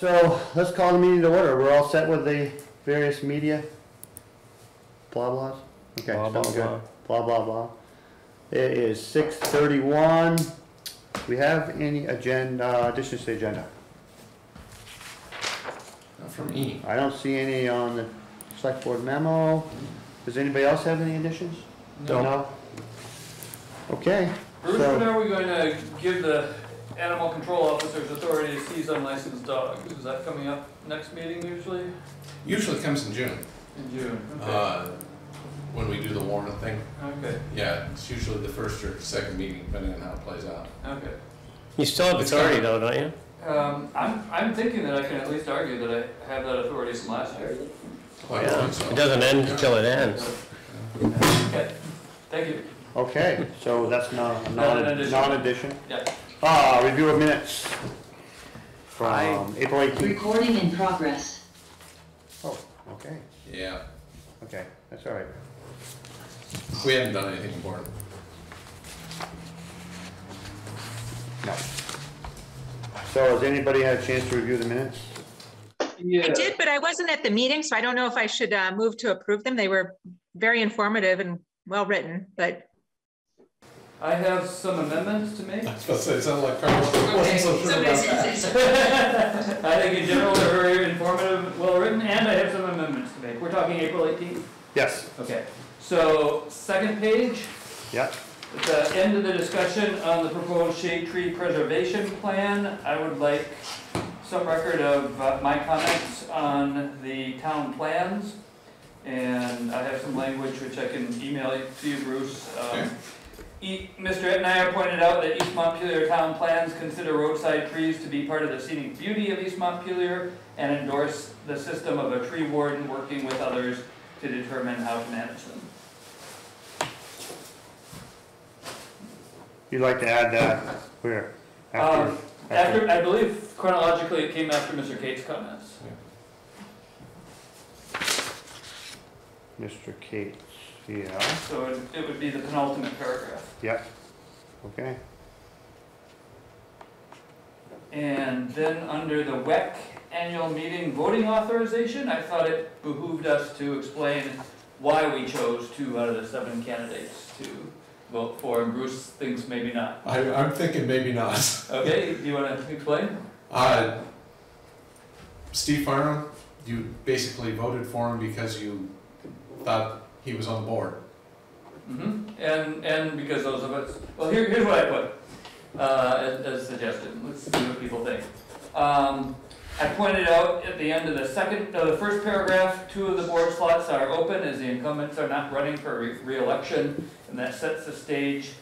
So let's call the meeting to order. We're all set with the various media blah blahs? Okay, Blah, blah, sounds good. Blah, blah, blah. It is six thirty-one. We have any agenda, additions to the agenda? Not from E. I don't see any on the select board memo. Does anybody else have any additions? No. Okay, Bruce, So- when are we going to give the animal control officers authority to seize unlicensed dogs? Is that coming up next meeting usually? Usually comes in June, In June, okay. uh, when we do the warrant thing. Okay, Yeah, it's usually the first or second meeting, depending on how it plays out. okay. You still have It's authority coming. though, don't you? Um, I'm, I'm thinking that I can at least argue that I have that authority from last year. Well, Yeah. so. It doesn't end until it ends. Okay, thank you. okay, so that's not, a Not an non, addition. non-addition. Yeah. Ah, review of minutes Aye. from April eighteenth. Recording in progress. Oh, okay, Yeah, okay, that's all right. we haven't done anything important. No. So has anybody had a chance to review the minutes? Yeah. I did, but I wasn't at the meeting, so I don't know if I should uh, move to approve them. They were very informative and well-written, but I have some amendments to make. I was about to say, it sounded like Carlos wasn't so sure about that. I think in general they're very informative, well-written, and I have some amendments to make. We're talking April eighteenth? Yes, Okay. So, second page, yeah, At the end of the discussion on the proposed shade tree preservation plan, I would like some record of uh, my comments on the town plans. And I have some language which I can email to you, Bruce. Um, E- Mr. Etnier pointed out that East Montpelier town plans consider roadside trees to be part of the scenic beauty of East Montpelier and endorse the system of a tree warden working with others to determine how to manage them. you'd like to add that where? Um, After, After, I believe chronologically it came after Mr. Kate's comments. Mr. Cates, yeah, So it- it would be the penultimate paragraph. yeah, okay, And then under the WEC annual meeting voting authorization, I thought it behooved us to explain why we chose two out of the seven candidates to vote for, and Bruce thinks maybe not. I, I'm thinking maybe not. Okay, do you wanna explain? Uh, Steve Farnham, you basically voted for him because you thought he was on the board. hmm and, and because those of us, well, here, here's what I put, uh, as, as suggested, let's see what people think. Um, I pointed out at the end of the second, uh, the first paragraph, two of the board slots are open as the incumbents are not running for re- reelection, and that sets the stage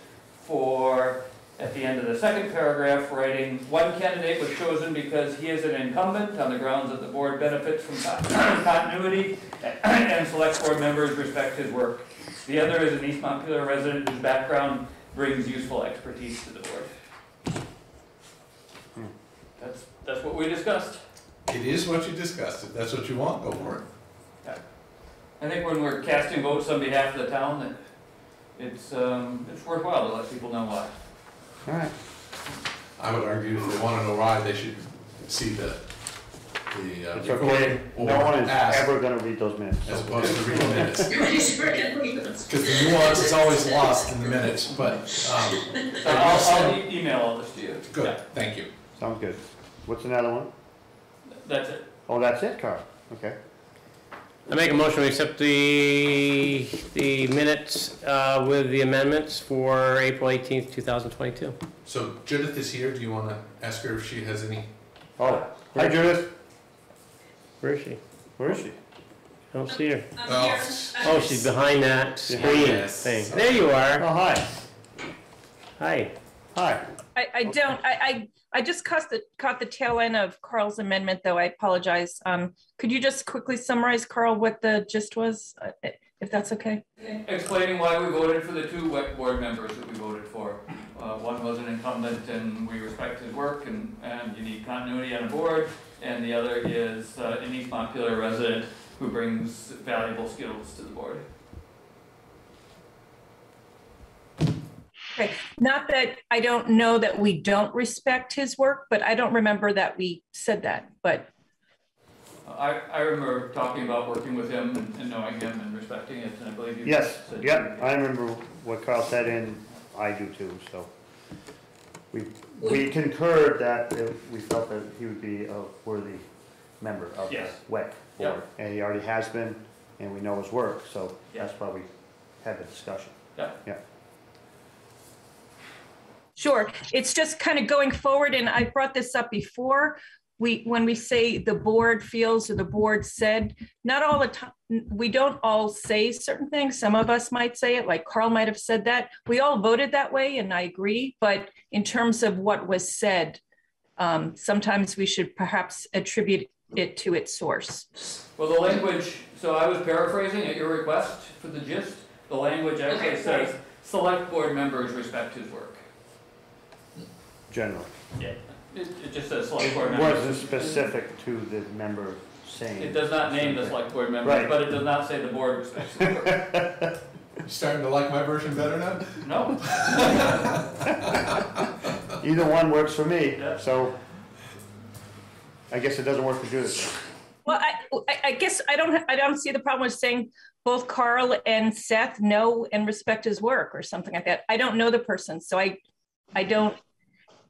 for, at the end of the second paragraph, writing, one candidate was chosen because he is an incumbent on the grounds that the board benefits from continuity and select board members respect his work. The other is an East Montpelier resident whose background brings useful expertise to the board. Hmm. That's, that's what we discussed. It is what you discussed. If that's what you want, go for it. Yeah. I think when we're casting votes on behalf of the town, that it's, um, it's worthwhile to let people know why. All right, I would argue if they wanna know why, they should see the, the uh, it's okay, recording no or one is ask, ever gonna read those minutes. as opposed to reading minutes. Because Because the nuance is always lost in the minutes, but, um, I I'll, I'll e- email all this to you. good, thank you. Sounds good. What's another one? Yeah, That's it. Oh, that's it, Carl, okay. I make a motion to accept the, the minutes uh, with the amendments for April eighteenth, two thousand twenty-two. So Judith is here, do you wanna ask her if she has any? Oh, hi Judith, Where is she? where is she? I don't see her. Oh, Oh, she's behind that screen Yes. thing. There you are. Oh, hi, Hi. hi. I, I don't, I, I, just caught the, caught the tail end of Carl's amendment, though. I apologize. Um, could you just quickly summarize, Carl, what the gist was, uh, if that's okay? Explaining why we voted for the two WEC board members that we voted for. Uh, one was an incumbent and we respect his work and, and you need continuity on a board. And the other is uh, an East Montpelier resident who brings valuable skills to the board. Not that I don't know that we don't respect his work, but I don't remember that we said that, but I, I remember talking about working with him and- and knowing him and respecting it, and I believe you. Yes, said- yep, I remember what Carl said and I do too, so. We, we concurred that uh, we felt that he would be a worthy member of the Yes. WEC Yep. board. And he already has been, and we know his work, so that's why we had the discussion. Yeah. Yeah, Sure, it's just kind of going forward, and I brought this up before. We, when we say the board feels or the board said, not all the time, we don't all say certain things. Some of us might say it, like Carl might have said that. We all voted that way, and I agree, but in terms of what was said, um, sometimes we should perhaps attribute it to its source. Well, the language, so I was paraphrasing at your request for the gist. The language actually Okay, says, select board members respect his work. Generally. Yeah. It, it just says select It board members. wasn't specific to the member saying. It does not name the select board members, Right. but it does not say the board respects. You starting to like my version better now? No, Either one works for me, Yeah. so I guess it doesn't work for Judith. Well, I, I- I guess I don't, I don't see the problem with saying both Carl and Seth know and respect his work or something like that. I don't know the person, so I, I don't,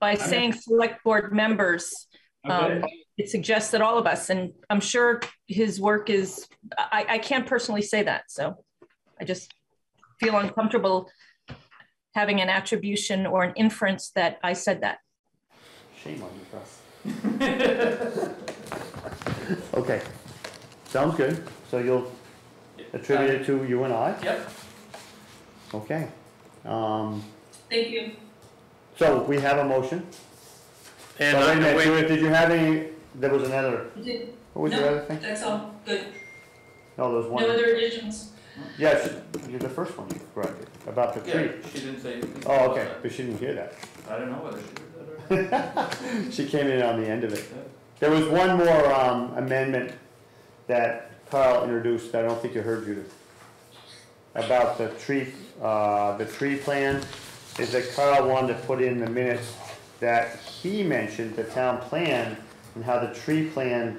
by saying select board members, um, okay, it suggests that all of us, and I'm sure his work is, I, I can't personally say that, so I just feel uncomfortable having an attribution or an inference that I said that. Shame on you, Russ. Okay, sounds good. So you'll attribute it to you and I? Yep, Okay. Um, Thank you. So we have a motion. And So wait a I- minute, wait, Judith, did you have any, there was another, what was your No. other thing? That's all, good. No, there was one. other additions? Yes, you're the first one you corrected, about the yeah, tree. she didn't say. anything Oh, okay, but she didn't hear that. I don't know whether she did that or. She came in on the end of it. There was one more um, amendment that Carl introduced, that I don't think you heard, Judith. About the tree, uh, the tree plan, is that Carl wanted to put in the minutes that he mentioned the town plan and how the tree plan,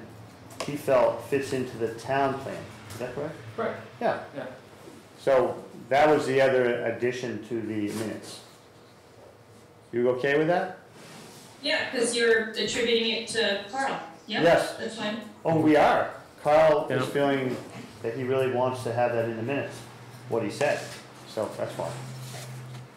he felt fits into the town plan. Is that correct? Correct, Yeah. yeah. So that was the other addition to the minutes. You okay with that? Yeah, because you're attributing it to Carl. Yep, Yes. That's fine. Oh, we are. Carl is feeling that he really wants to have that in the minutes, what he said, so that's fine.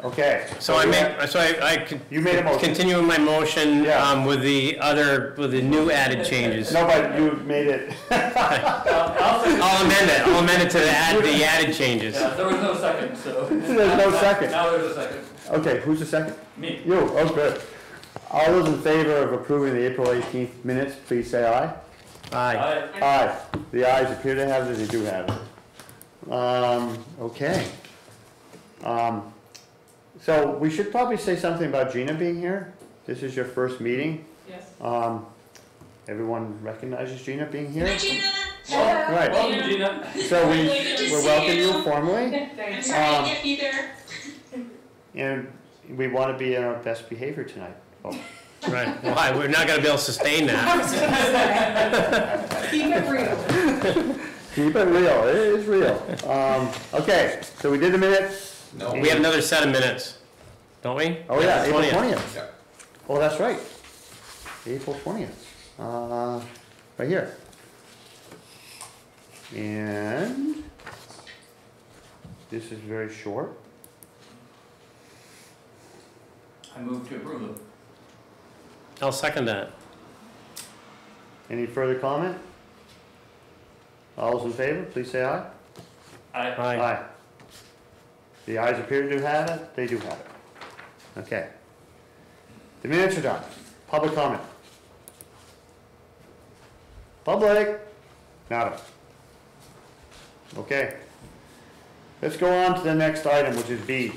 Okay. so I we make, have- so I, I con- You made a motion. continue my motion, Yeah. um, with the other, with the new added changes. No, but you made it, I'll, I'll. I'll amend it, I'll amend it to add the added changes. Yeah, there was no second, so. There's no second. Now there's a second. okay, who's the second? Me. You, oh, good. All those in favor of approving the April eighteenth minutes, please say aye. Aye. Aye. Aye. The ayes appear to have it, they do have it. Um, okay. Um, so we should probably say something about Gina being here. This is your first meeting. Yes. Um, everyone recognizes Gina being here? Gina. Right. Welcome, Gina. So we, Good to we see welcome you you. formally, I'm sorry Um, I can't be there. and we want to be in our best behavior tonight. folks. Right, why, we're not gonna be able to sustain that. Keep it real. Keep it real, it is real. Um, okay, so we did the minutes. No. We have another set of minutes, don't we? Oh, yeah, April 20th. twentieth. Yeah. Oh, that's right. April twentieth, uh, right here. And this is very short. I move to approve them. I'll second that. Any further comment? All those in favor, please say aye. Aye. Aye. The ayes appear to have it, they do have it. Okay. The minutes are done. Public comment. Public? Nada. Okay. Let's go on to the next item, which is B.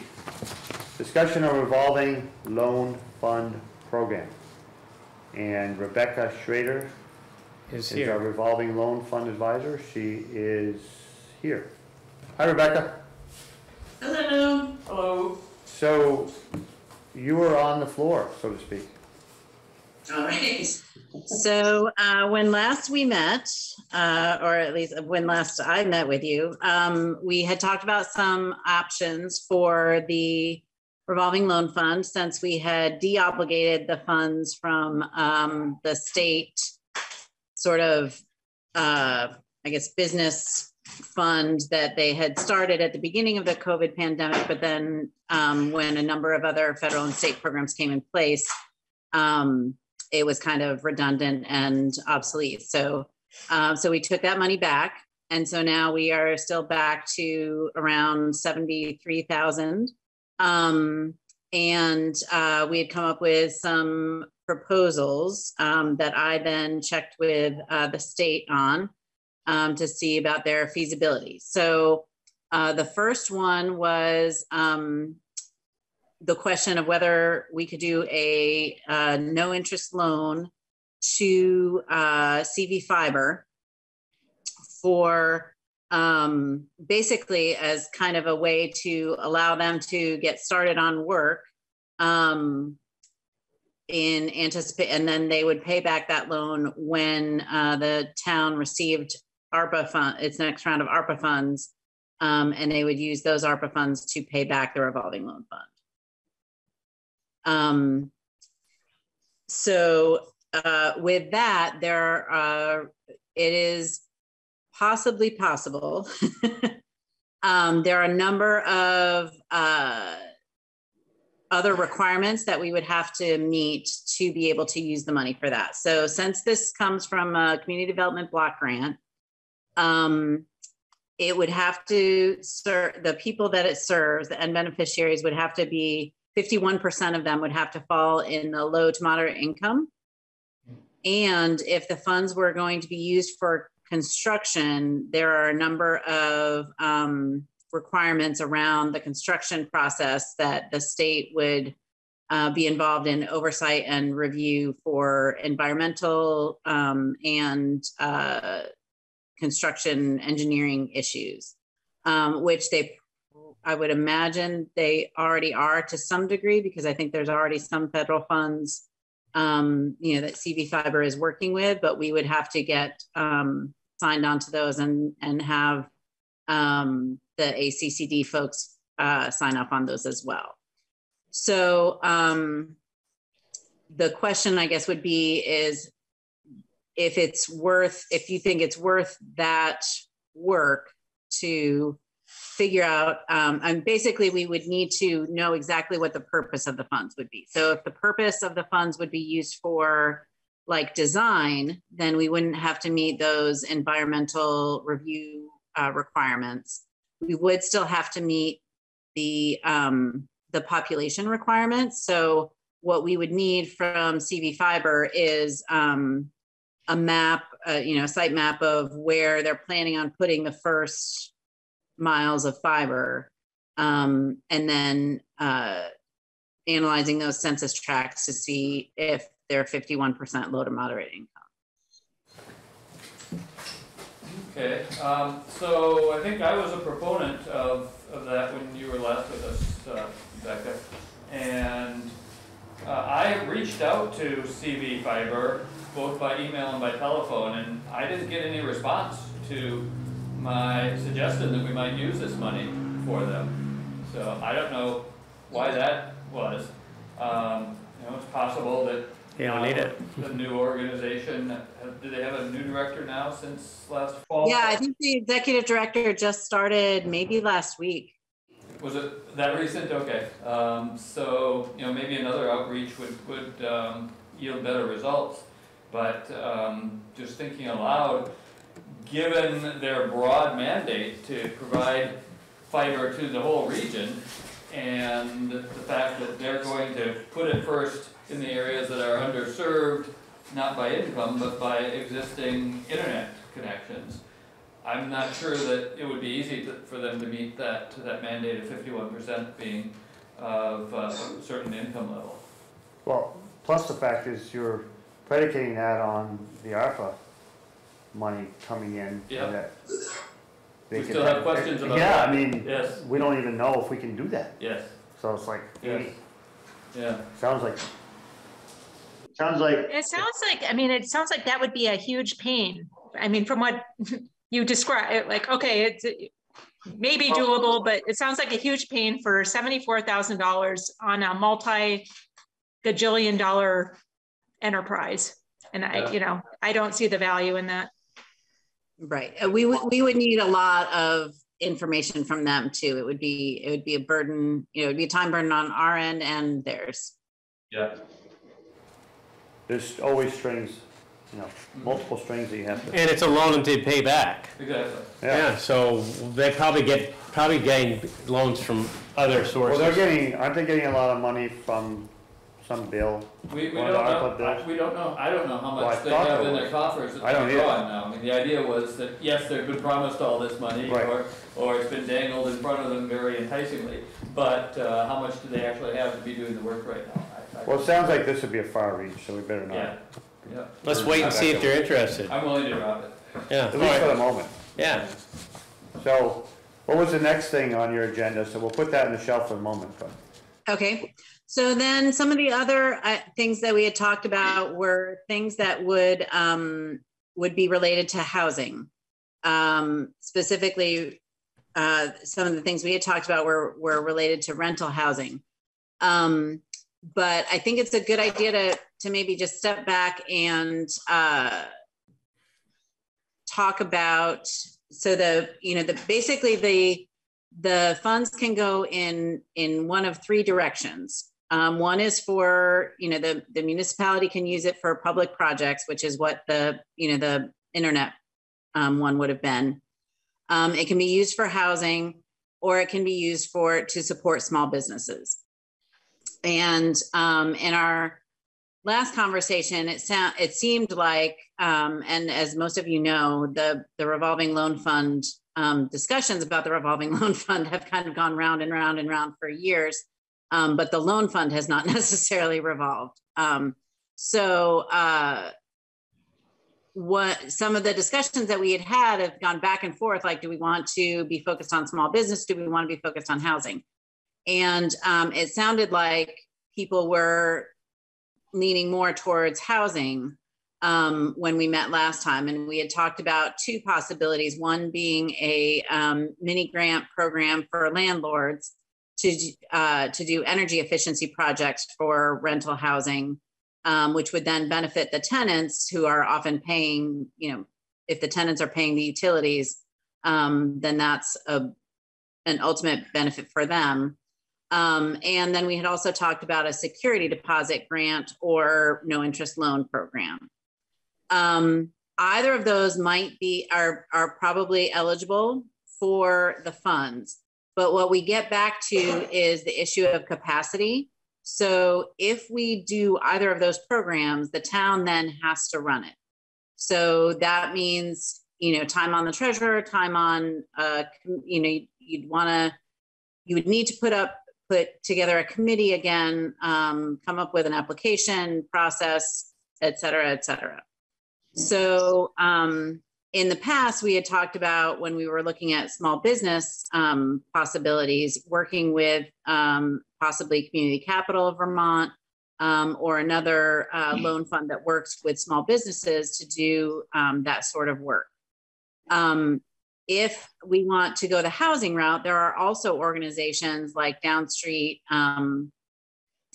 Discussion of revolving loan fund program. And Rebecca Schrader Is is our revolving loan fund advisor. She is here. Hi, Rebecca. Hello. hello. So you were on the floor, so to speak. All right. So uh, when last we met, uh, or at least when last I met with you, um, we had talked about some options for the revolving loan fund since we had deobligated the funds from um, the state sort of, uh, I guess, business fund that they had started at the beginning of the COVID pandemic, but then um, when a number of other federal and state programs came in place, um, it was kind of redundant and obsolete. So, um, so we took that money back, and so now we are still back to around seventy-three thousand. Um, and uh, we had come up with some proposals um, that I then checked with uh, the state on um, to see about their feasibility. So, uh, the first one was um, the question of whether we could do a uh, no interest loan to uh, CV Fiber for um, basically as kind of a way to allow them to get started on work um, in anticipate, and then they would pay back that loan when uh, the town received ARPA fund, its next round of ARPA funds, um, and they would use those ARPA funds to pay back the revolving loan fund. Um, so uh, with that, there are, it is possibly possible. um, there are a number of uh, other requirements that we would have to meet to be able to use the money for that. So since this comes from a community development block grant, um, it would have to serve the people that it serves and beneficiaries would have to be 51% of them would have to fall in the low to moderate income. And if the funds were going to be used for construction, there are a number of um, requirements around the construction process that the state would uh, be involved in oversight and review for environmental um, and uh, construction engineering issues, um, which they I would imagine they already are to some degree because I think there's already some federal funds, um, you know, that CV Fiber is working with, but we would have to get um, signed onto those and and have um, the ACCD folks uh, sign up on those as well. So um, the question, I guess, would be is if it's worth, if you think it's worth that work to figure out, um, and basically we would need to know exactly what the purpose of the funds would be. So if the purpose of the funds would be used for like design, then we wouldn't have to meet those environmental review uh, requirements. We would still have to meet the um, the population requirements. So what we would need from CV Fiber is um, a map, uh, you know, a site map of where they're planning on putting the first miles of fiber, um, and then uh, analyzing those census tracts to see if they're 51% low to moderate income. Okay, um, so I think I was a proponent of, of that when you were last with us, uh, Becca. And, uh, I reached out to CV Fiber, both by email and by telephone, and I didn't get any response to my suggestion that we might use this money for them. So I don't know why that was. Um, you know, it's possible that You don't need it. the new organization, uh, do they have a new director now since last fall? Yeah, I think the executive director just started maybe last week. Was it that recent? Okay. Um, so, you know, maybe another outreach would, would, um, yield better results. But, um, just thinking aloud, given their broad mandate to provide fiber to the whole region, and the fact that they're going to put it first in the areas that are underserved, not by income, but by existing internet connections. I'm not sure that it would be easy to, for them to meet that, that mandate of fifty-one percent being of uh, a certain income level. Well, plus the fact is you're predicating that on the ARPA money coming in. Yeah. that they We could still have questions about Yeah, that. I mean, Yes, we don't even know if we can do that. yes. So it's like Yeah. eighty, Yeah, sounds like, sounds like, It sounds like, I mean, it sounds like that would be a huge pain. I mean, from what you describe, like, okay, it's maybe doable, but it sounds like a huge pain for seventy-four thousand dollars on a multi gajillion dollar enterprise. And I, Yeah. you know, I don't see the value in that. Right. Uh, We would, we would need a lot of information from them too. It would be, it would be a burden, you know, it'd be a time burden on our end and theirs. yeah. there's always strings, you know, multiple strings that you have to, And it's a loan and they pay back. Exactly. yeah. Yeah, so they probably get, probably getting loans from other sources. Well, sources. they're getting, aren't they getting a lot of money from some bill? We, we One don't of know, ARPA bills? I- we don't know, I don't know how Well, I much they thought have there in their was. coffers that I don't they're either. drawing now. I mean, the idea was that, yes, they've been promised all this money, Right. or, or it's been dangled in front of them very enticingly. But, uh, how much do they actually have to be doing the work right now? I- I- Well, it sounds like this would be a far reach, so we better Yeah, not, yeah, Let's wait and see if they're interested. I'm willing to drop it. Yeah, at least for the alright, moment. yeah. So, what was the next thing on your agenda? So we'll put that in the shelf for the moment, but. Okay, so then some of the other uh, things that we had talked about were things that would um, would be related to housing. Um, specifically, uh, some of the things we had talked about were were related to rental housing. Um, but I think it's a good idea to to maybe just step back and uh, talk about so the you know the basically the the funds can go in in one of three directions. Um, one is for you know the the municipality can use it for public projects, which is what the you know the internet um, one would have been. Um, it can be used for housing, or it can be used for to support small businesses. And um, in our last conversation, it sound it seemed like, um, and as most of you know, the the revolving loan fund um, discussions about the revolving loan fund have kind of gone round and round and round for years, um, but the loan fund has not necessarily revolved. Um, so, uh, what some of the discussions that we had had have gone back and forth like, do we want to be focused on small business? Do we want to be focused on housing? And um, it sounded like people were leaning more towards housing um, when we met last time. And we had talked about two possibilities one being a um, mini grant program for landlords to, uh, to do energy efficiency projects for rental housing, um, which would then benefit the tenants who are often paying, you know, if the tenants are paying the utilities, um, then that's a, an ultimate benefit for them. Um, and then we had also talked about a security deposit grant or no interest loan program. Um, either of those might be are are probably eligible for the funds, but what we get back to is the issue of capacity. So if we do either of those programs, the town then has to run it. So that means you know time on the treasurer, time on uh, you know you'd want to you would need to put up put together a committee again, um, come up with an application process, et cetera, et cetera. So um, in the past, we had talked about when we were looking at small business um, possibilities, working with um, possibly Community Capital of Vermont um, or another uh, loan fund that works with small businesses to do um, that sort of work. Um, if we want to go the housing route, there are also organizations like Downstreet um,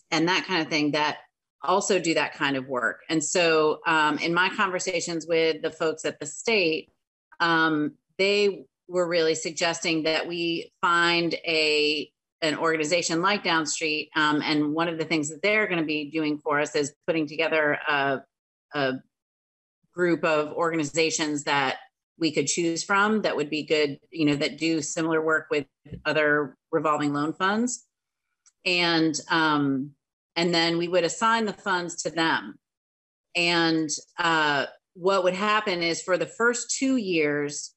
and that kind of thing that also do that kind of work. And so, um, in my conversations with the folks at the state, um, they were really suggesting that we find a an organization like Downstreet. Um, and one of the things that they're going to be doing for us is putting together a, a group of organizations that we could choose from that would be good, you know, that do similar work with other revolving loan funds. And um, and then we would assign the funds to them. And uh, what would happen is for the first two years,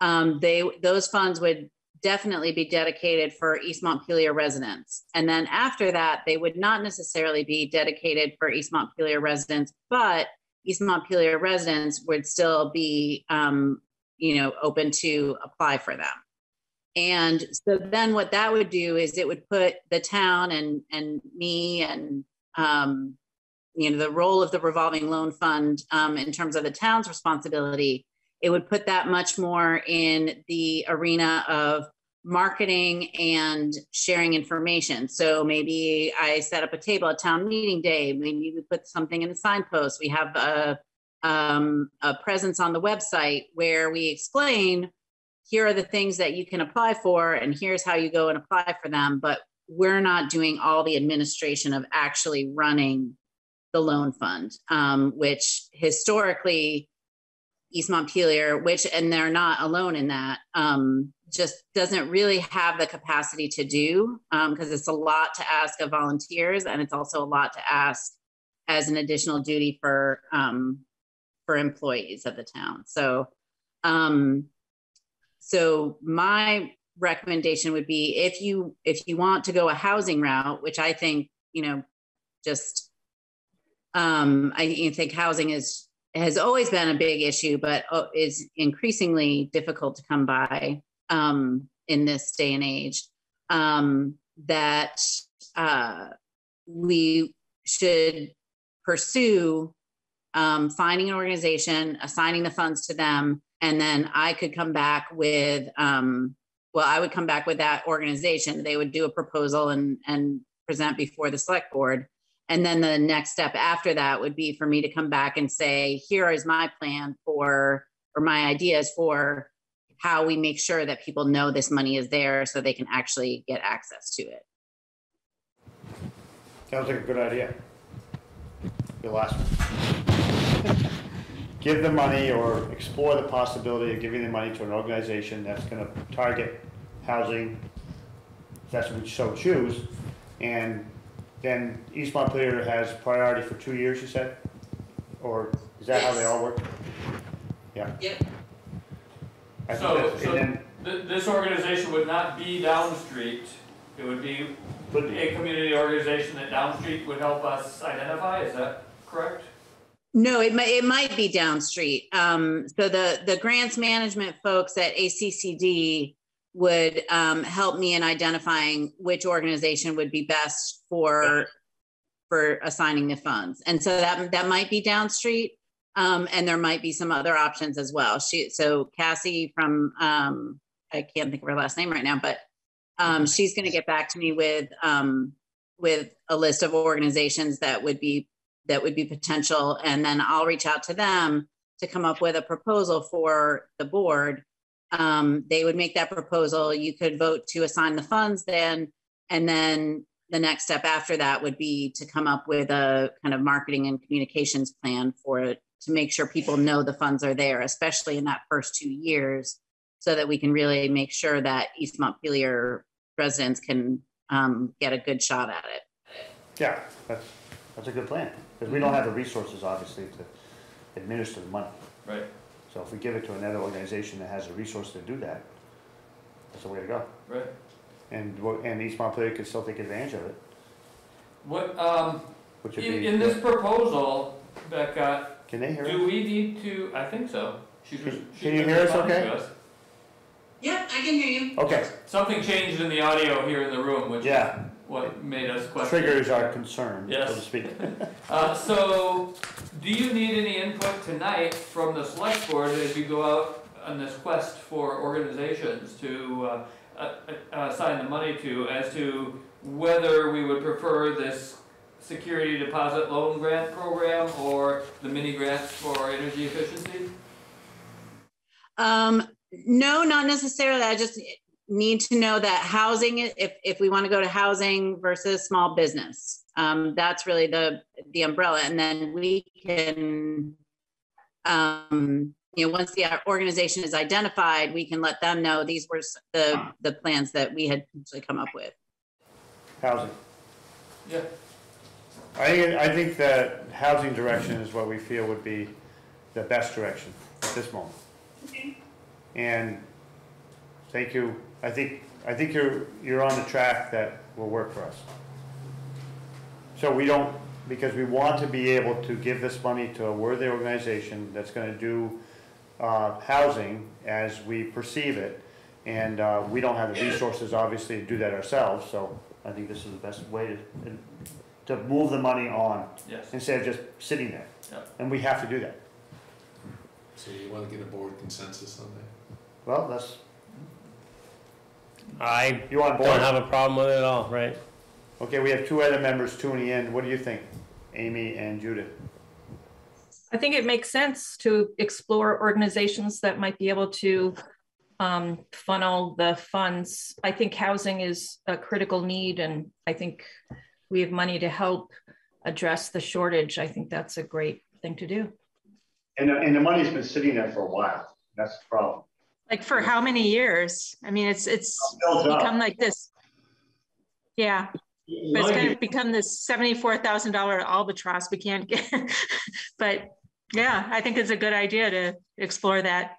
um, they those funds would definitely be dedicated for East Montpelier residents. And then after that, they would not necessarily be dedicated for East Montpelier residents, but East Montpelier residents would still be, um, you know, open to apply for them. And so then what that would do is it would put the town and, and me and, um, you know, the role of the revolving loan fund, um, in terms of the town's responsibility, it would put that much more in the arena of marketing and sharing information. So maybe I set up a table at town meeting day. Maybe we put something in the signpost. We have a, um, a presence on the website where we explain here are the things that you can apply for, and here's how you go and apply for them. But we're not doing all the administration of actually running the loan fund, um, which historically East Montpelier, which, and they're not alone in that, um, just doesn't really have the capacity to do because it's a lot to ask of volunteers and it's also a lot to ask as an additional duty for um, for employees of the town. So, um, so my recommendation would be if you if you want to go a housing route, which I think you know, just um, I think housing is has always been a big issue, but uh, is increasingly difficult to come by um, in this day and age. Um, that uh, we should pursue um, finding an organization, assigning the funds to them, and then I could come back with, um, well, I would come back with that organization. They would do a proposal and and present before the select board. And then the next step after that would be for me to come back and say, here is my plan for, or my ideas for how we make sure that people know this money is there so they can actually get access to it. Sounds like a good idea. The last one. Give the money or explore the possibility of giving the money to an organization that's gonna target housing, if that's what we so choose. And then East Montpelier has priority for two years, you said? Or is that how they all work? Yeah. Yep. I So, that's- so then, th- this organization would not be Downstreet. It would be could be. a community organization that Downstreet would help us identify, is that correct? No, it might it might be Downstreet. Um, so the the grants management folks at ACCD would um, help me in identifying which organization would be best for for assigning the funds, and so that that might be Downstreet, um, and there might be some other options as well. She so Cassie from um, I can't think of her last name right now, but um, she's going to get back to me with um, with a list of organizations that would be that would be potential and then i'll reach out to them to come up with a proposal for the board. Um, they would make that proposal. You could vote to assign the funds then and then the next step after that would be to come up with a kind of marketing and communications plan for it to make sure people know the funds are there especially in that first two years so that we can really make sure that east montpelier residents can um, get a good shot at it. Yeah, that's, that's a good plan, because we don't have the resources, obviously, to administer the money. Right. So if we give it to another organization that has the resource to do that, that's the way to go. Right. And, and East Montpelier could still take advantage of it, What, um, which would in, be. in this proposal, Becca, Can they hear do us? we need to, I think so. She's res- Can- she's can you hear us responding okay? to us. Yep, I can hear you. Okay, Something changed in the audio here in the room, which yeah, what made us question. triggers our concern, so to Yes. speak. Uh, so, do you need any input tonight from the select board as you go out on this quest for organizations to, uh, uh, uh, assign the money to, as to whether we would prefer this security deposit loan grant program or the mini grants for energy efficiency? Um, no, not necessarily. I just need to know that housing, if, if we want to go to housing versus small business, um, that's really the, the umbrella. And then we can, um, you know, once the organization is identified, we can let them know these were the, the plans that we had actually come up with. Housing. Yeah. I, I think that housing direction is what we feel would be the best direction at this moment. Okay. And thank you, I think, I think you're, you're on the track that will work for us. So we don't, because we want to be able to give this money to a worthy organization that's gonna do, uh, housing as we perceive it. And, uh, we don't have the resources, obviously, to do that ourselves, so I think this is the best way to, to move the money on Yes, instead of just sitting there. Yeah. And we have to do that. So you wanna get a board consensus on that? Well, that's, I you on board? don't have a problem with it at all, right? Okay, we have two other members tuning in. What do you think, Amy and Judith? I think it makes sense to explore organizations that might be able to um, funnel the funds. I think housing is a critical need, and I think we have money to help address the shortage. I think that's a great thing to do. And, the- and the money's been sitting there for a while. That's the problem. Like for how many years? I mean, it's, it's Built up. become like this. Yeah, but it's kind of become this seventy-four thousand dollar albatross we can't get. But yeah, I think it's a good idea to explore that.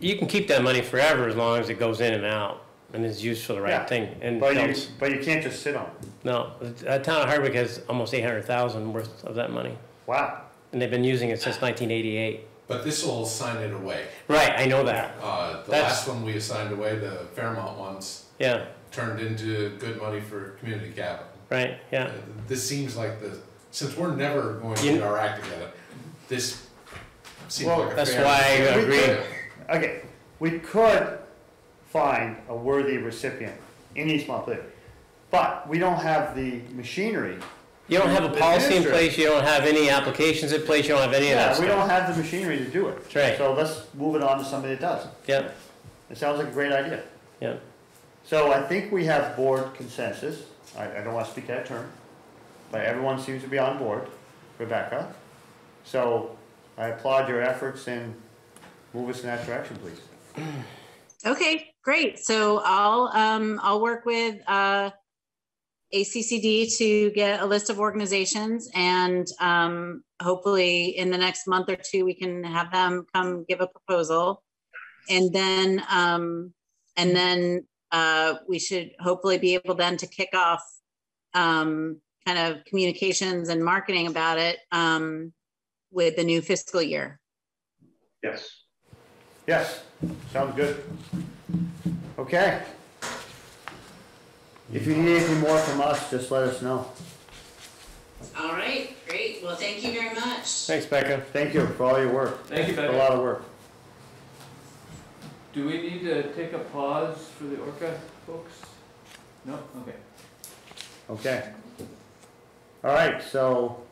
You can keep that money forever as long as it goes in and out and is used for the Yeah. right thing and But you, but you can't just sit on it. No, the uh, town of Hardwick has almost eight hundred thousand worth of that money. Wow. And they've been using it since nineteen eighty-eight. But this will sign it away. Right, I know that. Uh, the That's- last one we assigned away, the Fairmont ones, Yeah, turned into good money for community capital. right, yeah. Uh, This seems like the, since we're never going to You- get our act together, this seems Well, like a That's fair- why I agree. Okay, we could find a worthy recipient in East Montpelier, but we don't have the machinery. You don't have a policy in Administer. place, you don't have any applications in place, you don't have any of that Yeah, we don't have the machinery to do it. That's right. So let's move it on to somebody that does. Yeah, It sounds like a great idea. yeah. So I think we have board consensus. I, I don't want to speak that term, but everyone seems to be on board, Rebecca. So I applaud your efforts and move us in that direction, please. Okay, great. So I'll, um, I'll work with, uh, ACCD to get a list of organizations and, um, hopefully in the next month or two, we can have them come give a proposal. And then, um, and then, uh, we should hopefully be able then to kick off, um, kind of communications and marketing about it, um, with the new fiscal year. Yes. Yes, sounds good. Okay. If you need anything more from us, just let us know. All right, great. Well, thank you very much. Thanks, Becca. Thank you for all your work. thank you, It's a lot of work. Do we need to take a pause for the Orca folks? No, okay. Okay. All right, so,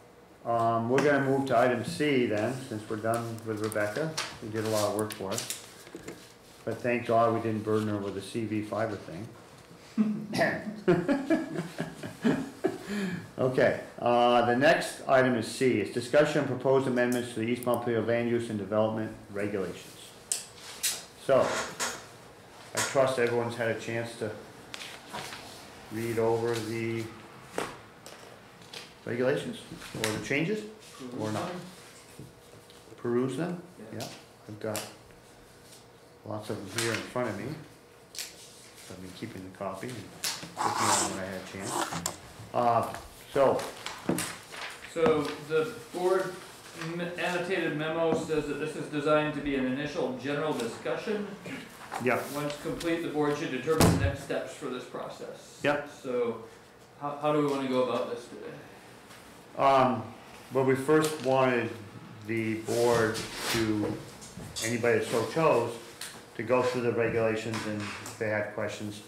um, we're gonna move to item C then, since we're done with Rebecca. We did a lot of work for us. But thank God we didn't burden her with the CV fiber thing. Okay, uh, the next item is C, it's discussion of proposed amendments to the East Montpelier Land Use and Development Regulations. So, I trust everyone's had a chance to read over the regulations or the changes, Or not. peruse them, yeah, I've got lots of them here in front of me. I've been keeping the copy and looking at them when I had a chance. Uh, so, So the board m- annotated memo says that this is designed to be an initial general discussion. yeah, Once complete, the board should determine the next steps for this process. Yep. So how, how do we wanna go about this today? um, well, we first wanted the board to, anybody that so chose, to go through the regulations and if they had questions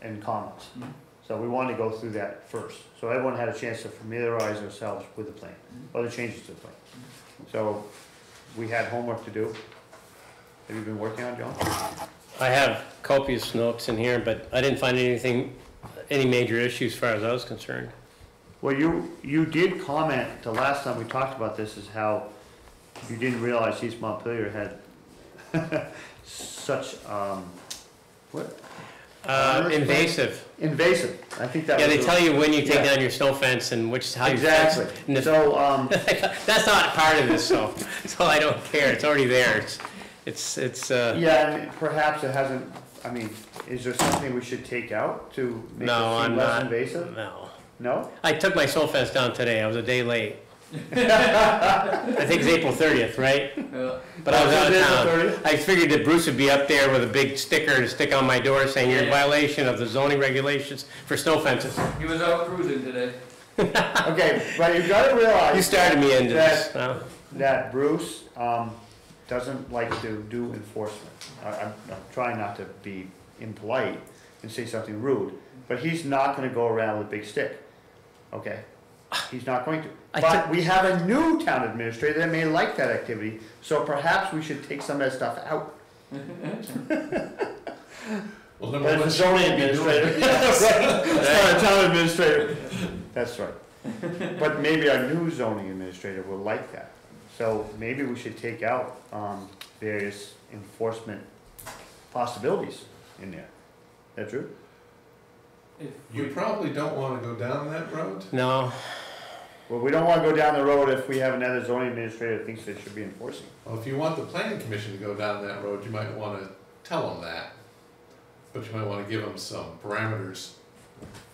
and comments. Mhm. So we wanted to go through that first, so everyone had a chance to familiarize themselves with the plan, or the changes to the plan. So, we had homework to do. Have you been working on, it, John? I have copious notes in here, but I didn't find anything, any major issues as far as I was concerned. Well, you, you did comment, the last time we talked about this, is how you didn't realize East Montpelier had such, um, what, Uh, invasive. invasive, I think that was. Yeah, they the- tell you when you take Yeah. down your snow fence and which, how you fence. Exactly, and if- so, um, That's not part of this, so, so I don't care, it's already there, it's, it's, it's, uh, yeah, and perhaps it hasn't, I mean, is there something we should take out to make it no, I'm seem less not. invasive? No. No? I took my snow fence down today, I was a day late. I think it's April thirtieth, right? Uh, But I was out of April town. 30th? I figured that Bruce would be up there with a big sticker to stick on my door saying you're in violation of the zoning regulations for snow fences. He was out cruising today. Okay, but you've gotta realize. You started me into this. That- no? that Bruce, um, doesn't like to do enforcement. I, I'm, I'm trying not to be impolite and say something rude, but he's not gonna go around with a big stick, okay? He's not going to. I But took- we have a new town administrator that may like that activity, so perhaps we should take some of that stuff out. Well, then But we'll it's a let zoning be doing administrator. Right. It's not a town administrator. That's right. But maybe our new zoning administrator will like that. So maybe we should take out, um, various enforcement possibilities in there. That true? If You we- probably don't wanna go down that road. No, Well, we don't wanna go down the road if we have another zoning administrator that thinks they should be enforcing. Well, if you want the planning commission to go down that road, you might wanna tell them that. But you might wanna give them some parameters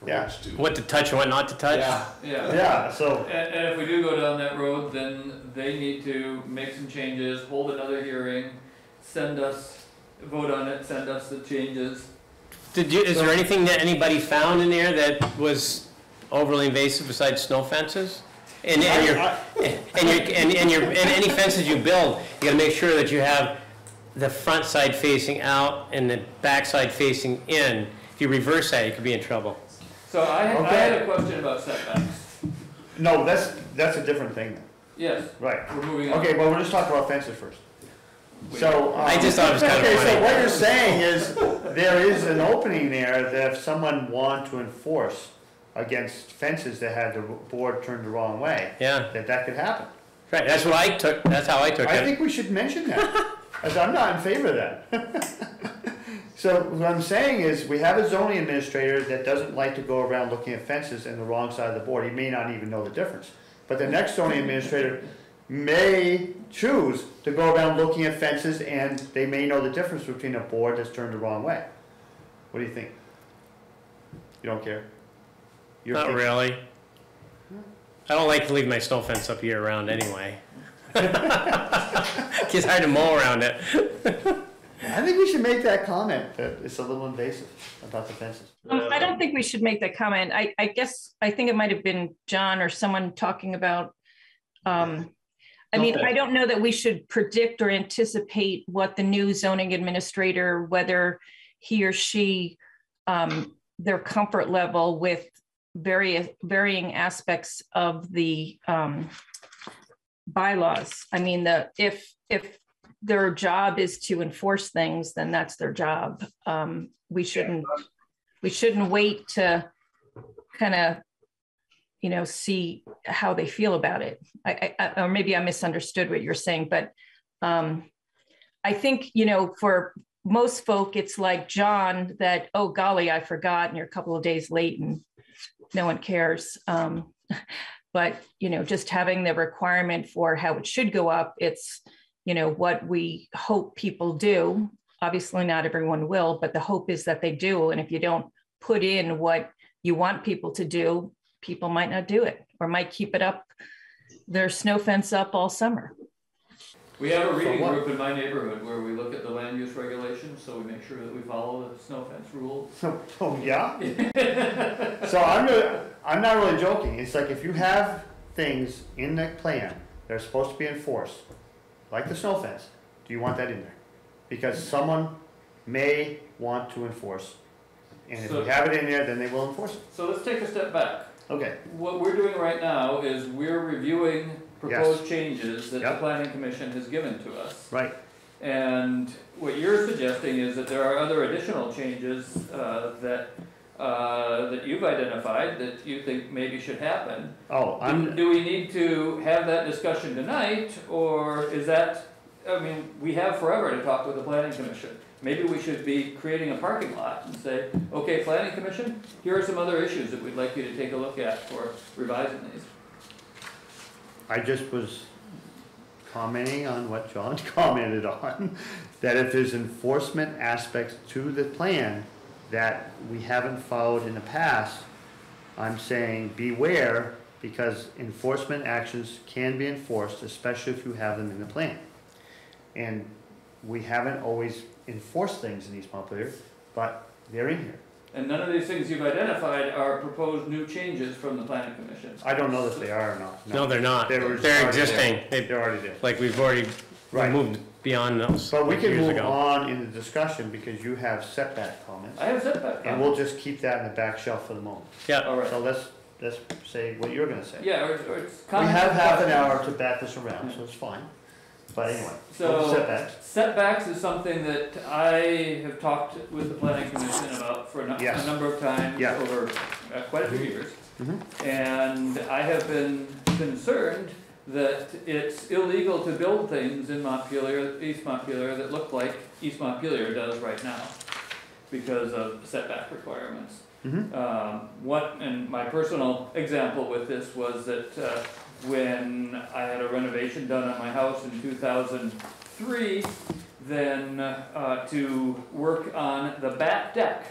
for Yeah. which to. what to touch and what not to touch? Yeah, Yeah. Yeah, so, And, and if we do go down that road, then they need to make some changes, hold another hearing, send us, vote on it, send us the changes. Did you, is there anything that anybody found in there that was overly invasive besides snow fences? And, and your, and your, and, and your, and any fences you build, you gotta make sure that you have the front side facing out and the back side facing in. If you reverse that, you could be in trouble. So I, had- I had a question about setbacks. no, that's, that's a different thing. Yes, right. we're moving on. Okay, well, we'll just talk about fences first. So. um, I just thought it was kinda Okay, so funny. what you're saying is, there is an opening there that if someone wanted to enforce against fences that had the board turned the wrong way, Yeah, that that could happen. right, that's what I took, that's how I took it. I think we should mention that, as I'm not in favor of that. So what I'm saying is, we have a zoning administrator that doesn't like to go around looking at fences in the wrong side of the board, he may not even know the difference. But the next zoning administrator may choose to go around looking at fences and they may know the difference between a board that's turned the wrong way. What do you think? You don't care? You're Not thinking- really. I don't like to leave my snow fence up year round anyway. Gets hard to mow around it. I think we should make that comment, that it's a little invasive about the fences. Um, I don't think we should make that comment. I, I guess, I think it might have been John or someone talking about, um, I mean, I don't know that we should predict or anticipate what the new zoning administrator, whether he or she, um, their comfort level with various, varying aspects of the, um, bylaws. I mean, the, if, if their job is to enforce things, then that's their job. Um, we shouldn't, we shouldn't wait to kind of, you know, see how they feel about it. I, I, or maybe I misunderstood what you're saying, but um, I think, you know, for most folk, it's like John that, oh golly, I forgot, and you're a couple of days late and no one cares. Um, but, you know, just having the requirement for how it should go up, it's, you know, what we hope people do. Obviously, not everyone will, but the hope is that they do. And if you don't put in what you want people to do, people might not do it or might keep it up, their snow fence up all summer. We have a reading what? group in my neighborhood where we look at the land use regulations, so we make sure that we follow the snow fence rules. Oh, yeah? So I'm really, I'm not really joking, it's like if you have things in the plan that are supposed to be enforced, like the snow fence, do you want that in there? Because someone may want to enforce, and if So- we have it in there, then they will enforce it. So let's take a step back. Okay, What we're doing right now is we're reviewing proposed changes that the Yep. planning commission has given to us. right, And what you're suggesting is that there are other additional changes uh, that, uh, that you've identified that you think maybe should happen. oh, Do I'm, do we need to have that discussion tonight, or is that, I mean, we have forever to talk with the planning commission. Maybe we should be creating a parking lot and say, okay, planning commission, here are some other issues that we'd like you to take a look at for revising these. I just was commenting on what John commented on, that if there's enforcement aspects to the plan that we haven't followed in the past, I'm saying beware because enforcement actions can be enforced, especially if you have them in the plan. And we haven't always enforced things in East Montpelier, but they're in here. And none of these things you've identified are proposed new changes from the planning commission. I don't know that they are or not. No, they're not. They were They're already there. existing. They, They're already there. like, we've already Right. moved beyond those But we can years move ago. on in the discussion because you have setback comments. I have setback And we'll just keep that in the back shelf for the moment. Yeah, All right. So let's, let's say what you're gonna say. Yeah, or, or it's We have half an hour to bat this around, so it's fine. But anyway, So- setbacks. Setbacks is something that I have talked with the planning commission about for a nu- Yes. a number of times Yeah. over uh, quite a few years. Mhm. And I have been concerned that it's illegal to build things in Montpelier, East Montpelier, that look like East Montpelier does right now because of setback requirements. Mhm. Um, what, and my personal example with this was that, uh, when I had a renovation done on my house in two thousand three, then, uh, to work on the back deck.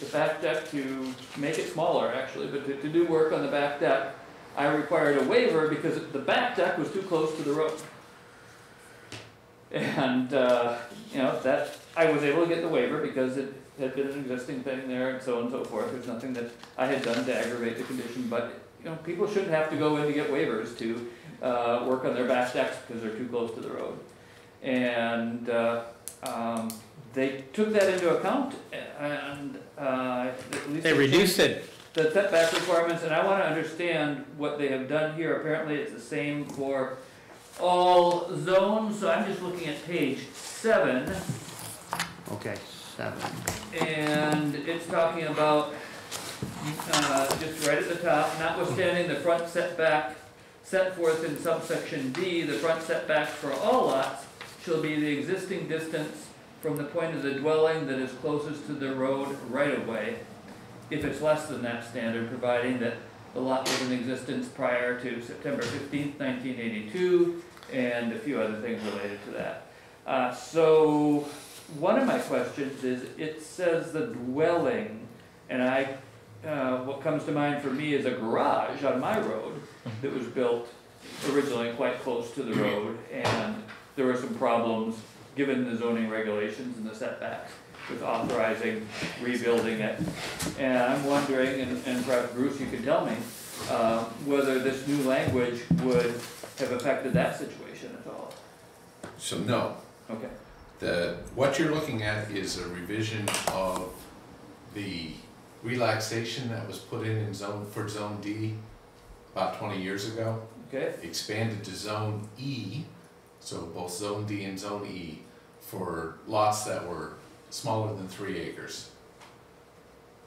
The back deck to make it smaller, actually, but to, to do work on the back deck, I required a waiver because the back deck was too close to the road. And, uh, you know, that, I was able to get the waiver because it had been an existing thing there and so on and so forth. There's nothing that I had done to aggravate the condition, but, you know, people shouldn't have to go in to get waivers to, uh, work on their back decks because they're too close to the road. And, uh, um, they took that into account and, uh, at least. they reduced it. the setback requirements, and I wanna understand what they have done here, apparently it's the same for all zones, so I'm just looking at page seven, Okay, seven. and it's talking about, uh, just right at the top, notwithstanding the front setback set forth in subsection D, the front setback for all lots shall be the existing distance from the point of the dwelling that is closest to the road right of way, if it's less than that standard, providing that the lot was in existence prior to September 15, nineteen eighty-two, and a few other things related to that. Uh, so, one of my questions is, it says the dwelling, and I, uh, what comes to mind for me is a garage on my road that was built originally quite close to the road, and there were some problems, given the zoning regulations and the setbacks, with authorizing rebuilding it. And I'm wondering, and, and perhaps Bruce, you can tell me, uh, whether this new language would have affected that situation at all. So no, Okay, the, what you're looking at is a revision of the relaxation that was put in in zone, for zone D about twenty years ago, okay, expanded to zone E, so both zone D and zone E, for lots that were smaller than three acres.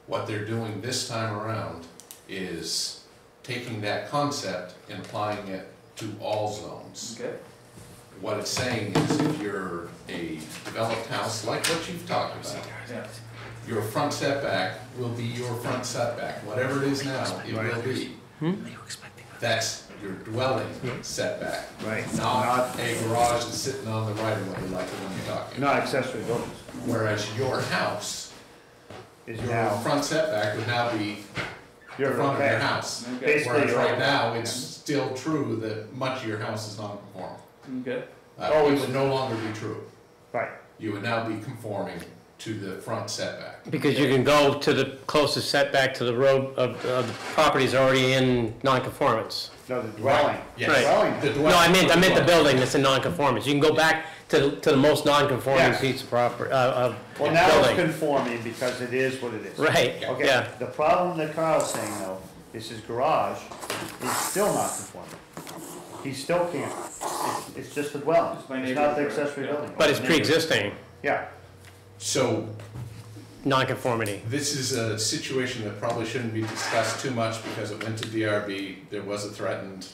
What they're doing this time around is taking that concept and applying it to all zones. okay, What it's saying is if you're a developed house, like what you've talked about, yeah, your front setback will be your front setback, whatever it is now, it will be. That's your dwelling setback, Right. not a garage that's sitting on the right of way like the one you're talking about. Not accessory buildings Whereas your house, is your now, front setback would now be the you're front of your okay. house. okay, Basically, Whereas you're right okay. now, it's still true that much of your house is non-conforming. okay, Uh, Oh, it would no longer be true. Right, You would now be conforming to the front setback. Because you can go to the closest setback to the road of, of the properties already in non-conformance. no, the dwelling. Yes. Right. Dwelling. The No, I meant, I meant the building that's in non-conformance. You can go back to, the- to the most non-conforming Yes. piece of property, uh, of Well, now it's building. conforming because it is what it is. Right, Okay, yeah. the problem that Carl's saying though, is his garage is still not conforming. He still can't, it's, it's just a dwelling, It's it's not the accessory yeah. building. But it's pre-existing Yeah, So non-conformity. this is a situation that probably shouldn't be discussed too much because it went to DRB, there was a threatened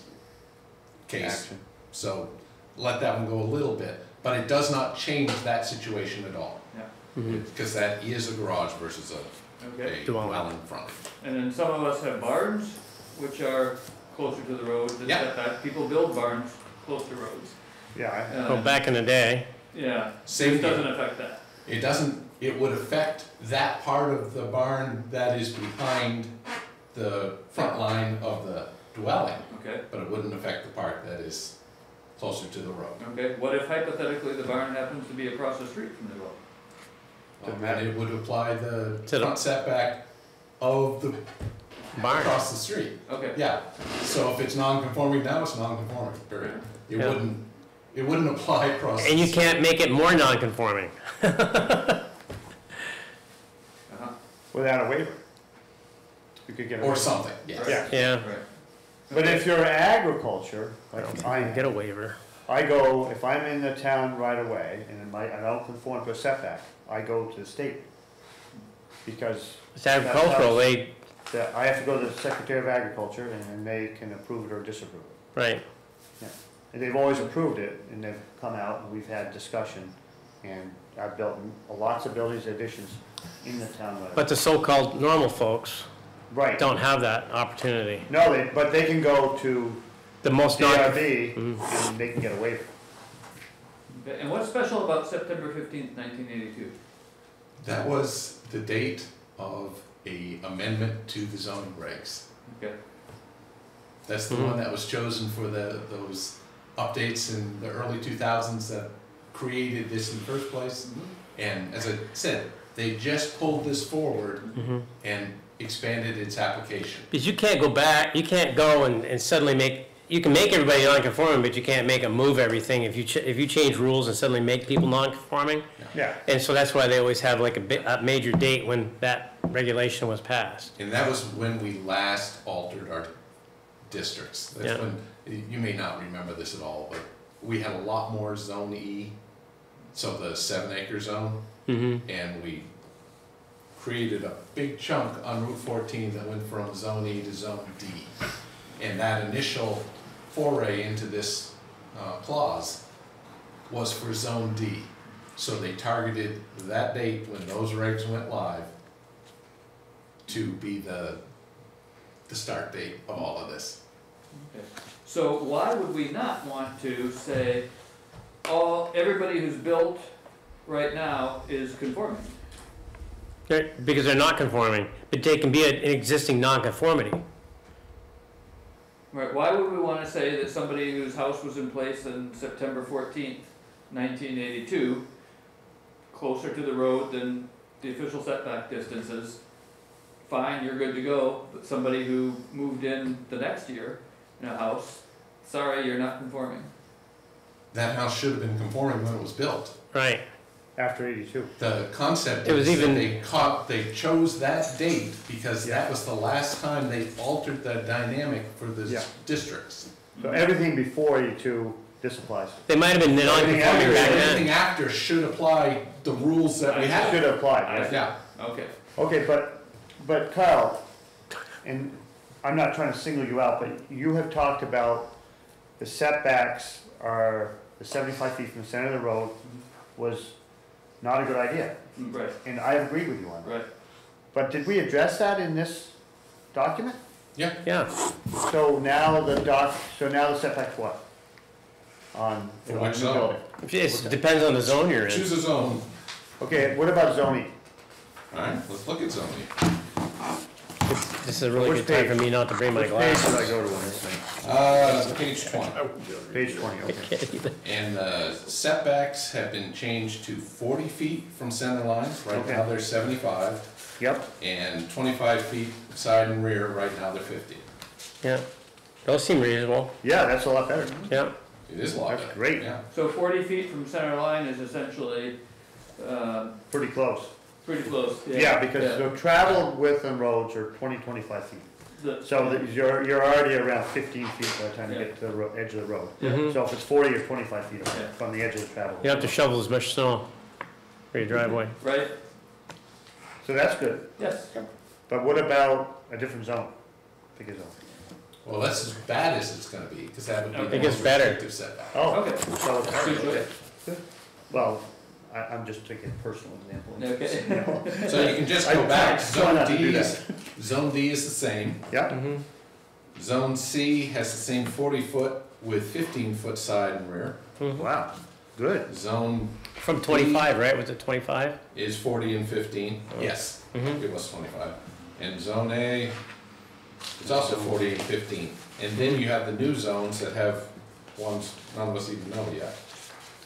case. action. So let that one go a little bit, but it does not change that situation at all. yeah, Mhm. Because that is a garage versus a, okay. a Dwelling. dwelling front. And then some of us have barns, which are closer to the road than Yeah. setback, people build barns close to roads. Yeah, I- Uh, Well, back in the day, Yeah, Same this deal. doesn't affect that. It doesn't, it would affect that part of the barn that is behind the front line of the dwelling, Okay, but it wouldn't affect the part that is closer to the road. okay, what if hypothetically the barn happens to be across the street from the road? Well, then it would apply the To the- front setback of the, Barn. across the street. Okay, Yeah, so if it's non-conforming now, it's non-conforming, period. It Yeah. wouldn't, it wouldn't apply across. And the you can't make it more non-conforming. uh-huh, Without a waiver. You could get a Or waiver. something, yes. Yeah, Yeah, right. but if you're agriculture, like I am, get a waiver. I go, if I'm in the town right away and it might, I don't conform to a setback, I go to the state. Because It's agricultural, they, the- I have to go to the Secretary of Agriculture and then they can approve it or disapprove it. right. And they've always approved it and they've come out and we've had discussion and I've built lots of buildings additions in the town. right. But the so-called normal folks Right. don't have that opportunity. No, they, but they can go to The most non, DRB Mhm. and they can get a waiver. Okay, And what's special about September fifteenth, nineteen eighty-two? That was the date of a amendment to the zoning regs. Okay, That's the Mhm. one that was chosen for the, those updates in the early two thousands that created this in the first place. And as I said, they just pulled this forward Mhm. and expanded its application. because you can't go back, you can't go and, and suddenly make, you can make everybody non-conforming, but you can't make them move everything. If you, ch- if you change rules and suddenly make people non-conforming. Yeah. And so that's why they always have like a bi- a major date when that regulation was passed. And that was when we last altered our districts. That's Yeah. when, you may not remember this at all, but we had a lot more zone E, so the seven acre zone, Mm-hmm. and we created a big chunk on Route fourteen that went from zone E to zone D. And that initial foray into this uh, clause was for zone D. So they targeted that date when those regs went live to be the, the start date of all of this. So why would we not want to say, all, everybody who's built right now is conforming? They're- Because they're not conforming, but they can be an existing non-conformity. Right, why would we wanna say that somebody whose house was in place on September fourteenth, nineteen eighty-two, closer to the road than the official setback distances, fine, you're good to go, but somebody who moved in the next year in a house, sorry, you're not conforming. That house should have been conforming when it was built. Right. After eighty-two. The concept It was is that even- they caught, they chose that date because that was the last time they altered the dynamic for the Yeah. districts. So everything before eighty-two, this applies. They might have been non-conforming after back Everything then. after should apply the rules that we have. Should apply, right? Yeah, Okay, Okay, but, but Kyle, and I'm not trying to single you out, but you have talked about the setbacks are, the seventy-five feet from the center of the road was not a good idea, Mm, right, and I agree with you on that. right. But did we address that in this document? yeah. Yeah, So now the doc, so now the setback's what? On, For on which zone? building? it depends on the zone you're in. Choose a zone. Okay, what about zoning? Alright, let's look at zoning. This is a really Which good time page? for me not to bring my Which page glasses. should I go to on this thing? Uh, page twenty. Page twenty, okay. And the setbacks have been changed to forty feet from center line, right now Okay. they're seventy-five, Yep, and twenty-five feet side and rear, right now they're fifty. Yeah, those seem reasonable, yeah, that's a lot better. yeah. It is a lot That's better. great. Yeah, So forty feet from center line is essentially, uh, Pretty close. pretty close, yeah. Yeah, because the traveled width on roads are 20, 25 feet. The- So that you're, you're already around fifteen feet by the time you Yeah. get to the ro- edge of the road. Mhm. So if it's forty or twenty-five feet Yeah. from the edge of the travel. You don't have to shovel as much snow for your driveway. Right, So that's good. yes, But what about a different zone? Pick a zone. well, that's as bad as it's gonna be, cause that would be Okay. the It gets most better. restrictive setback. Oh, Okay. so it's hard, Good okay. choice. Well, I, I'm just taking a personal example. Okay. You know? So you can just I go back, try zone not to do D is, zone D is the same, Yeah, Mm-hmm. zone C has the same forty foot with fifteen foot side and rear. wow, good. Zone From twenty-five, right? Was it twenty-five? is forty and fifteen, yes, Mhm. it was twenty-five. And zone A, it's also forty and fifteen, And then you have the new zones that have ones none of us even know yet.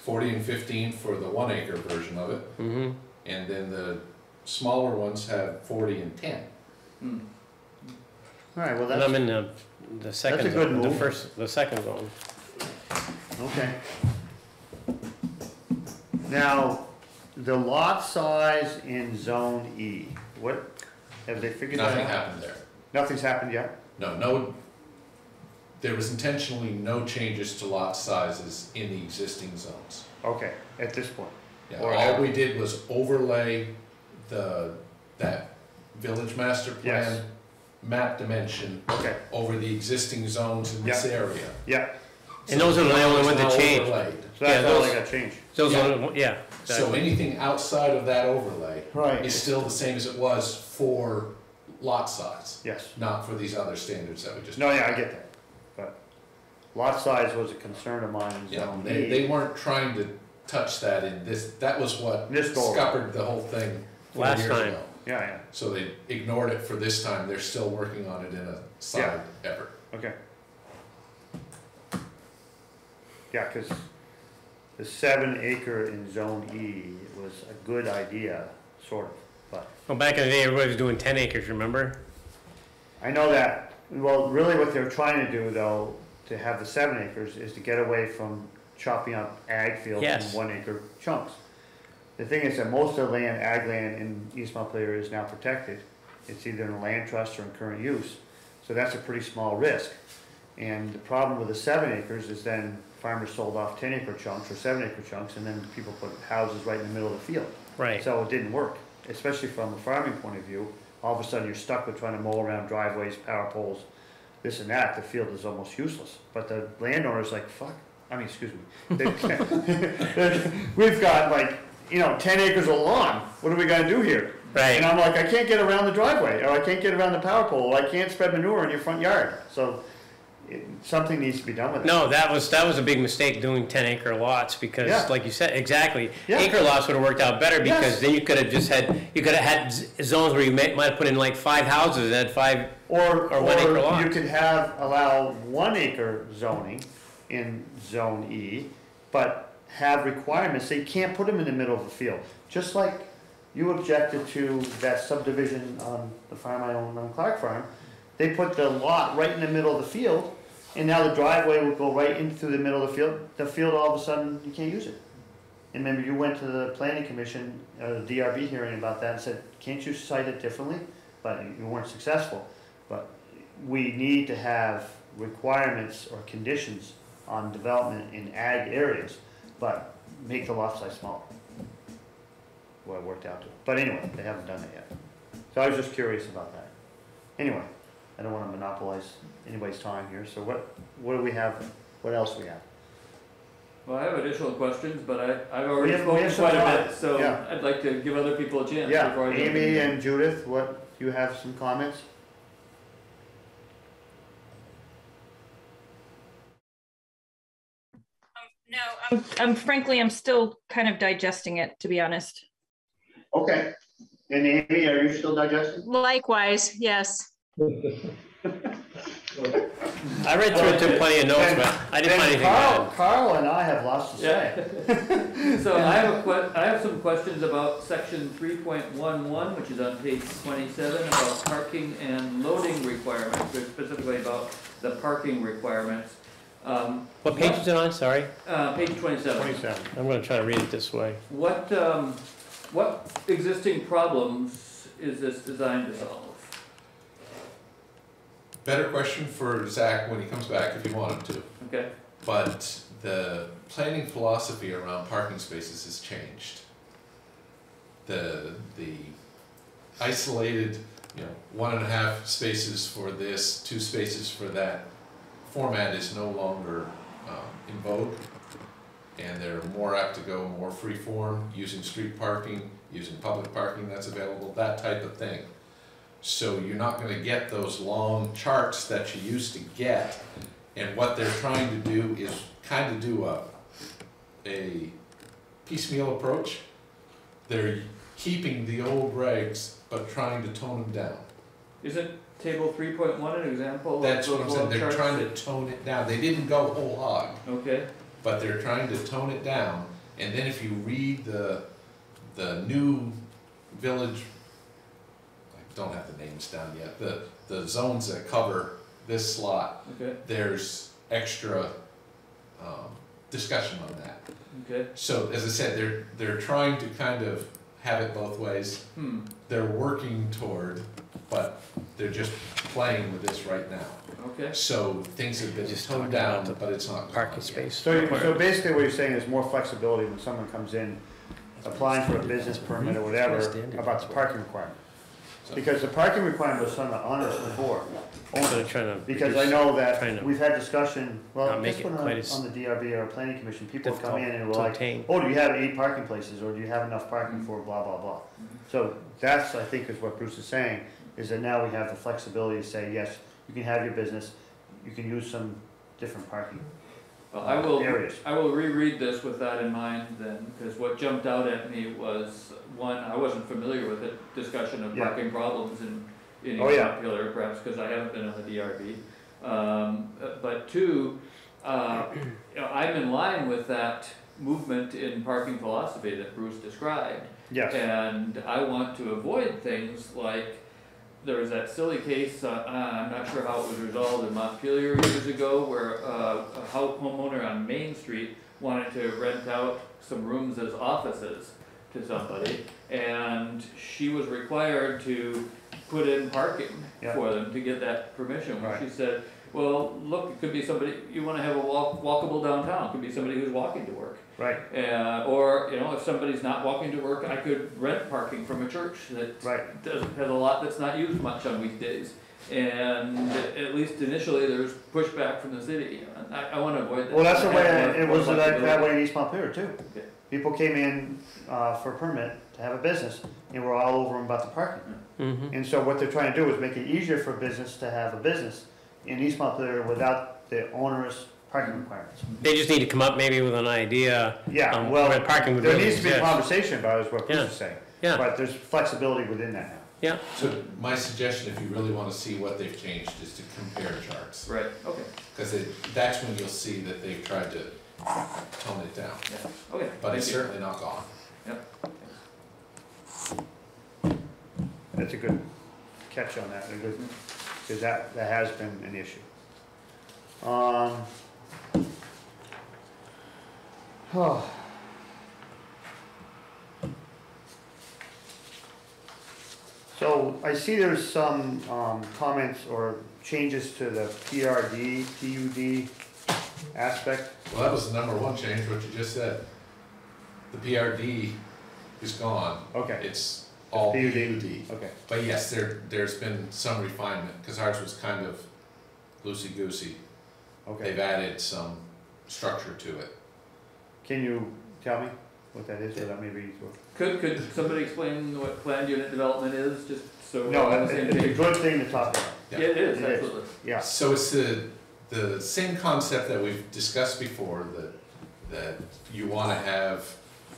Forty and fifteen for the one acre version of it, Mm-hmm. and then the smaller ones have forty and ten. Hmm. All right, well, And I'm that's, in the, the second, a good zone, the move. first, the second zone. okay. Now, the lot size in zone E, what, have they figured that out? Nothing happened there. Nothing's happened yet? No, no, there was intentionally no changes to lot sizes in the existing zones. Okay, at this point. Yeah, Or all we did was overlay the, that village master Yes. plan map dimension Okay, over the existing zones in this Yeah. oarea. yeah, And those are the only ones that It's now changed. overlaid. so that's Yeah, all those- they got changed. Those, Yeah. are- yeah. So exactly. anything outside of that overlay Right. is still the same as it was for lot size, Yes. not for these other standards that we just. No, yeah, I get that, but lot size was a concern of mine in Yeah, zone they, they weren't trying to touch that in this, that was what This go around. scuppered the whole thing four Last years time. ago. Yeah, yeah, So they ignored it for this time, they're still working on it in a side effort. okay. Yeah, cause the seven acre in zone E was a good idea, sort of, but Well, back in the day, everybody was doing ten acres, remember? I know that, well, really what they're trying to do though, to have the seven acres, is to get away from chopping up ag fields in one acre chunks. The thing is that most of the land, ag land in East Montpelier is now protected. It's either in a land trust or in current use, so that's a pretty small risk. And the problem with the seven acres is then farmers sold off ten acre chunks or seven acre chunks, and then people put houses right in the middle of the field. Right. So it didn't work, especially from a farming point of view. All of a sudden, you're stuck with trying to mow around driveways, power poles, this and that. The field is almost useless. But the landowner's like, fuck, I mean, excuse me. We've got like, you know, ten acres of lawn. What are we gonna do here? Right. And I'm like, I can't get around the driveway, or I can't get around the power pole, or I can't spread manure in your front yard. So it, something needs to be done with it. No, that was, that was a big mistake doing ten acre lots because, Yeah. like you said, exactly. Yeah. Acre lots would have worked out better Yes. because then you could have just had, you could have had z- zones where you may, might have put in like five houses and had five, Or, Or one acre or lot. you could have, allow one acre zoning in zone E, but have requirements, that you can't put them in the middle of the field. Just like you objected to that subdivision on the farm I own on Clark Farm, they put the lot right in the middle of the field, and now the driveway would go right in through the middle of the field, the field all of a sudden, you can't use it. And remember, you went to the planning commission, uh, the DRB hearing about that and said, can't you site it differently? But you weren't successful. But we need to have requirements or conditions on development in ag areas, but make the lot size smaller. Well, it worked out to, but anyway, they haven't done it yet. So I was just curious about that. Anyway, I don't wanna monopolize anybody's time here, so what, what do we have, what else we have? Well, I have additional questions, but I, I've already have- we spoken have some quite a time, bit, so yeah. I'd like to give other people a chance Yeah, before I jump in. Amy and Judith, what, do you have some comments? No, I'm, I'm frankly, I'm still kind of digesting it, to be honest. Okay. And Amy, are you still digesting? Likewise, yes. I read through it, took plenty of notes, but I didn't find anything Carl, bad. Carl and I have lots to say. So I have a que- I have some questions about section three point one one, which is on page twenty-seven, about parking and loading requirements, or specifically about the parking requirements. Um, What page is it on, sorry? Uh, page twenty-seven. Twenty-seven. I'm gonna try to read it this way. What, um, what existing problems is this designed to solve? Better question for Zach when he comes back if you want him to. Okay, But the planning philosophy around parking spaces has changed. The, the isolated, you know, one and a half spaces for this, two spaces for that format is no longer um, in vogue. And they're more apt to go more free form, using street parking, using public parking that's available, that type of thing. So you're not gonna get those long charts that you used to get. And what they're trying to do is kind of do a, a piecemeal approach. They're keeping the old regs, but trying to tone them down. Isn't table three point one an example of That's what I'm saying, they're charts trying to tone it down, they didn't go whole hog, Okay, but they're trying to tone it down. And then if you read the, the new village, don't have the names down yet, the, the zones that cover this slot, okay, there's extra, um, discussion on that. okay, So, as I said, they're, they're trying to kind of have it both ways. hmm, They're working toward, but they're just playing with this right now. okay. So, things have been Just toned talking about down, the but it's not. gone Parking yet. space. So, you- so basically what you're saying is more flexibility when someone comes in, applying for a business permit or whatever, about the parking requirement. Because the parking requirement was on the honors before. So they're trying to. Because I reduce- know trying that to we've had discussion, well, not make just it when on, as on the DRB or planning commission, people come in and were to like, obtain. oh, do you have eight parking places, or do you have enough parking for blah, blah, blah. So that's, I think, is what Bruce is saying, is that now we have the flexibility to say, yes, you can have your business, you can use some different parking Well, I will, areas. I will reread this with that in mind then, because what jumped out at me was, one, I wasn't familiar with it, discussion of Yeah. parking problems in, in Oh, yeah. popular, perhaps because I haven't been on the DRB. Um, uh, but two, uh, you know, I'm in line with that movement in parking philosophy that Bruce described. Yes, And I want to avoid things like, there was that silly case, uh, uh, I'm not sure how it was resolved in Montpelier years ago, where, uh, a hou- homeowner on Main Street wanted to rent out some rooms as offices to somebody, and she was required to put in parking Yeah. for them to get that permission. Right. She said, well, look, it could be somebody, you wanna have a walk, walkable downtown, it could be somebody who's walking to work. right, Uh, or, you know, if somebody's not walking to work, I could rent parking from a church that right. doesn't, has a lot that's not used much on weekdays. And at least initially, there was pushback from the city, I, I wanna avoid that. Well, that's the way, it was that way in East Montpelier too. People came in, uh, for a permit to have a business, and we're all over them about the parking. Mhm. And so what they're trying to do is make it easier for business to have a business in East Montpelier without the onerous parking requirements. They just need to come up maybe with an idea. Yeah, um, well, where parking would there really needs to be a exist. conversation about it, is what Bruce Yeah. is saying. Yeah. But there's flexibility within that now. Yeah, So, my suggestion, if you really wanna see what they've changed, is to compare charts. Right, okay, Cause it, that's when you'll see that they've tried to tone it down, yeah, okay. but it's you. certainly not gone. That's a good catch on that, because that, that has been an issue. Um. oh. So I see there's some, um, comments or changes to the PRD, PUD aspect. Well, that was the number one change, what you just said. The PRD is gone, Okay, it's all PUD. PUD. okay, But yes, there, there's been some refinement, cause ours was kind of loosey-goosey. Okay. They've okay. added some structure to it. Can you tell me what that is, or that may be? Could, could somebody explain what planned unit development is, just so we're No, all on the same it's a page? good thing to talk about, Yeah, it is, It is. absolutely. yeah. So it's the, the same concept that we've discussed before, that, that you wanna have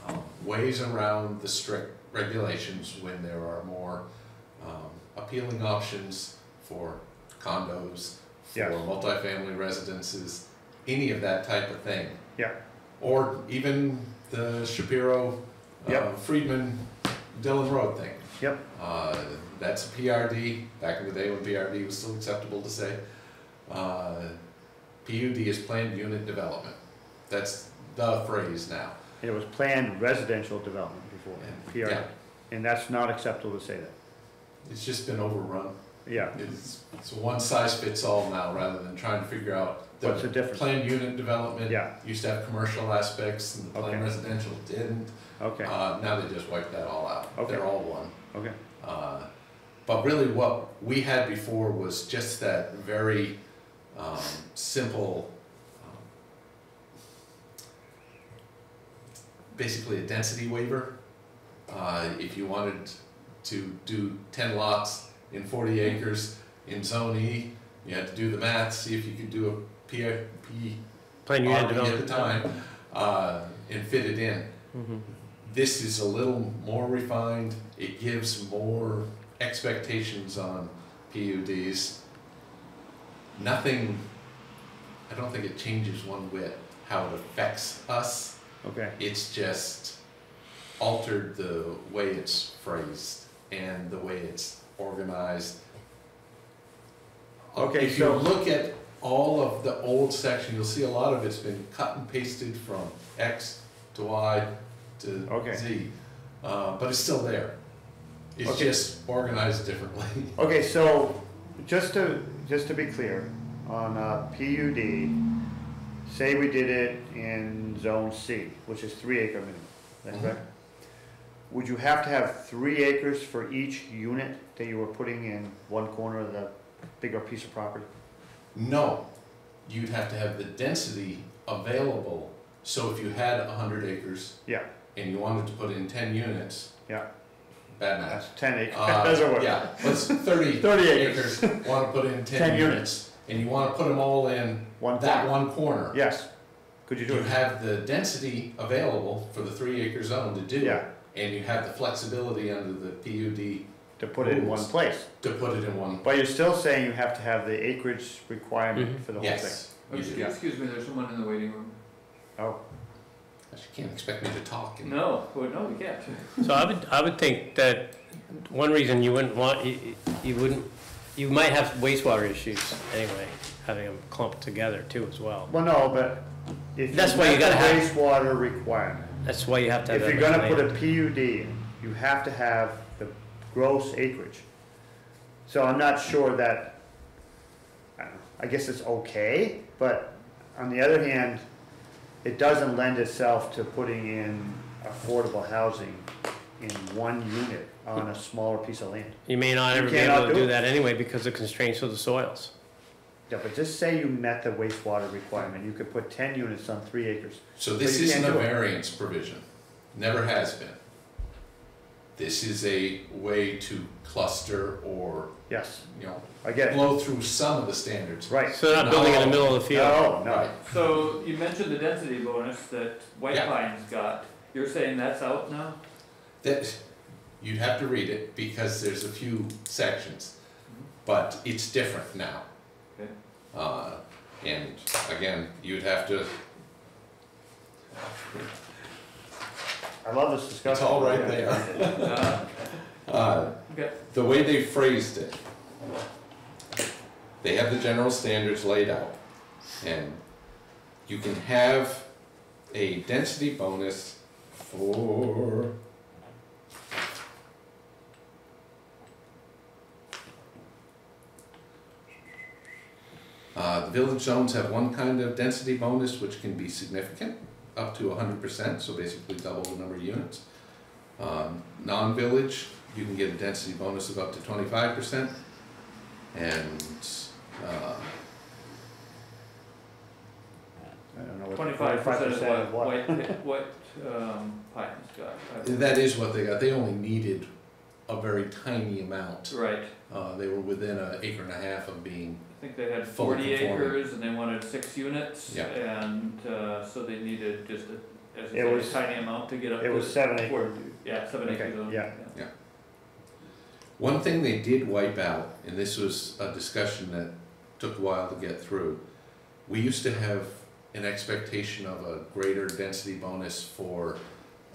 um, ways around the strict regulations when there are more um, appealing options for condos, for multifamily residences, any of that type of thing. Yeah. Or even the Shapiro, uh, Yep. Friedman, Dillon Road thing. Yep. Uh, that's a PRD, back in the day when PRD was still acceptable to say. Uh, PUD is planned unit development. That's the phrase now. It was planned residential development before, Yeah. PRD, and that's not acceptable to say that. It's just been overrun. Yeah, It's, it's one size fits all now, rather than trying to figure out. What's the difference? Planned unit development Yeah. used to have commercial aspects, and the planned Okay. residential didn't. okay, Uh, now they just wiped that all out. Okay. They're all one. okay, Uh, But really what we had before was just that very um, simple, basically a density waiver. Uh, If you wanted to do ten lots in forty acres in zone E, you had to do the math, see if you could do a P, P, plan unit RV at the time, uh, and fit it in. Mhm. This is a little more refined, it gives more expectations on PUDs. Nothing, I don't think it changes one whit how it affects us. Okay, It's just altered the way it's phrased and the way it's organized. Okay, If you look at all of the old section, you'll see a lot of it's been cut and pasted from X to Y to Okay. Z. Uh, but it's still there. It's Okay. just organized differently. okay, so, just to, just to be clear, on uh, PUD, say we did it in zone C, which is three acre minimum, is that Mhm. correct? Would you have to have three acres for each unit that you were putting in one corner of the bigger piece of property? No, you'd have to have the density available, so if you had a hundred acres Yeah, and you wanted to put in ten units, yeah, bad math. that's ten acres, Uh, doesn't work. Yeah, let's thirty 30 acres. acres, wanna put in 10 ten units. units, and you wanna put them all in One that corner. one corner. Yes, could you do You it? have the density available for the three acre zone to do Yeah. and you have the flexibility under the PUD To put it in one Rules. place, to put it in one, but you're still saying you have to have the acreage requirement Mhm. for the whole thing? yes. you Excuse, do. excuse me, there's someone in the waiting room. Oh, You can't expect me to talk and. No, well, no, we can't. So I would, I would think that one reason you wouldn't want, you, you wouldn't, you might have wastewater issues anyway, having them clumped together too as well. well, no, but if That's why you met gotta have- wastewater requirement, That's why you have to have if you're gonna put a land. PUD in, you have to have the gross acreage. So I'm not sure that, I don't know, I guess it's okay, but on the other hand, it doesn't lend itself to putting in affordable housing in one unit on a smaller piece of land. You may not You ever be cannot able to do do it. that anyway because of constraints of the soils. Yeah, but just say you met the wastewater requirement, you could put ten units on three acres. So this But you isn't can't a do it. variance provision, never has been. This is a way to cluster or, Yes, you know, I get it, blow through some of the standards. right. So they're not building in the middle of the field. No, no, Right, So you mentioned the density bonus that White Yeah. Pines got. You're saying that's out now? that, you'd have to read it because there's a few sections, mm-hmm. but it's different now. Okay. Uh, and again, you'd have to, I love this discussion. It's all right Yeah. there. Uh, uh, Okay, the way they phrased it, they have the general standards laid out, and you can have a density bonus for Uh, the village zones have one kind of density bonus which can be significant, up to hundred percent, so basically double the number of units. Um, non-village, you can get a density bonus of up to twenty-five percent. And, uh, I don't know what. twenty-five percent is 25% what, what? White, what, um, Pines got. I believe. that is what they got, they only needed a very tiny amount. Right, Uh, they were within an acre and a half of being, I think they had Fully forty conforming. acres and they wanted six units. Yeah. And, uh, so they needed just a, as It you say, was- a tiny amount to get up It to. was seven four- Yeah, seven Okay, acres. yeah. one thing they did wipe out, and this was a discussion that took a while to get through. We used to have an expectation of a greater density bonus for,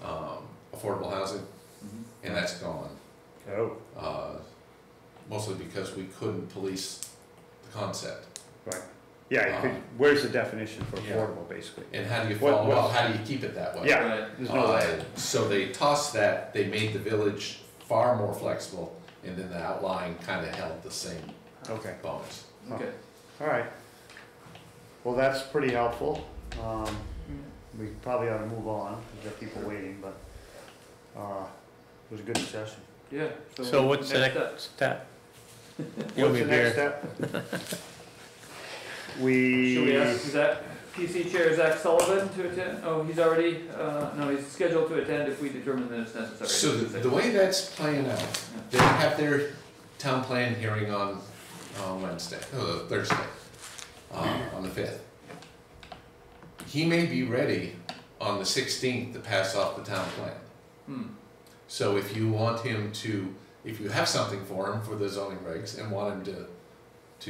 um, affordable housing, Mhm. and that's gone. Oh, uh, mostly because we couldn't police the Right. yeah, you could, Um, where's the definition for yeah. affordable, basically? And how do you What- follow what- up, how do you keep it that way? Yeah. Right, There's no Uh, way. So they tossed that, they made the village far more flexible, and then the outlying kinda held the same Okay, bonus. okay. all right. Well, that's pretty helpful. Um, we probably ought to move on, we've got people waiting, but, uh, it was a good discussion. Yeah. So what's the step? next step? You'll What's be the next here. step? We. Should we ask Zach, PC Chair Zach Sullivan to attend? Oh, he's already, uh, no, he's scheduled to attend if we determine that it's necessary. So the, the way that's playing out, they have their town plan hearing on, on Wednesday, uh, Thursday, uh, on the fifth. He may be ready on the sixteenth to pass off the town plan. Hmm, So if you want him to if you have something for him for the zoning regs and want him to,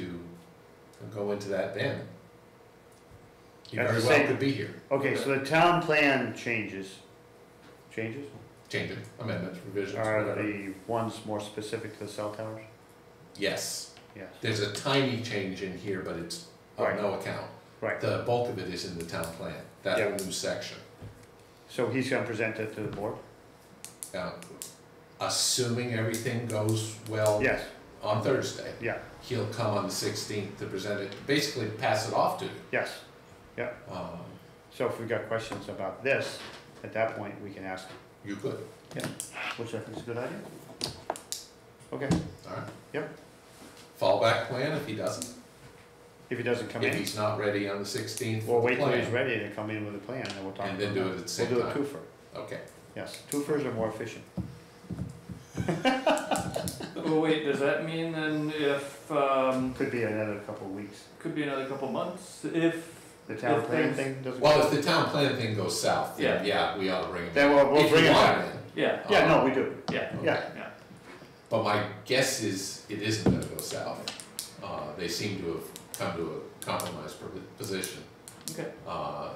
to go into that then, he That's very the well same- could be here. Okay, so the town plan changes, changes, Change it, amendments, revisions, are whatever. the ones more specific to the cell towers? Yes, Yes, there's a tiny change in here, but it's of Right. no account. right. The bulk of it is in the town plan, that Yeah. new section. So he's gonna present it to the board? Now, assuming everything goes well Yes, on Thursday, yeah, he'll come on the sixteenth to present it, basically pass it off to you. yes. Um, So if we've got questions about this, at that point, we can ask him, You could, yeah, which I think is a good idea. Okay, alright? Yep. Fallback plan if he doesn't, if he doesn't come in? if in, he's not ready on the sixteenth we'll for wait till he's plan. ready to come in with a plan, and we'll talk. And then about do it at the same We'll do a time. twofer, Okay, yes, twofers are more efficient. Well, wait, does that mean then if, um, Could be another couple of weeks. could be another couple months if, The town If plan things- thing doesn't. well, if the town plan thing goes south, then Yeah. yeah, we ought to bring him in. Then we'll, we'll If you bring it want back. him yeah, Yeah, no, we do, yeah, in. yeah. Yeah. But my guess is it isn't gonna go south. Uh, they seem to have come to a compromise pro- position. Okay. Uh,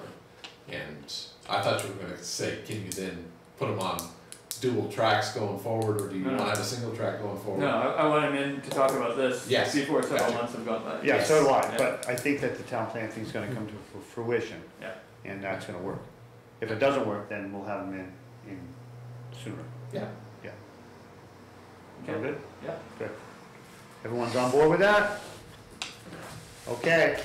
and I thought you were gonna say, can you then put them on dual tracks going forward, or do you No, no. wanna have a single track going forward? No, I, I want him in to talk about this Yes, before several gotcha. months have gone by. Yeah, so do I, Yeah. but I think that the town plan is gonna come to fruition. Yeah. And that's gonna work. If it doesn't work, then we'll have him in, in sooner. Yeah. Sound good? Yeah. Good. Everyone's on board with that? Okay.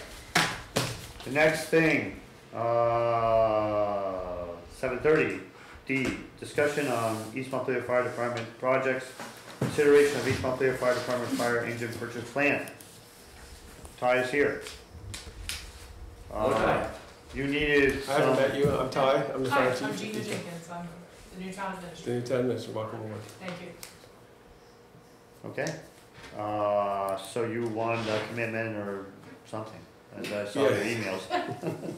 The next thing, uh, seven thirty, D, discussion on East Montpelier Fire Department projects, consideration of East Montpelier Fire Department fire engine purchase plan. Ty is here. Hello, Uh, You needed I haven't some, met you, I'm Ty, I'm the Hi, fire I'm chief. Gina Jenkins, I'm the new town administrator. The administrator, new town administrator, welcome aboard. thank you. okay, uh, so you wanted a commitment or something, as I saw your Yeah. emails.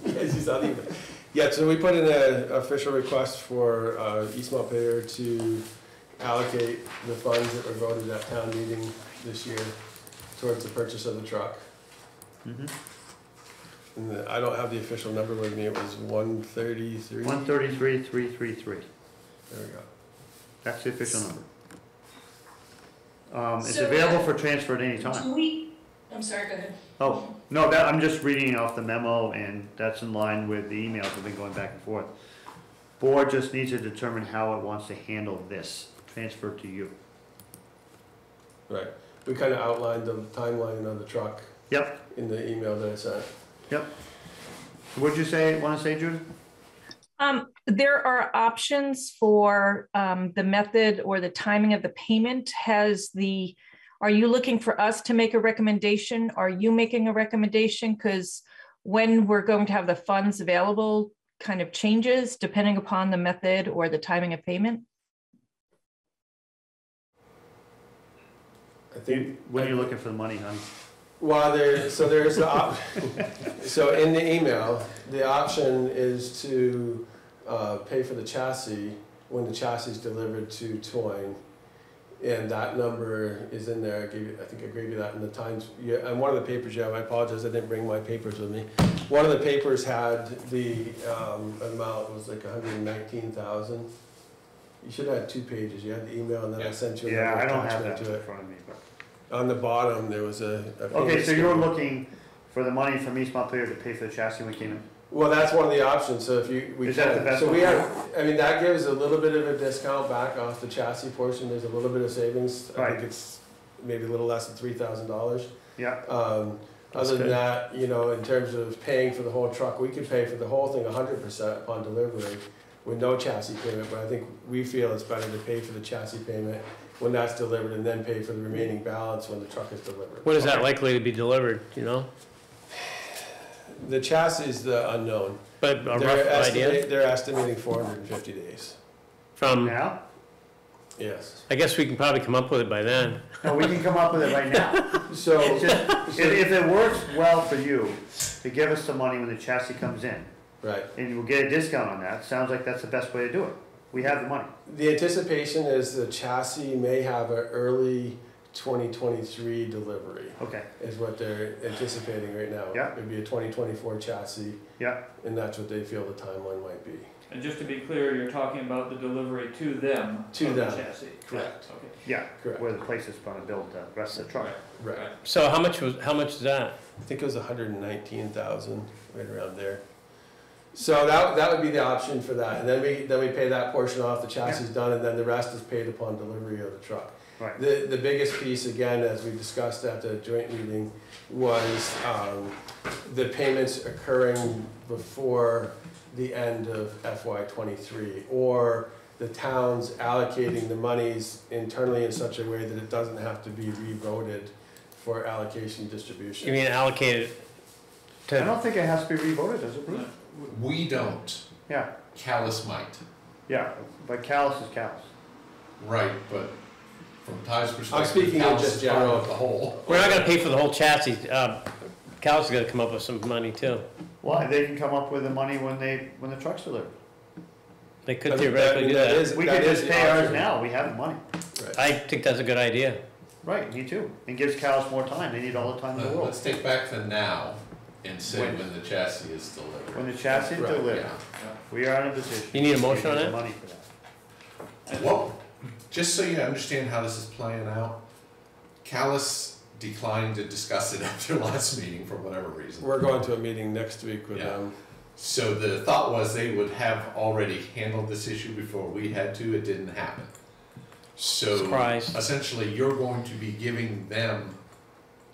Yes, you saw the email. Yeah, so we put in an official request for uh, East Montpelier to allocate the funds that were voted at town meeting this year towards the purchase of the truck. Mhm. And the- I don't have the official number with me, it was one thirty-three. One thirty-three, three, three, three. There we go. That's the official number. Um, it's So, available for transfer at any time. Do we, I'm sorry, go ahead. Oh, no, that, I'm just reading off the memo and that's in line with the emails that have been going back and forth. Board just needs to determine how it wants to handle this, transfer to you. Right, we kind of outlined the timeline of the truck Yep, in the email that I sent. Yep. What'd you say, wanna say, Judith? Um, there are options for, um, the method or the timing of the payment. Has the, are you looking for us to make a recommendation? Are you making a recommendation? Because when we're going to have the funds available kind of changes depending upon the method or the timing of payment? I think. When are you looking for the money, hon? Well, there, so there's the op, so in the email, the option is to, uh, pay for the chassis when the chassis is delivered to Toyne. And that number is in there, I gave you, I think I gave you that in the Times, yeah, and one of the papers you have, I apologize, I didn't bring my papers with me. One of the papers had the, um, amount was like hundred and nineteen thousand. You should have had two pages, you had the email and then I sent you Yeah, I don't have that in front of me, but. On the bottom, there was a. a Okay, so you're looking for the money from East Montpelier to pay for the chassis when we came in? Well, that's one of the options, so if you, we Is that the can, best so we one? have, I mean, that gives a little bit of a discount back off the chassis portion, there's a little bit of savings. I Right. think it's maybe a little less than three thousand dollars. Yeah, Um, That's other than good. that, you know, in terms of paying for the whole truck, we could pay for the whole thing hundred percent upon delivery with no chassis payment, but I think we feel it's better to pay for the chassis payment when that's delivered and then pay for the remaining balance when the truck is delivered. When is that likely to be delivered, you know? The chassis is the unknown. But a They're rough idea they're estimating four hundred and fifty days, from, now? yes. I guess we can probably come up with it by then. No, we can come up with it right now. So, It's just, if, if it works well for you, to give us the money when the chassis comes in, right, and we'll get a discount on that, sounds like that's the best way to do it. We have the money. The anticipation is the chassis may have an early 2023 delivery, Okay, is what they're anticipating right now. Yeah. It'd be a 2024 chassis, yeah, and that's what they feel the timeline might be. And just to be clear, you're talking about the delivery to them To of the them. chassis. Correct. Okay. yeah, Correct. where the place is gonna build the rest of the truck. Right. So how much was, how much is that? I think it was 119,000, right around there. So that, that would be the option for that, and then we, then we pay that portion off, the chassis is done, and then the rest is paid upon delivery of the truck. Right. The, the biggest piece, again, as we discussed at the joint meeting, was, um, the payments occurring before the end of FY twenty-three, or the towns allocating the monies internally in such a way that it doesn't have to be re-voted for allocation distribution. You mean allocated to? I don't think it has to be re-voted, does it, Bruce? We don't, Yeah, Calais might, yeah, but Calais is Calais. right, but from Ty's perspective, I'm speaking of just is general- of the whole. we're not gonna pay for the whole chassis. Uh, Cal's gonna come up with some money too. Why, they can come up with the money when they, when the truck's delivered. They could I mean, theoretically do that that. is- We that can is just the pay ours option. now, we have the money. Right. I think that's a good idea. Right, me too. And gives cows more time, they need all the time in the Let- world. Let's take back the now and say When- when the chassis is delivered. When the chassis is Right, delivered, Yeah. we are in a position. You need a motion to on get that? the Money for that. Well, just so you understand how this is playing out, Calais declined to discuss it at their last meeting for whatever reason. We're going to a meeting next week with Yeah. them. So the thought was they would have already handled this issue before we had to, it didn't happen. So Surprise. essentially, you're going to be giving them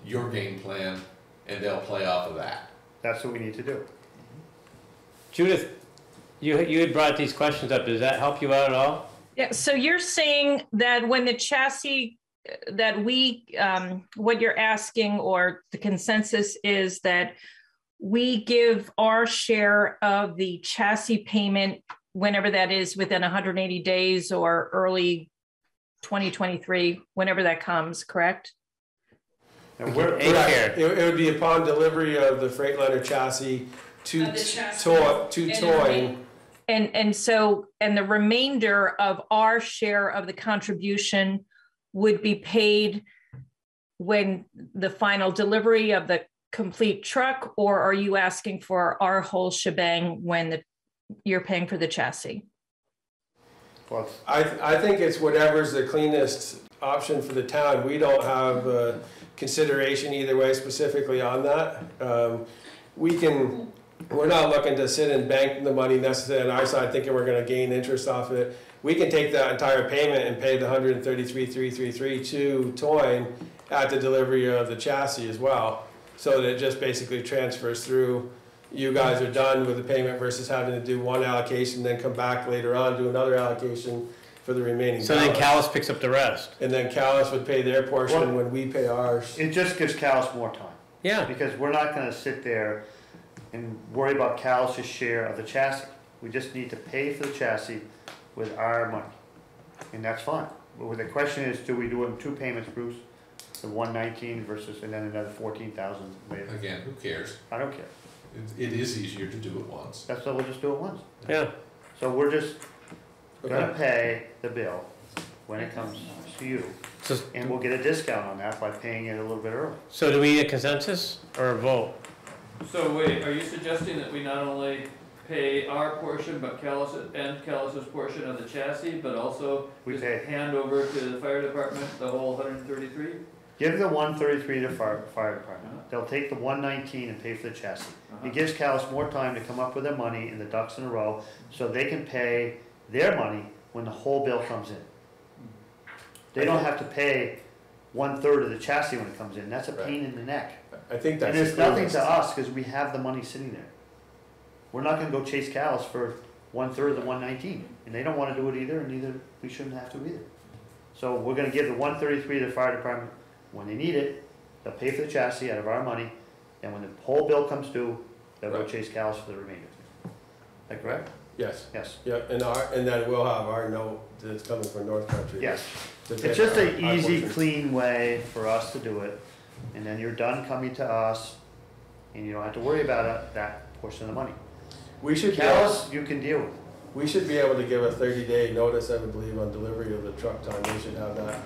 your game plan and they'll play off of that. That's what we need to do. Judith, you, you had brought these questions up. Does that help you out at all? Yeah, so you're saying that when the chassis, that we, um, what you're asking or the consensus is that we give our share of the chassis payment whenever that is within 180 days or early 2023, whenever that comes, correct? And we're, A share. It, it would be upon delivery of the Freightliner chassis to, Of chassis. to, to And the Toy. remain- And, and so, and the remainder of our share of the contribution would be paid when the final delivery of the complete truck, or are you asking for our whole shebang when the, you're paying for the chassis? well, I, I think it's whatever's the cleanest option for the town. We don't have uh, consideration either way specifically on that. Um, We can, we're not looking to sit and bank the money necessarily on our side thinking we're gonna gain interest off of it. We can take that entire payment and pay the hundred and thirty-three, three, three, three to Toyne at the delivery of the chassis as well. So that it just basically transfers through you guys are done with the payment versus having to do one allocation, then come back later on, do another allocation for the remaining So then balance. Calais picks up the rest. And then Calais would pay their Well- portion when we pay ours. it just gives cows more time. Yeah. Because we're not gonna sit there and worry about Cal's share of the chassis. We just need to pay for the chassis with our money. And that's fine. But the question is, do we do it in two payments, Bruce? The one nineteen versus, and then another fourteen thousand later? Again, who cares? I don't care. It, it is easier to do it once. That's why we'll just do it once. Yeah. So we're just gonna pay the bill when it comes to you. So, And we'll get a discount on that by paying it a little bit early. so do we need a consensus or a vote? So wait, are you suggesting that we not only pay our portion, but Calais and Calais's portion of the chassis, but also We just pay. hand over to the fire department the whole hundred and thirty-three? Give the one thirty-three to fire, fire department. They'll take the one nineteen and pay for the chassis. Uh-huh. It gives Calais more time to come up with their money and the ducks in a row, so they can pay their money when the whole bill comes in. They don't have to pay one-third of the chassis when it comes in, that's a pain in the neck. I think that's. And it's the nothing to us, cause we have the money sitting there. We're not gonna go chase cows for one-third of the one nineteen, and they don't wanna do it either, and neither, we shouldn't have to either. So we're gonna give the one thirty-three to the fire department, when they need it, they'll pay for the chassis out of our money, and when the whole bill comes due, they'll go Right. chase cows for the remainder. Is that correct? Yes, Yes, yep, and our, and then we'll have our note that's coming from North Country. yes. to pay It's just our- an our easy, portion. clean way for us to do it, and then you're done coming to us, and you don't have to worry about it, that portion of the money. We should, be- Cows, you can deal with. we should be able to give a thirty day notice, I would believe, on delivery of the truck time. We should have that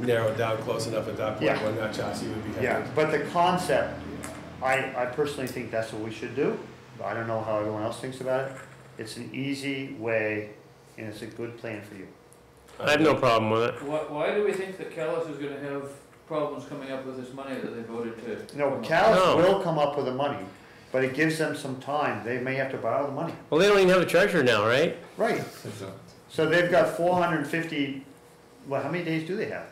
narrowed down close enough at that point Yeah. when that chassis would be Yeah, handed. but the concept, I, I personally think that's what we should do. I don't know how everyone else thinks about it. It's an easy way, and it's a good plan for you. I have no problem with it. Why, why do we think that Calais is gonna have problems coming up with this money that they voted to? No, come up Calais No. will come up with the money, but it gives them some time. They may have to borrow the money. Well, they don't even have a treasurer now, right? Right, So, so they've got four hundred and fifty, well, how many days do they have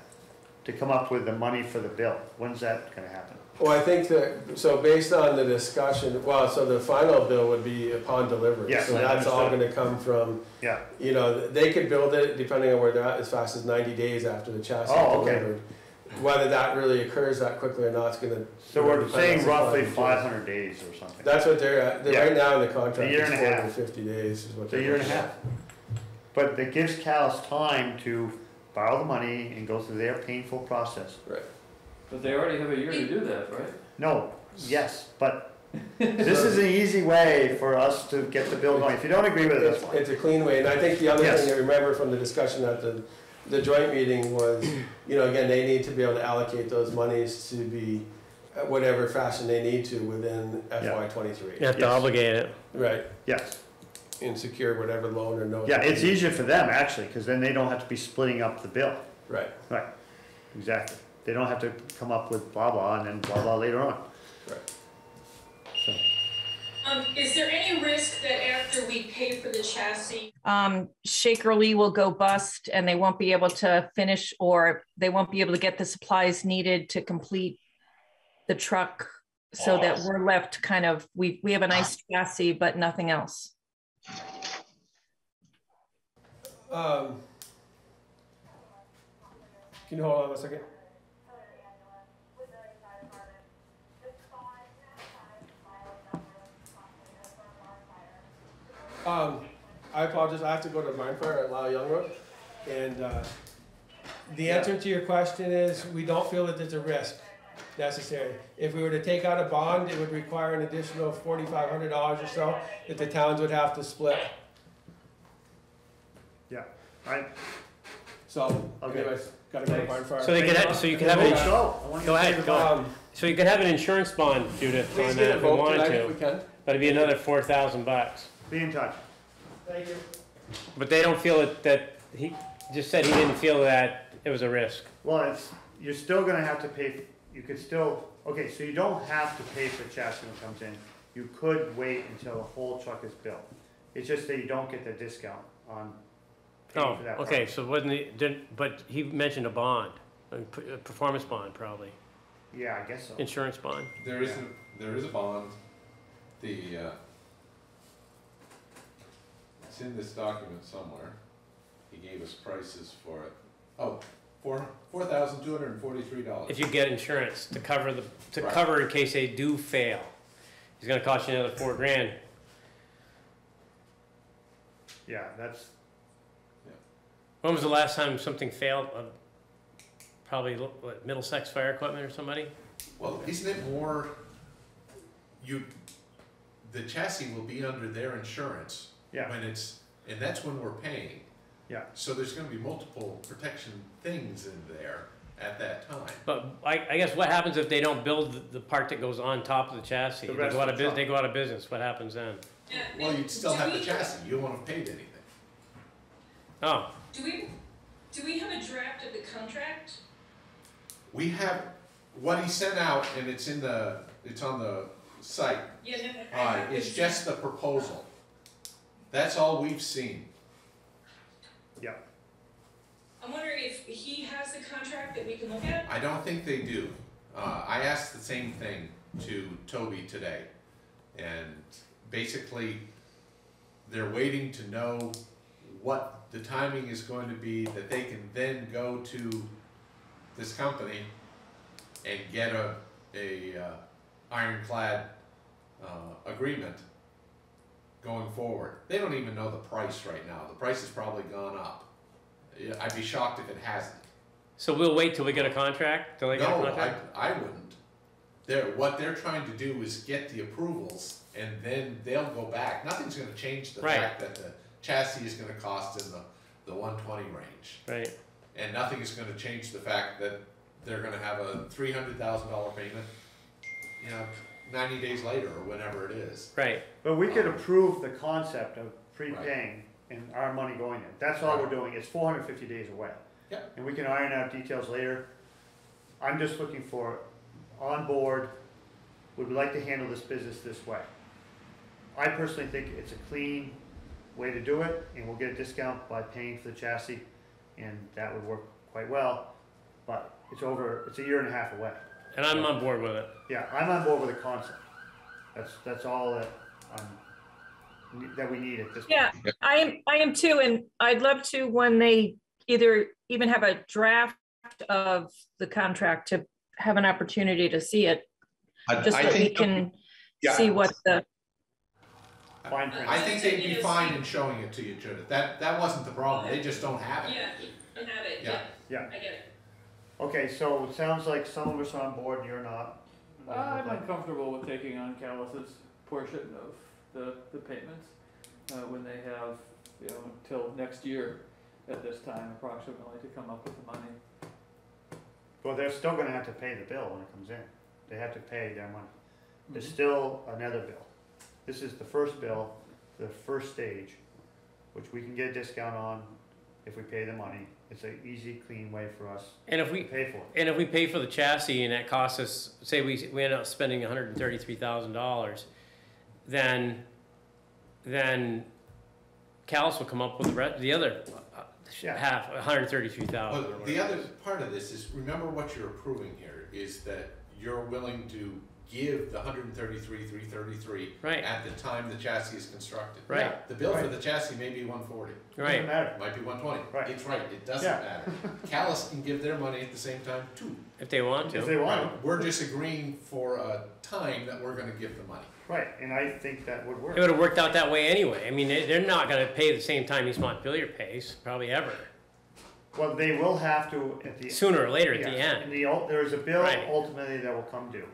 to come up with the money for the bill? When's that gonna happen? Well, I think that, so based on the discussion, well, so the final bill would be upon delivery. Yes, So I that's all gonna come from, Yeah, you know, they could build it depending on where they're at as fast as ninety days after the chassis is Oh, okay. delivered. Whether that really occurs that quickly or not is gonna. so we're depend saying roughly five hundred days or something. That's what they're at, they're Yeah. right now in the contract, A year it's and a half. hundred and fifty days is what a year and a half. But it gives Calais time to borrow the money and go through their painful process. Right. But they already have a year to do that, right? No, yes, but this is an easy way for us to get the bill going. If you don't agree with it, that's It's, it's a clean way, and I think the other Yes. thing to remember from the discussion at the, the joint meeting was, you know, again, they need to be able to allocate those monies to be, uh, whatever fashion they need to within FY twenty-three. You have to Yes. obligate it. Right, Yes, and secure whatever loan or note. yeah, they it's need. easier for them actually, because then they don't have to be splitting up the bill. Right, Right, exactly. They don't have to come up with blah blah and then blah blah later on. right. So, Um, is there any risk that after we pay for the chassis, Um, Shaker Lee will go bust and they won't be able to finish or they won't be able to get the supplies needed to complete the truck. So that we're left kind of, we, we have a nice chassis, but nothing else. Um, Can you hold on a second? Um, I apologize, I have to go to Barn Fire at Lyle Young Road, and, uh, the answer to your question is, we don't feel that there's a risk necessary. If we were to take out a bond, it would require an additional forty-five hundred dollars or so that the towns would have to split. yeah, I, So, Okay. anyways, gotta go to Barn Fire. So they could, have- so you could have, an- go. Go ahead, go. Um, so you could have an insurance bond, Judith, please on that if we wanted tonight if we to. can. But it'd be another four thousand bucks. Be in touch. Thank you. But they don't feel that, that, he just said he didn't feel that it was a risk. Well, it's, you're still gonna have to pay, you could still, okay, so you don't have to pay for chassis when it comes in. You could wait until the whole truck is built. It's just that you don't get the discount on paying Oh, for that. okay, so wasn't he, didn't, but he mentioned a bond, a p- a performance bond probably, Yeah, I guess so. insurance bond. There is a, there is a bond, the, uh, it's in this document somewhere, he gave us prices for it. Oh, four, four thousand two hundred and forty-three dollars. If you get insurance to cover the, to Right. cover in case they do fail. It's gonna cost you another four grand. Yeah, that's, When was the last time something failed? Uh, Probably, what, Middlesex Fire Equipment or somebody? Well, isn't it more, you, the chassis will be under their insurance yeah, when it's, and that's when we're paying. yeah. So there's gonna be multiple protection things in there at that time. But I, I guess what happens if they don't build the- the part that goes on top of the chassis? The They go out of of the business, they go out of business, what happens then? yeah, Well, you'd still do have the chassis, you won't have paid anything. Oh, Do we, do we have a draft of the contract? We have, what he sent out, and it's in the, it's on the site, Yeah, no, no, I uh, it's just the proposal. That's all we've seen. Yeah. I'm wondering if he has the contract that we can look at? I don't think they do. Uh, I asked the same thing to Toby today. And basically, they're waiting to know what the timing is going to be that they can then go to this company and get a, a, uh, ironclad, uh, agreement going forward. They don't even know the price right now. The price has probably gone up. I'd be shocked if it hasn't. so we'll wait till we get a contract, till they get a No, I. I wouldn't. They're, what they're trying to do is get the approvals and then they'll go back. Nothing's gonna change the Right. fact that the chassis is gonna cost in the, the one twenty range. Right, And nothing is gonna change the fact that they're gonna have a three hundred thousand dollar payment, you know, ninety days later or whenever it is. right. But we could approve the concept of prepaying and our money going in. That's all we're doing. It's four hundred fifty days away. Yeah. And we can iron out details later. I'm just looking for on board, would we like to handle this business this way? I personally think it's a clean way to do it, and we'll get a discount by paying for the chassis, and that would work quite well. But it's over, it's a year and a half away. And I'm on board with it. Yeah, I'm on board with the concept. That's, that's all that, um, that we need at this point. Yeah, I am, I am too, and I'd love to, when they either even have a draft of the contract to have an opportunity to see it, I- just I so we think- can Yeah. see what the, Fine print. I think they'd be fine in showing it to you, Judith. That, that wasn't the problem. They just don't have it. Yeah, you have it, Yeah. yeah, Yeah, I get it. Okay, so it sounds like some of us are on board and you're not. I'm uncomfortable with taking on Calais's portion of the, the payments, uh, when they have, you know, until next year at this time approximately to come up with the money. Well, they're still gonna have to pay the bill when it comes in. They have to pay their money. There's Mhm. still another bill. This is the first bill, the first stage, which we can get a discount on if we pay the money. It's an easy, clean way for us And if to we, pay for it. and if we pay for the chassis and that costs us, say we, we end up spending hundred and thirty-three thousand dollars, then, then Calais will come up with the re, the other uh, Yeah. half, hundred and thirty-three thousand or But the other part of this is, remember what you're approving here, is that you're willing to give the hundred and thirty-three, three thirty-three Right, at the time the chassis is constructed. right, The bill for the chassis may be one forty, Right. Doesn't right. matter. might be one twenty. Right. It's right, it doesn't Yeah. matter. Calais can give their money at the same time too. If they want to. If they want it. We're just agreeing for a time that we're gonna give the money. Right, and I think that would work. It would have worked out that way anyway. I mean, they, they're not gonna pay the same time East Montpelier pays, probably ever. Well, they will have to at the. Sooner or later at the end. The, there is a bill Right. ultimately that will come due.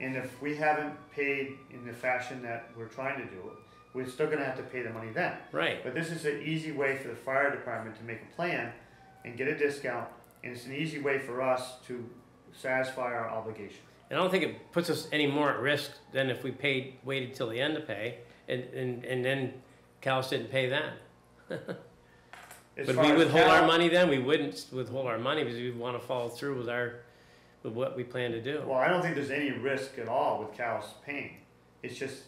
And if we haven't paid in the fashion that we're trying to do it, we're still gonna have to pay the money then. Right. But this is an easy way for the fire department to make a plan and get a discount, and it's an easy way for us to satisfy our obligation. And I don't think it puts us any more at risk than if we paid, waited till the end to pay, and, and, and then Calais didn't pay then. As far we as withhold our Cal- money then? We wouldn't withhold our money because we wanna follow through with our, with what we plan to do. Well, I don't think there's any risk at all with Cal's paying. It's just,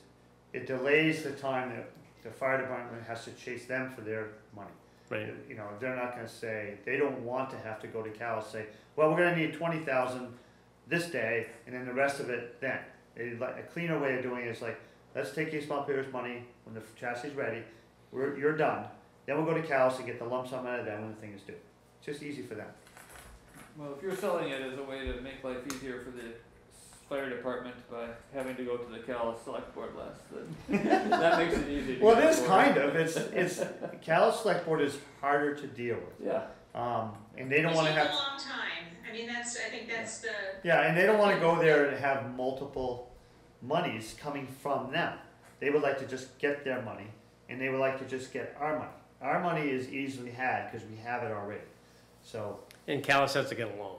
it delays the time that the fire department has to chase them for their money. Right, You know, they're not gonna say, they don't want to have to go to Cal and say, well, we're gonna need twenty thousand this day, and then the rest of it then. They like, a cleaner way of doing it is like, let's take East Montpelier's money when the chassis is ready, we're, you're done. Then we'll go to Cal's and get the lump sum out of them when the thing is due. It's just easy for them. Well, if you're selling it as a way to make life easier for the fire department by having to go to the Calais select board less, then that makes it easy. Well, it get is for. kind of, it's, it's, Cal's select board is harder to deal with. Yeah, Um, and they don't wanna takes have. a long time, I mean, that's, I think that's the, Yeah, and they don't wanna go there and have multiple monies coming from them. They would like to just get their money, and they would like to just get our money. Our money is easily had, cause we have it already. So, and Calais has to get a loan.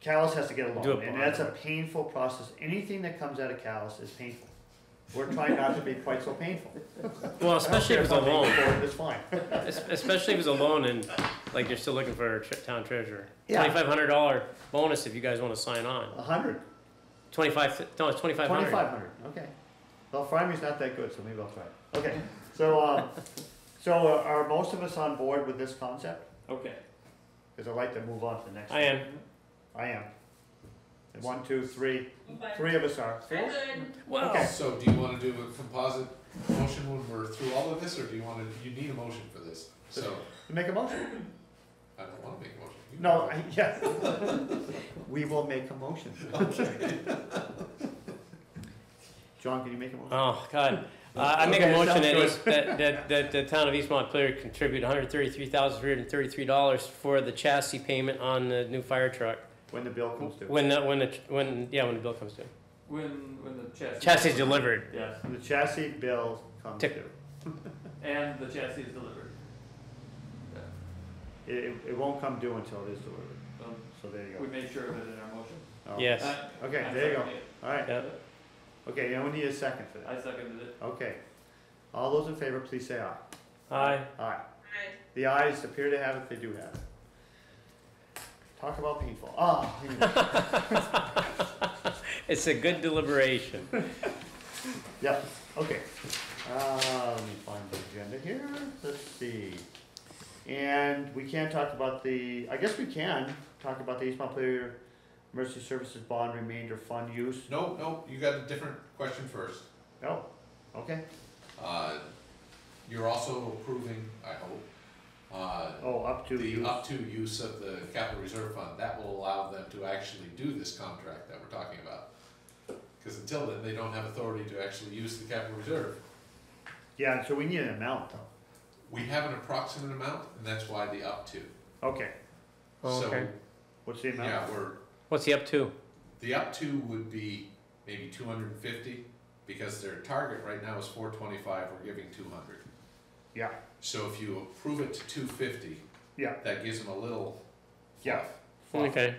Calais has to get a Do loan, it and that's a painful process. Anything that comes out of Calais is painful. We're trying not to be quite so painful. Well, especially if it's a loan, It's fine. Es- especially if it's a loan and like you're still looking for a tre- town treasurer. Yeah. Twenty-five hundred dollar bonus if you guys wanna sign on. A hundred, Twenty-five, no, it's twenty-five hundred. twenty-five hundred, okay. Well, Frimey's not that good, so maybe I'll try it. Okay, so, um, so uh, are most of us on board with this concept? okay. Cause I'd like to move on to the next. I am. I am. One, two, three, I'm three of us are. I'm good. Well, Okay. So do you wanna do a composite motion when we're through all of this, or do you wanna, you need a motion for this? So, Make a motion. I don't wanna make a motion. You No, make I- yeah. We will make a motion. John, can you make a motion? oh, God. Uh, I make a Okay, motion sounds that good. East, that, that, that the town of East Montpelier contribute hundred thirty-three thousand, three hundred thirty-three dollars for the chassis payment on the new fire truck. When the bill comes due. When, the when, the when, yeah, when the bill comes due. When, when the chassis. Chassis delivered. Yes. The chassis bill comes Tick. due. and the chassis is delivered. It, it, it won't come due until it is delivered, Well, so there you go. we go. made sure of it in our motion. Oh, Yes, Uh, Okay, I'm there you go. Alright, yeah, okay, now we need a second for that. I seconded it. Okay. All those in favor, please say aye. aye. Aye. I, The ayes appear to have it, they do have it. Talk about painful. Ah, anyway. It's a good deliberation. Yep, okay. Uh, let me find the agenda here, let's see. And we can't talk about the, I guess we can talk about the East Montpelier Emergency Services Bond Remainder Fund use. No, no, you got a different question first. Oh, okay. Uh, You're also approving, I hope, uh, Oh, up to the use. up to use of the capital reserve fund. That will allow them to actually do this contract that we're talking about. Because until then, they don't have authority to actually use the capital reserve. Yeah, so we need an amount though. We have an approximate amount, and that's why the up to. Okay, Oh, So, okay. what's the amount? yeah, we're, What's the up to? the up to would be maybe two hundred and fifty, because their target right now is four twenty-five, we're giving two hundred. Yeah, So if you approve it to two fifty, yeah, that gives them a little Yeah. fluff. fluff. Okay,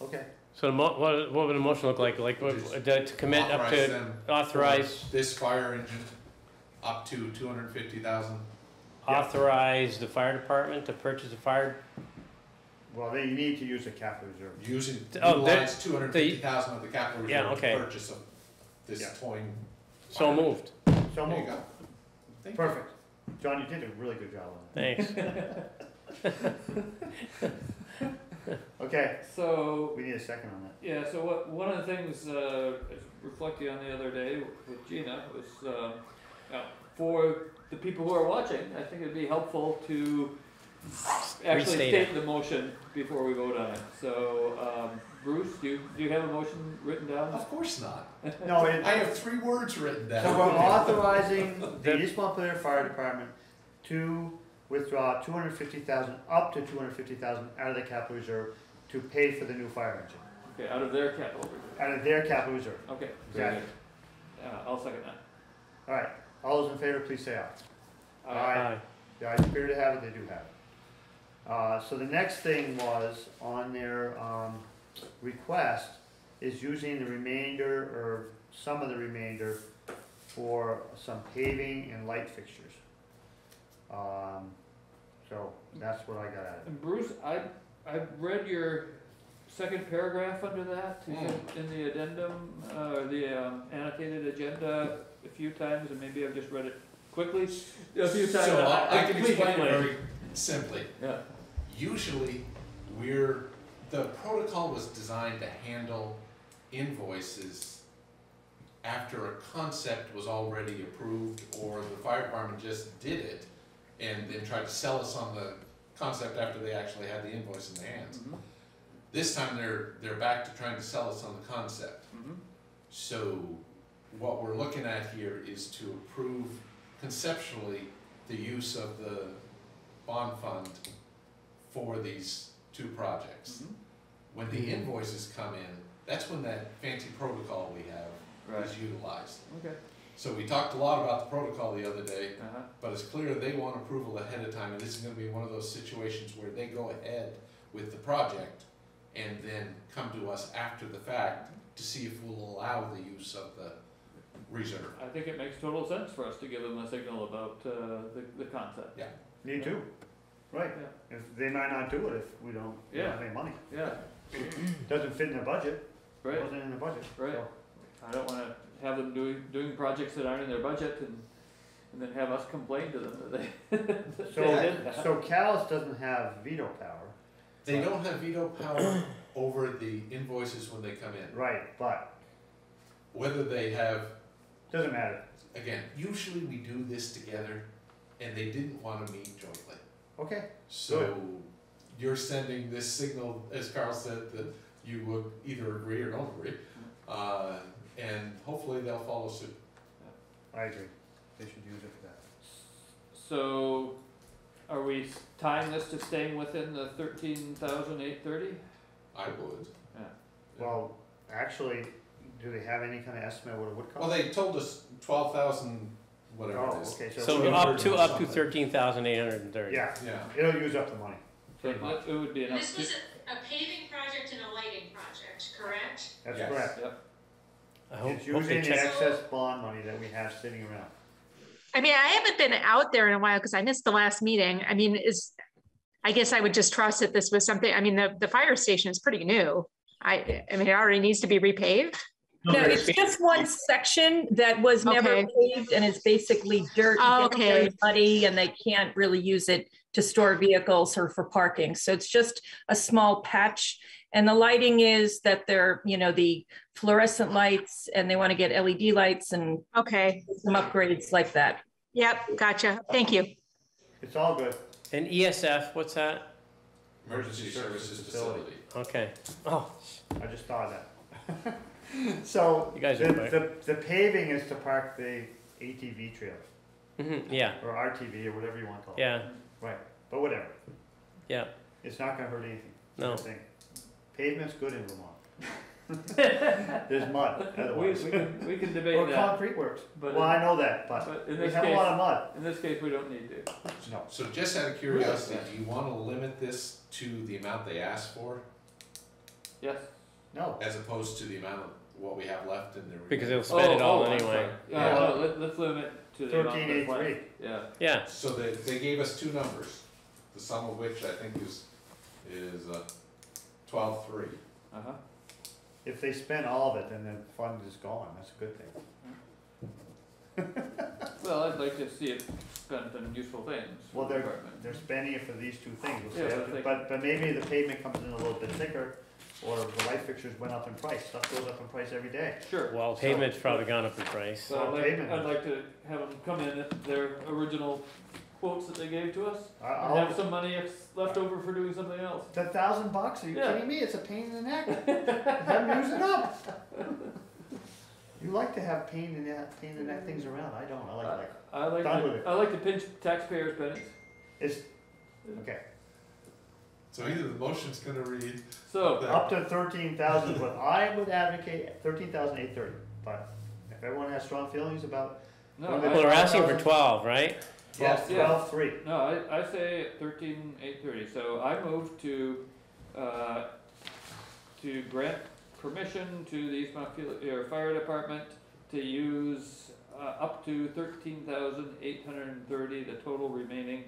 okay. so the mo- what, what would a motion look like? Like, what- to to commit up to, them authorize, This fire engine, up to two hundred and fifty thousand. authorize the fire department to purchase a fire, Well, they need to use the capital reserve. Using, Oh, they- utilize two hundred and fifty thousand of the capital Yeah, reserve okay. to purchase of this Yeah. towing. so fire. moved, So There you moved. go. Thank you. Perfect. John, you did a really good job on that. thanks. that. Okay, So, we need a second on that. yeah, so what, one of the things, uh, reflecting on the other day with Gina was, uh, uh, for the people who are watching, I think it'd be helpful to actually Restate it. state the motion before we vote on it. So, um, Bruce, do you, do you have a motion written down? Of course not. No, it, I have three words written down. so we're authorizing the East Montpelier Fire Department to withdraw two hundred fifty thousand, up to two hundred fifty thousand out of the capital reserve to pay for the new fire engine, Okay, out of their capital reserve. out of their capital reserve. Okay, very Exactly. good. Uh, I'll second that. All right, all those in favor, please say aye. Aye. The ayes appear to have it, they do have it. Uh, so the next thing was on their, um, request is using the remainder or some of the remainder for some paving and light fixtures. Um, so that's what I got at it. And Bruce, I, I read your second paragraph under that it Hmm. in the addendum, uh, the um, annotated agenda a few times, and maybe I've just read it quickly, a few times. So I I can please explain it explain. very simply. Yeah, Usually, we're, the protocol was designed to handle invoices after a concept was already approved, or the fire department just did it, and then tried to sell us on the concept after they actually had the invoice in their hands. mhm, This time, they're, they're back to trying to sell us on the concept. mhm. So what we're looking at here is to approve conceptually the use of the bond fund for these two projects. Mhm. When the invoices come in, that's when that fancy protocol we have Right, is utilized. okay, So we talked a lot about the protocol the other day, uh-huh, but it's clear they want approval ahead of time, and this is gonna be one of those situations where they go ahead with the project and then come to us after the fact to see if we'll allow the use of the reserve. I think it makes total sense for us to give them a signal about, uh, the, the concept. Yeah. Me too. Right, Yeah. if, they might not do it if we don't, we don't have any money. Yeah, Doesn't fit in their budget, right, wasn't in the budget. Right. so. I don't wanna have them doing, doing projects that aren't in their budget and, and then have us complain to them that they, that they So, did that. so Cal's doesn't have veto power, They don't have veto power over the invoices when they come in. right, but, Whether they have, doesn't matter, again, usually we do this together, and they didn't wanna meet jointly. Okay, So you're sending this signal, as Carl said, that you would either agree or don't agree. Uh, and hopefully they'll follow suit. I agree, they should use it for that. So, are we tying this to staying within the thirteen thousand eight thirty? I would. Well, actually, do they have any kind of estimate what it would cost? Well, they told us twelve thousand whatever Oh, it is. okay, So so, up to, up to thirteen thousand eight hundred and thirty. yeah, Yeah, it'll use up the money. So it it would be enough. this was a, a paving project and a lighting project, correct? That's Yes. correct. Yep. I hope, It's hope they using the check. excess bond money that we have sitting around. I mean, I haven't been out there in a while because I missed the last meeting. I mean, is, I guess I would just trust that this was something, I mean, the, the fire station is pretty new. I, I mean, it already needs to be repaved. No, it's just one section that was never Okay. paved and it's basically dirt. Oh, It gets very. Muddy and they can't really use it to store vehicles or for parking. So it's just a small patch. And the lighting is that they're, you know, the fluorescent lights and they want to get LED lights and Okay, some upgrades like that. yep, gotcha. Thank you. It's all good. And ESF, what's that? emergency services facility. Okay. Oh, I just thought of that. So, You guys the, are quick. the, the paving is to park the ATV trails, mhm, yeah, or RTV, or whatever you want to call it. yeah, Right, but whatever, yeah. it's not gonna hurt anything. No. Thing. Pavement's good in Vermont. There's mud, We, otherwise. we can, we can debate Or that, concrete works. but, Well, I know that, but but in we this have a lot of mud. in this case, we don't need to. No. So just out of curiosity, do you wanna limit this to the amount they asked for, Yes. No, as opposed to the amount of what we have left in the? Because they'll remaining? spend it all Oh, oh, anyway. sorry. Yeah, Yeah. no, let, let's limit to the amount thirteen eight that's three. left. Yeah, Yeah, So they, they gave us two numbers, the sum of which I think is, is, uh, twelve-three. uh-huh. If they spend all of it, then the fund is gone, that's a good thing. Well, I'd like to see it spent on useful things Well, for the they're, department. they're spending it for these two things, Yeah, We'll but see. they- but, but maybe the pavement comes in a little bit thicker, or the light fixtures went up in price, stuff goes up in price every day. Sure. well, pavement's probably gone up in price. So I'd like, pavement- I'd like to have them come in at their original quotes that they gave to us, I- and have I'll, some money ex- left over for doing something else. the thousand bucks, are you Yeah. kidding me? It's a pain in the neck. Have them use it up. You like to have pain in the, pain in the neck things around, I don't, I like, like, I like Done with to. I like to pinch taxpayers' pennies. it's, okay. So either the motion's gonna read, So, Up to thirteen thousand, but I would advocate thirteen thousand eight thirty, but if everyone has strong feelings about, no, Well, Well, they're I, asking for twelve, right? yes, Yeah. twelve, three. no, I, I say thirteen eight thirty, so I move to, uh, to grant permission to the East Montpelier Fire Department to use, uh, up to thirteen thousand eight hundred and thirty, the total remaining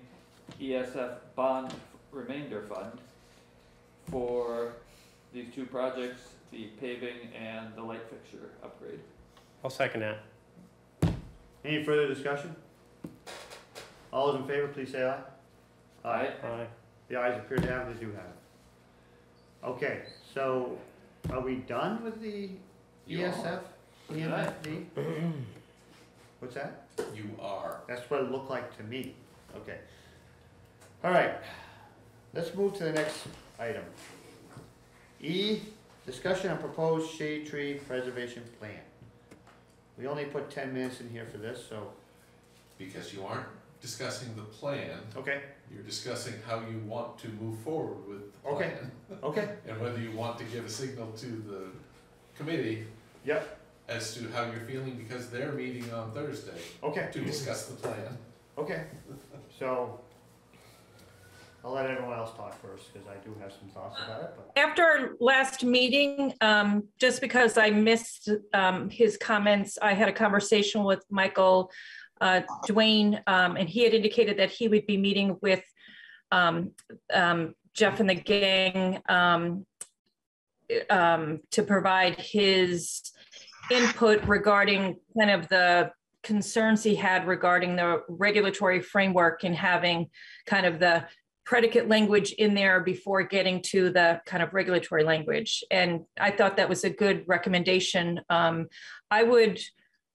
ESF bond remainder fund for these two projects, the paving and the light fixture upgrade. I'll second that. Any further discussion? All those in favor, please say aye. Aye. Aye. The ayes appear to have, it, they do have it. Okay, so are we done with the You ESF? Good night. EMFD? What's that? you are. That's what it looked like to me. Okay. All right, let's move to the next item. E, discussion on proposed shade tree preservation plan. We only put ten minutes in here for this, so, Because you aren't discussing the plan, okay, you're discussing how you want to move forward with the Okay. plan. okay, And whether you want to give a signal to the committee yep, as to how you're feeling, because they're meeting on Thursday okay, to discuss the plan. okay. So, I'll let everyone else talk first, because I do have some thoughts about it, but, After our last meeting, um, just because I missed, um, his comments, I had a conversation with Michael, uh, Dwayne, um, and he had indicated that he would be meeting with, um, um, Jeff and the gang, um, to provide his input regarding kind of the concerns he had regarding the regulatory framework and having kind of the predicate language in there before getting to the kind of regulatory language. And I thought that was a good recommendation. Um, I would,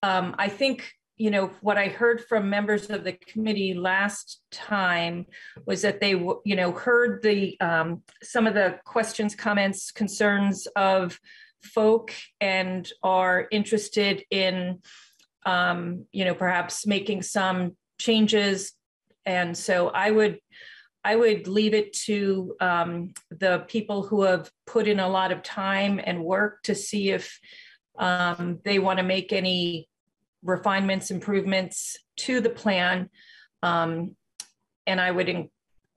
um, I think, you know, what I heard from members of the committee last time was that they, you know, heard the, um, some of the questions, comments, concerns of folk and are interested in, um, you know, perhaps making some changes. And so I would, I would leave it to um, the people who have put in a lot of time and work to see if um, they want to make any refinements, improvements, to the plan. Um, and I would,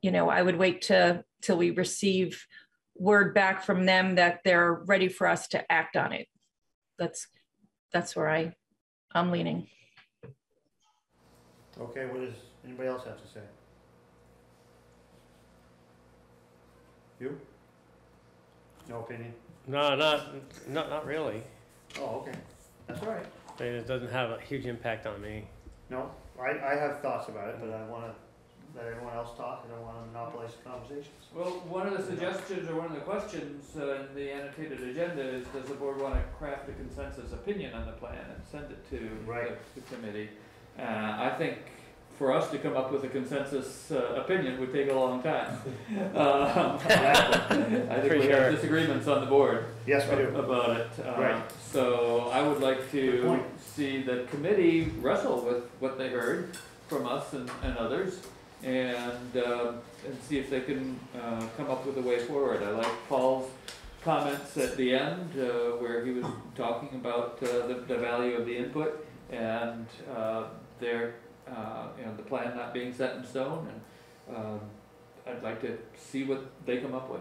you know, I would wait to, till we receive word back from them that they're ready for us to act on it. That's, that's where I, I'm leaning. Okay, what does anybody else have to say? You? No opinion? No, not, not, not really. Oh, okay, that's all right. I mean, it doesn't have a huge impact on me. No, I, I have thoughts about it, but I wanna let everyone else talk, I don't wanna monopolize the conversations. Well, one of the suggestions or one of the questions uh, in the annotated agenda is, does the board want to craft a consensus opinion on the plan and send it to Right. the, the committee? Uh, I think for us to come up with a consensus, uh, opinion would take a long time. Um, I think For we sure. have disagreements on the board Yes, we do. about it. Uh, Right. So I would like Good to point. see the committee wrestle with what they heard from us and, and others and, um, and see if they can, uh, come up with a way forward. I like Paul's comments at the end, uh, where he was talking about, uh, the, the value of the input and, uh, their, uh, the plan not being set in stone and, um, I'd like to see what they come up with.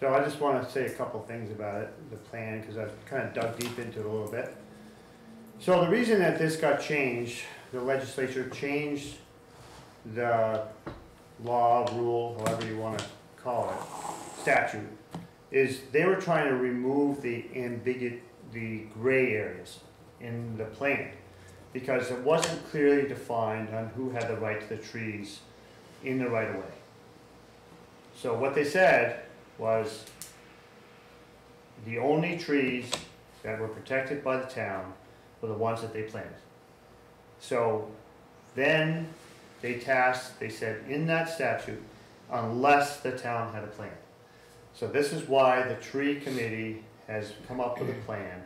So I just wanna say a couple things about it, the plan, cause I've kinda dug deep into it a little bit. So the reason that this got changed, the legislature changed the law, rule, however you wanna call it, statute, is they were trying to remove the ambigu, the gray areas in the plan. Because it wasn't clearly defined on who had the right to the trees in the right of way. So what they said was the only trees that were protected by the town were the ones that they planted. So then they tasked, they said in that statute, unless the town had a plan. So this is why the tree committee has come up with a plan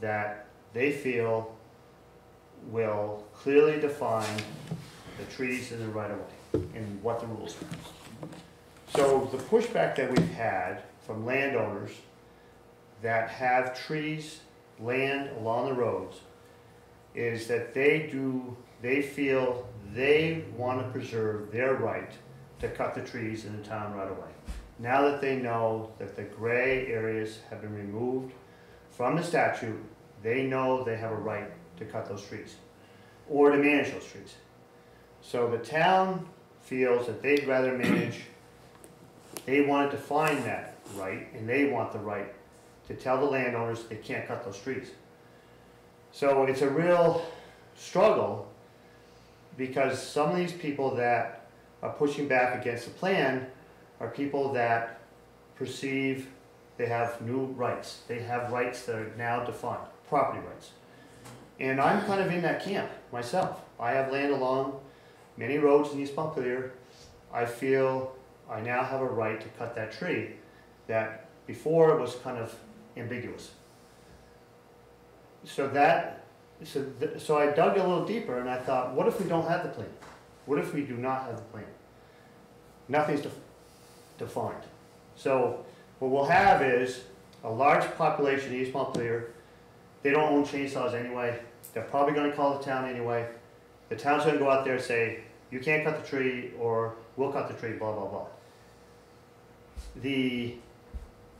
that they feel will clearly define the trees in the right of way and what the rules are. So the pushback that we've had from landowners that have trees, land along the roads, is that they do, they feel they want to preserve their right to cut the trees in the town right away. Now that they know that the gray areas have been removed from the statute, they know they have a right to cut those trees, or to manage those trees. So the town feels that they'd rather manage they want to define that right, and they want the right to tell the landowners they can't cut those trees. So it's a real struggle, because some of these people that are pushing back against the plan are people that perceive they have new rights. They have rights that are now defined, property rights. And I'm kind of in that camp myself. I have land along many roads in East Montpelier. I feel I now have a right to cut that tree that before was kind of ambiguous. So that, so, th- so I dug a little deeper and I thought, what if we don't have the plan? What if we do not have the plan? Nothing's def- defined. So what we'll have is a large population in East Montpelier. They don't own chainsaws anyway. They're probably gonna call the town anyway. The town's gonna go out there and say, you can't cut the tree, or we'll cut the tree, blah, blah, blah. The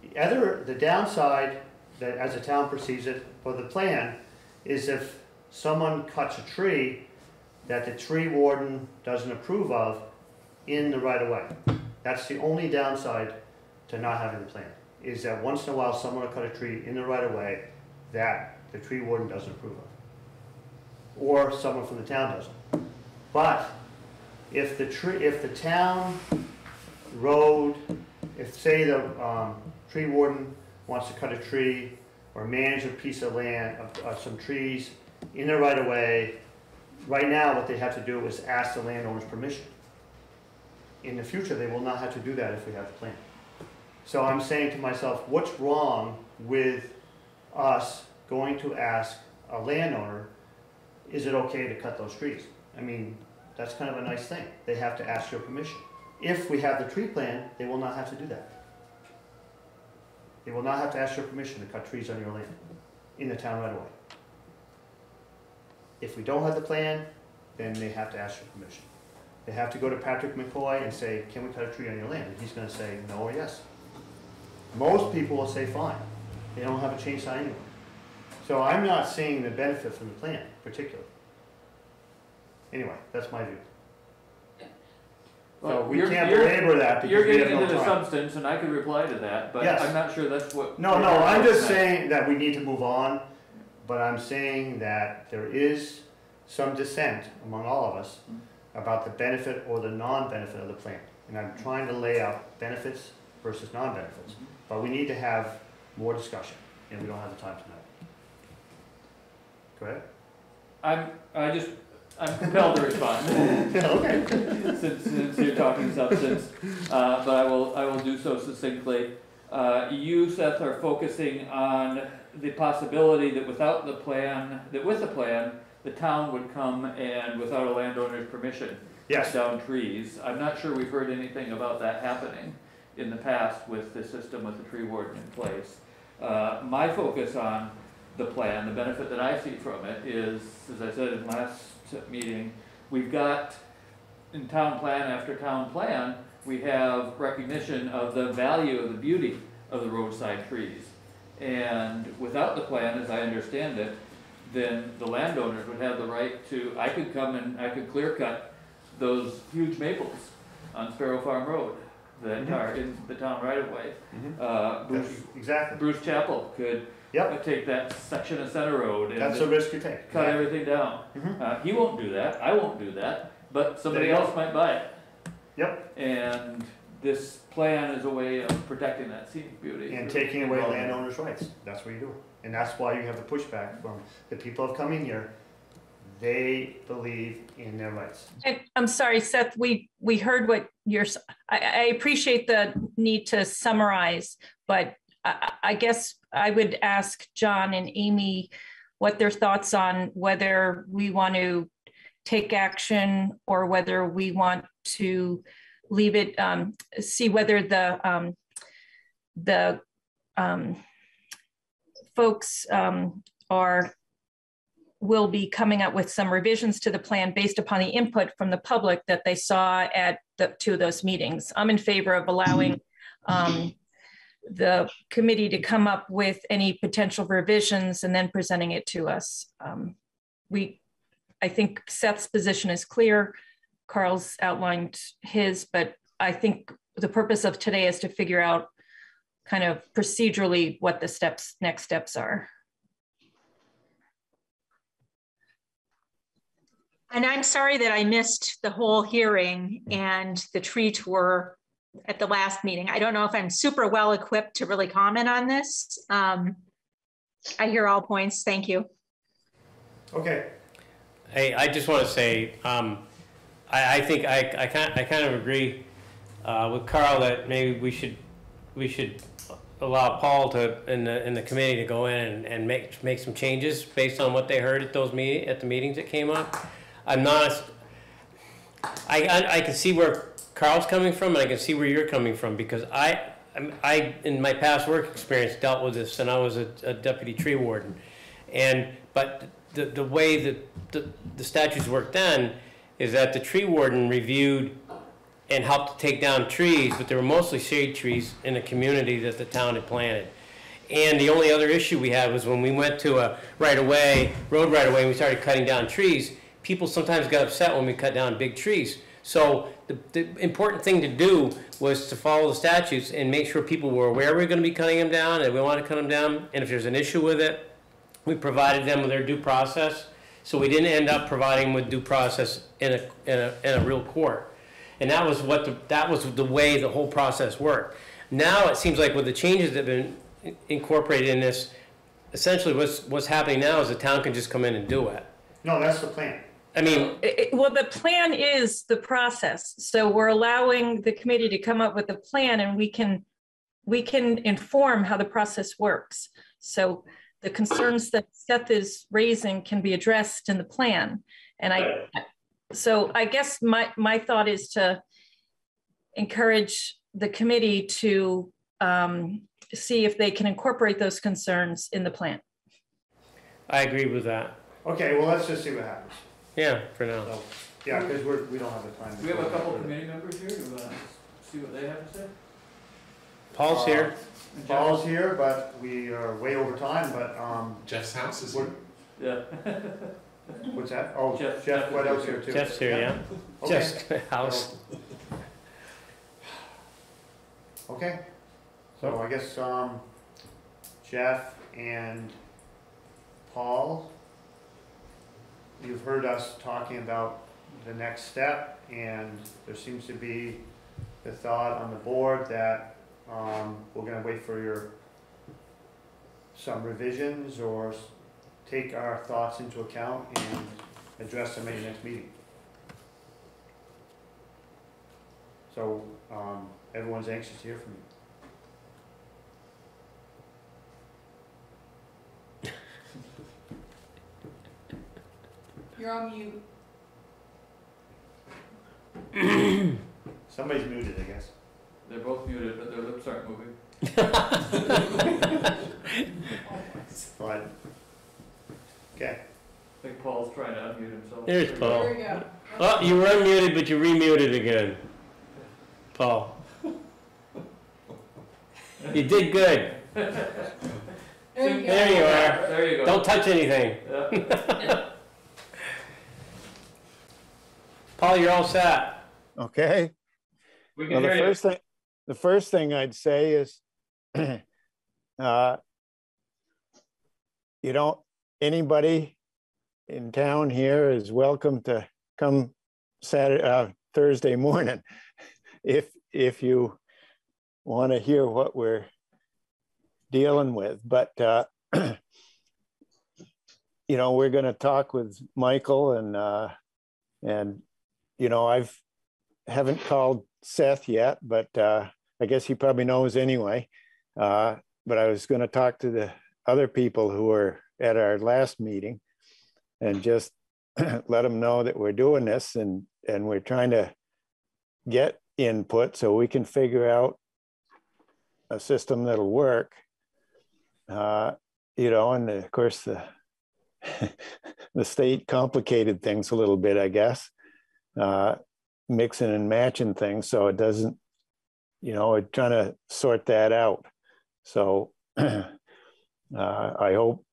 the other, the downside, that as the town perceives it, for the plan, is if someone cuts a tree that the tree warden doesn't approve of in the right of way. That's the only downside to not having the plan, is that once in a while, someone will cut a tree in the right of way that the tree warden doesn't approve of. Or someone from the town doesn't. But if the tree, if the town road, if say the, um, tree warden wants to cut a tree or manage a piece of land, of, of some trees in the right of way, right now, what they have to do is ask the landowner's permission. In the future, they will not have to do that if we have a plan. So I'm saying to myself, what's wrong with us going to ask a landowner, is it okay to cut those trees? I mean, that's kind of a nice thing. They have to ask your permission. If we have the tree plan, they will not have to do that. They will not have to ask your permission to cut trees on your land in the town right away. If we don't have the plan, then they have to ask your permission. They have to go to Patrick McCoy and say, can we cut a tree on your land? And he's gonna say no or yes. Most people will say fine. They don't have a chainsaw anyway. So I'm not seeing the benefit from the plan particularly. Anyway, that's my view. So Well, we you're- can't you're- belabor that because You're we have getting no into the time. substance, and I could reply to that, but Yes. I'm not sure that's what. No, no, I'm just saying that we need to move on, but I'm saying that there is some dissent among all of us about the benefit or the non-benefit of the plan. And I'm trying to lay out benefits versus non-benefits, but we need to have more discussion, and we don't have the time tonight. Go ahead. I'm, I just, I'm compelled to respond. Okay. Since, since you're talking substance, uh, but I will, I will do so succinctly. Uh, you, Seth, are focusing on the possibility that without the plan, that with the plan, the town would come and without a landowner's permission, Yes, down trees. I'm not sure we've heard anything about that happening in the past with the system with the tree warden in place. Uh, my focus on the plan, the benefit that I see from it is, as I said in last meeting, we've got in town plan after town plan, we have recognition of the value of the beauty of the roadside trees. And without the plan, as I understand it, then the landowners would have the right to, I could come and I could clear cut those huge maples on Sparrow Farm Road that Mhm. are in the town right of way. Mhm. Uh, Bruce, that's, exactly. Bruce Chapel could Yep, uh, take that section of Center Road that's a and risk you take. cut everything down. Mhm. Uh, he won't do that, I won't do that, but somebody There you go. else might buy it. Yep, And this plan is a way of protecting that scenic beauty. and taking away landowners' rights, that's what you do. And that's why you have the pushback from the people who have come in here, they believe in their rights. And I'm sorry, Seth, we, we heard what you're, s- I, I appreciate the need to summarize, but I, guess I would ask John and Amy what their thoughts on whether we want to take action or whether we want to leave it, um, see whether the, um, the, um, folks, um, are will be coming up with some revisions to the plan based upon the input from the public that they saw at the two of those meetings. I'm in favor of allowing um, the committee to come up with any potential revisions and then presenting it to us. Um, we, I think Seth's position is clear. Carl's outlined his, but I think the purpose of today is to figure out kind of procedurally what the steps, next steps are. And I'm sorry that I missed the whole hearing and the tree tour at the last meeting. I don't know if I'm super well equipped to really comment on this. Um, I hear all points. Thank you. Okay, Hey, I just want to say, um, I, I think I, I kind, I kind of agree, uh, with Carl that maybe we should, we should allow Paul to, in the, in the committee to go in and, and make, make some changes based on what they heard at those meeting, at the meetings that came up. I'm not, I, I, I can see where Carl's coming from and I can see where you're coming from because I, I'm- in my past work experience, dealt with this and I was a, a deputy tree warden. And, but the, the way that the, the statutes work then is that the tree warden reviewed and helped to take down trees, but they were mostly shade trees in a community that the town had planted. And the only other issue we had was when we went to a right-of-way, road right-of-way, and we started cutting down trees, people sometimes got upset when we cut down big trees. So the, the important thing to do was to follow the statutes and make sure people were aware we we're gonna be cutting them down, and we wanna cut them down, and if there's an issue with it, we provided them with their due process. So we didn't end up providing with due process in a, in a, in a real court. And that was what the, that was the way the whole process worked. Now, it seems like with the changes that have been incorporated in this, essentially what's, what's happening now is the town can just come in and do it. no, that's the plan. I mean, It- it- Well, the plan is the process. So we're allowing the committee to come up with a plan and we can, we can inform how the process works. So the concerns that Seth is raising can be addressed in the plan. And I, so I guess my, my thought is to encourage the committee to um, see if they can incorporate those concerns in the plan. I agree with that. Okay, well, let's just see what happens. Yeah, for now. So, yeah, because we're, we don't have the time. to Do we have a go couple further. committee members here to, uh, see what they have to say? Paul's here. And Jeff? Paul's here, but we are way over time, but, um, Jeff's house is We're- here. Yeah. what's that? Oh, Jeff- Jeff, Jeff what is else here here too? Jeff's here, yeah. Okay. Jeff's house. Okay, so I guess, um, Jeff and Paul, you've heard us talking about the next step, and there seems to be the thought on the board that, um, we're gonna wait for your, some revisions, or take our thoughts into account and address them at the next meeting. So, um, everyone's anxious to hear from you. You're on mute. Somebody's muted, I guess. They're both muted, but their lips aren't moving. Fine. okay, I think Paul's trying to unmute himself. There's Paul. There we go. Oh, you were unmuted, but you remuted again. Paul. You did good. There you go. There you are. There you go. Don't touch anything. Yeah. Paul, you're all set. Okay, We well, can the hear you. first thing, the first thing I'd say is, uh, you don't, anybody in town here is welcome to come Saturday, uh, Thursday morning. If, if you want to hear what we're dealing with, but, uh, you know, we're going to talk with Michael and, uh, and, you know, I've, haven't called Seth yet, but uh, I guess he probably knows anyway. Uh, but I was going to talk to the other people who were at our last meeting and just let them know that we're doing this and and we're trying to get input so we can figure out a system that'll work. Uh, you know, and of course the the state complicated things a little bit, I guess. Uh, mixing and matching things so it doesn't you know we're trying to sort that out. So uh, i hope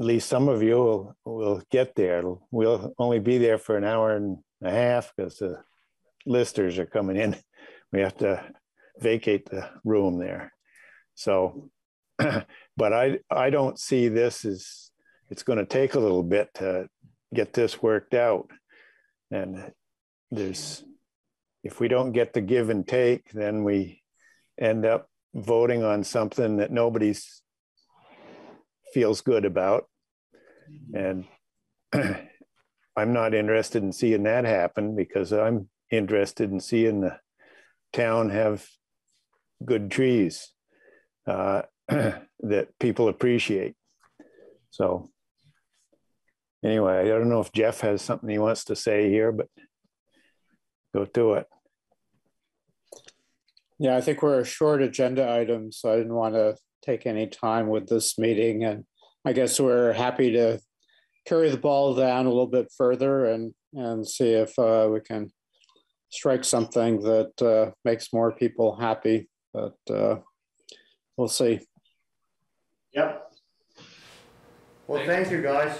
at least some of you will, will get there. We'll only be there for an hour and a half because the listers are coming in. We have to vacate the room there. So but i i don't see this as it's going to take a little bit to get this worked out and there's if we don't get the give and take then we end up voting on something that nobody's feels good about. And i'm not interested in seeing that happen because i'm interested in seeing the town have good trees uh, that people appreciate. So anyway i don't know if jeff has something he wants to say here but go to it. Yeah, I think we're a short agenda item, so I didn't want to take any time with this meeting. And I guess we're happy to carry the ball down a little bit further and, and see if uh, we can strike something that uh, makes more people happy. But uh, we'll see. Yep. Well, thank you, guys.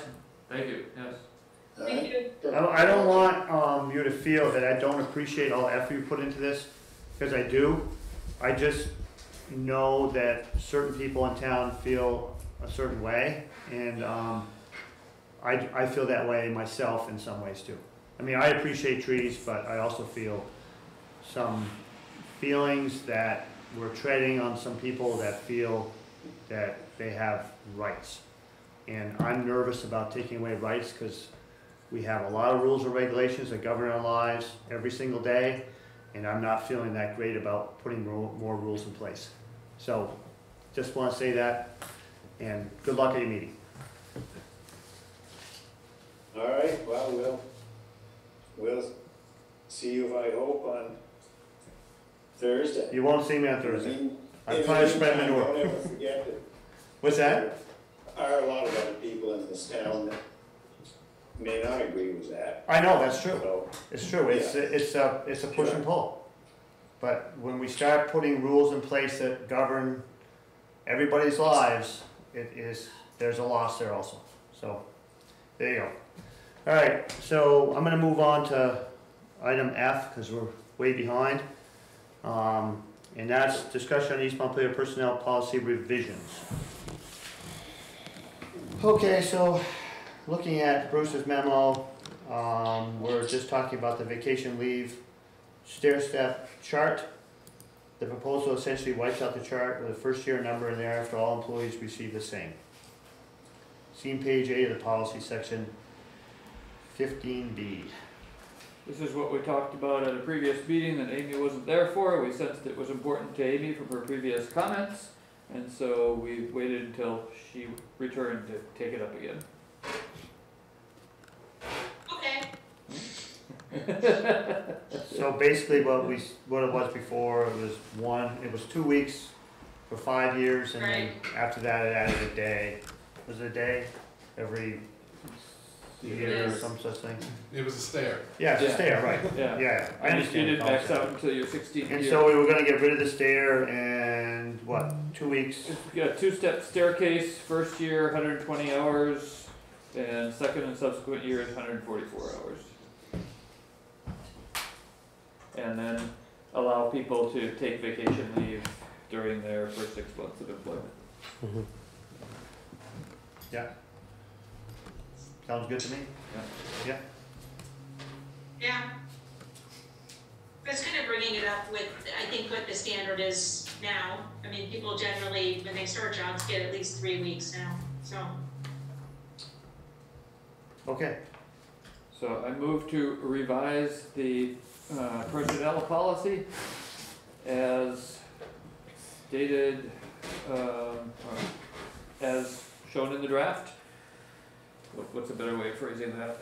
Thank you, yes. Thank you. I I don't want um, you to feel that I don't appreciate all the effort you put into this, because I do. I just know that certain people in town feel a certain way, and um, I, I feel that way myself in some ways too. I mean, I appreciate trees, but I also feel some feelings that we're treading on some people that feel that they have rights. And I'm nervous about taking away rights because we have a lot of rules and regulations that govern our lives every single day, and I'm not feeling that great about putting more, more rules in place. So, just want to say that, and good luck at your meeting. All right, well, we'll, we'll see you, I hope, on Thursday. You won't see me on Thursday. In- I'm trying to spread manure. Don't ever forget that What's that? Are a lot of other people in this town that may not agree with that. I know, that's true. So, It's true, it's, it's a, it's a push and pull. But when we start putting rules in place that govern everybody's lives, it is, there's a loss there also. So, there you go. All right, so I'm gonna move on to item F, because we're way behind. Um, and that's discussion on East Montpelier personnel policy revisions. Okay, so, looking at Bruce's memo, um, we're just talking about the vacation leave stair step chart. The proposal essentially wipes out the chart with a first year number and thereafter all employees receive the same. See page eight of the policy section fifteen B. This is what we talked about at a previous meeting that Amy wasn't there for. We sensed it was important to Amy from her previous comments. And so we waited until she returned to take it up again. Okay. So basically what we, what it was before, it was one, it was two weeks for five years and then after that it added a day. Was it a day every year or some such thing? It was a stair. Yeah, it's a Yeah. stair, right. Yeah. Yeah, I And understand. you the did max concept. out until your sixteenth year. And so we were gonna get rid of the stair and what, two weeks? It's got a two-step staircase, first year, hundred and twenty hours, and second and subsequent years, hundred and forty-four hours. And then allow people to take vacation leave during their first six months of employment. Mm-hmm. Sounds good to me? Yeah. Yeah. That's kind of bringing it up with, I think what the standard is now. I mean, people generally, when they start jobs, get at least three weeks now, so. Okay, So I move to revise the uh, personnel policy as stated, um, or as shown in the draft. What- What's a better way of phrasing that?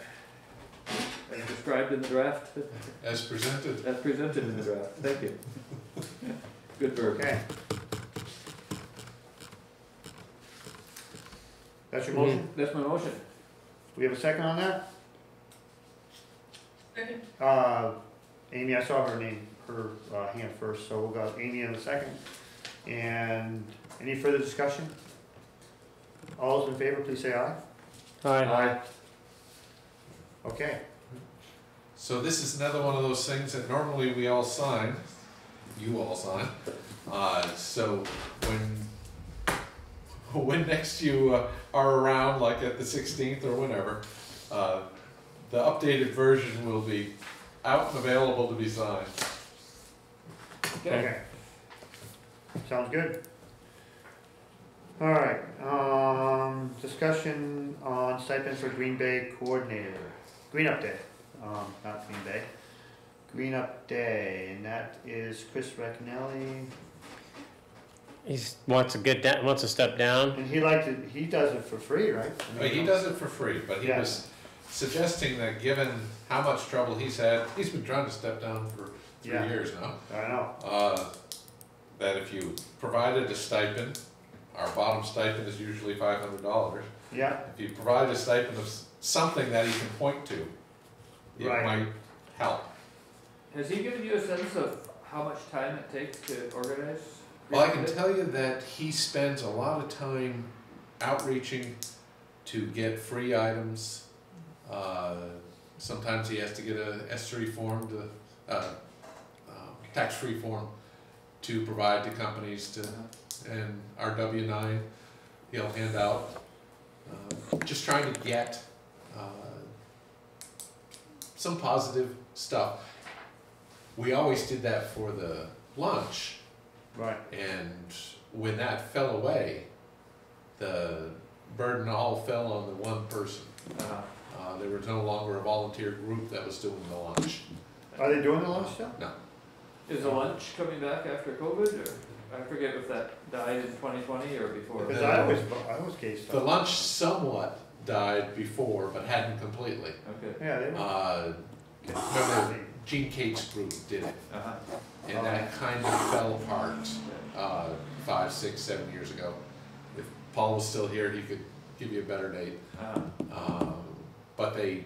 As described in the draft, As presented, as presented in the draft, thank you. Good verb. okay. That's your motion? That's my motion. We have a second on that? Second. Uh, Amy, I saw her name, her, uh, hand first, so we'll go Amy in a second. And any further discussion? All those in favor, please say aye. Aye. Okay, so this is another one of those things that normally we all sign, you all sign. Uh, so when, when next you uh, are around, like at the sixteenth or whenever, uh, the updated version will be out and available to be signed. Okay, okay. Sounds good. All right, um, discussion on stipend for Green Bay Coordinator, Green Up Day, um, not Green Bay. Green Up Day, and that is Chris Racanelli, He wants to get down, wants to step down. and he liked it, he does it for free, right? I Uh, mean, he does it for free, but he Yeah. was suggesting that given how much trouble he's had, he's been trying to step down for three Yeah. years now. I know, uh, that if you provided a stipend, our bottom stipend is usually five hundred dollars. yeah, If you provide a stipend of something that he can point to, it Right. might help. has he given you a sense of how much time it takes to organize? Well, I can tell you that he spends a lot of time outreaching to get free items. Uh, sometimes he has to get a S three form to, uh, uh, tax-free form to provide to companies to, and our W nine, he'll hand out. Uh, Just trying to get, uh, some positive stuff. We always did that for the lunch, right, and when that fell away, the burden all fell on the one person. Uh, Uh, there was no longer a volunteer group that was doing the lunch. are they doing the lunch still? No, Is the lunch coming back after COVID, or, I forget if that died in twenty twenty or before? Because I always, I always gave the stuff, lunch somewhat died before, but hadn't completely. Okay, yeah, they were. Uh, remember, Gene Cates group did it, uh-huh, and that kind of fell apart, uh, five, six, seven years ago. If Paul was still here, he could give you a better date. Uh, Um, But they,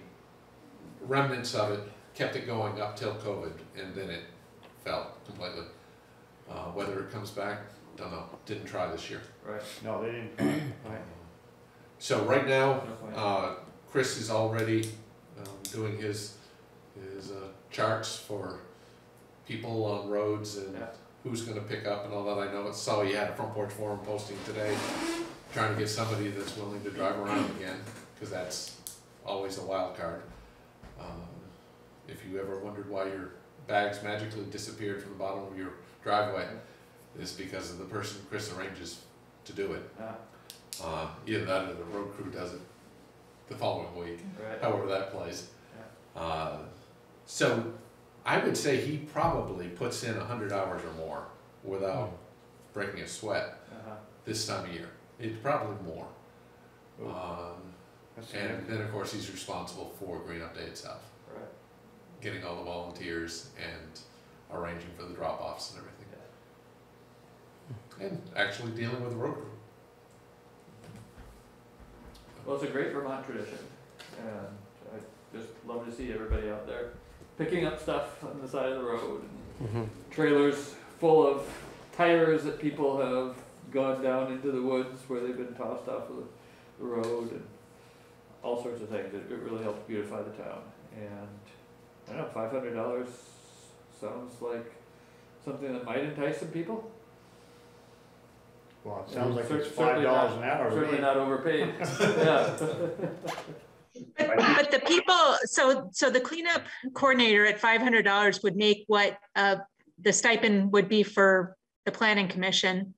remnants of it, kept it going up till COVID, and then it fell completely. Uh, Whether it comes back, don't know, didn't try this year. Right. No, they didn't, right. So right now, No uh, Chris is already, um, doing his, his, uh, charts for people on roads and Yeah. who's gonna pick up and all that. I know, it's saw he had a front porch forum posting today, trying to get somebody that's willing to drive around again, cause that's always a wild card. Um, If you ever wondered why your bags magically disappeared from the bottom of your driveway, it's because of the person Chris arranges to do it. Yeah, Uh, either that or the road crew does it the following week, right. however that plays. Uh, so I would say he probably puts in a hundred hours or more without breaking a sweat Uh-huh. this time of year. It's probably more. Um, and good. then, of course, he's responsible for Green Up Day itself, Right. getting all the volunteers and arranging for the drop-offs and everything. And actually dealing with the road crew. Well, it's a great Vermont tradition, and I just love to see everybody out there picking up stuff on the side of the road, and trailers full of tires that people have gone down into the woods where they've been tossed off of the, the road, and all sorts of things. It, it really helps beautify the town, and I don't know, five hundred dollars sounds like something that might entice some people. Well, it sounds like Cer- it's five certainly dollars not- an hour. to Certainly me. not overpaid, yeah. But, but the people, so, so the cleanup coordinator at five hundred dollars would make what, uh, the stipend would be for the planning commission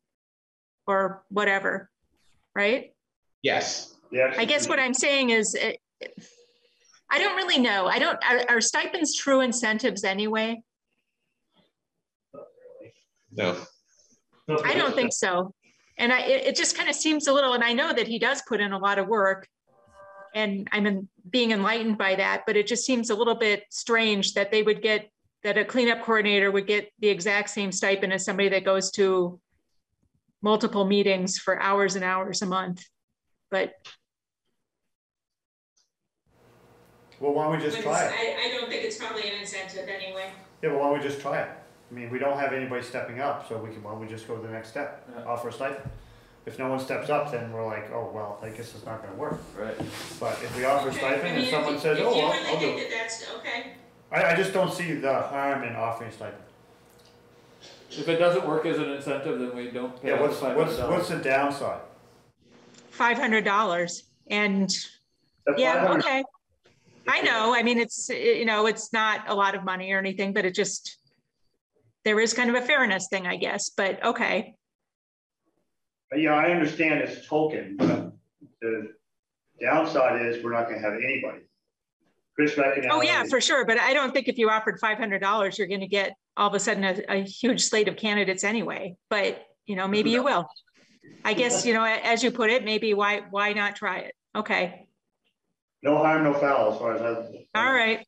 or whatever, right? Yes. Yeah. I guess what I'm saying is, eh, I don't really know. I don't, are, are stipends true incentives anyway? No. I don't think so. And I, it, it just kind of seems a little, and I know that he does put in a lot of work. And I'm in- being enlightened by that, but it just seems a little bit strange that they would get, that a cleanup coordinator would get the exact same stipend as somebody that goes to multiple meetings for hours and hours a month. But Well, why don't we just try it? I, I don't think it's probably an incentive anyway. Yeah, but why don't we just try it? I mean, we don't have anybody stepping up, so we can, why don't we just go to the next step, Yeah. offer a stipend? If no one steps up, then we're like, oh, well, I guess it's not gonna work. Right. But if we offer a Okay, I stipend mean, and someone if- says, if oh, you I'll, really I'll do think it. that that's, okay, I, I just don't see the harm in offering a stipend. If it doesn't work as an incentive, then we don't pay Yeah, out the what's, five what's, hundred what's dollars. the downside? five hundred dollars and That Yeah, 500 okay. I know, I mean, it's, you know, it's not a lot of money or anything, but it just, there is kind of a fairness thing, I guess, but okay. Uh, yeah, I understand it's token, but the downside is we're not gonna have anybody. Chris. Oh, yeah, for sure, but I don't think if you offered five hundred dollars, you're gonna get all of a sudden a, a huge slate of candidates anyway, but, you know, maybe you will. I guess, you know, as you put it, maybe why, why not try it? Okay, No harm, no foul, as far as I. all right.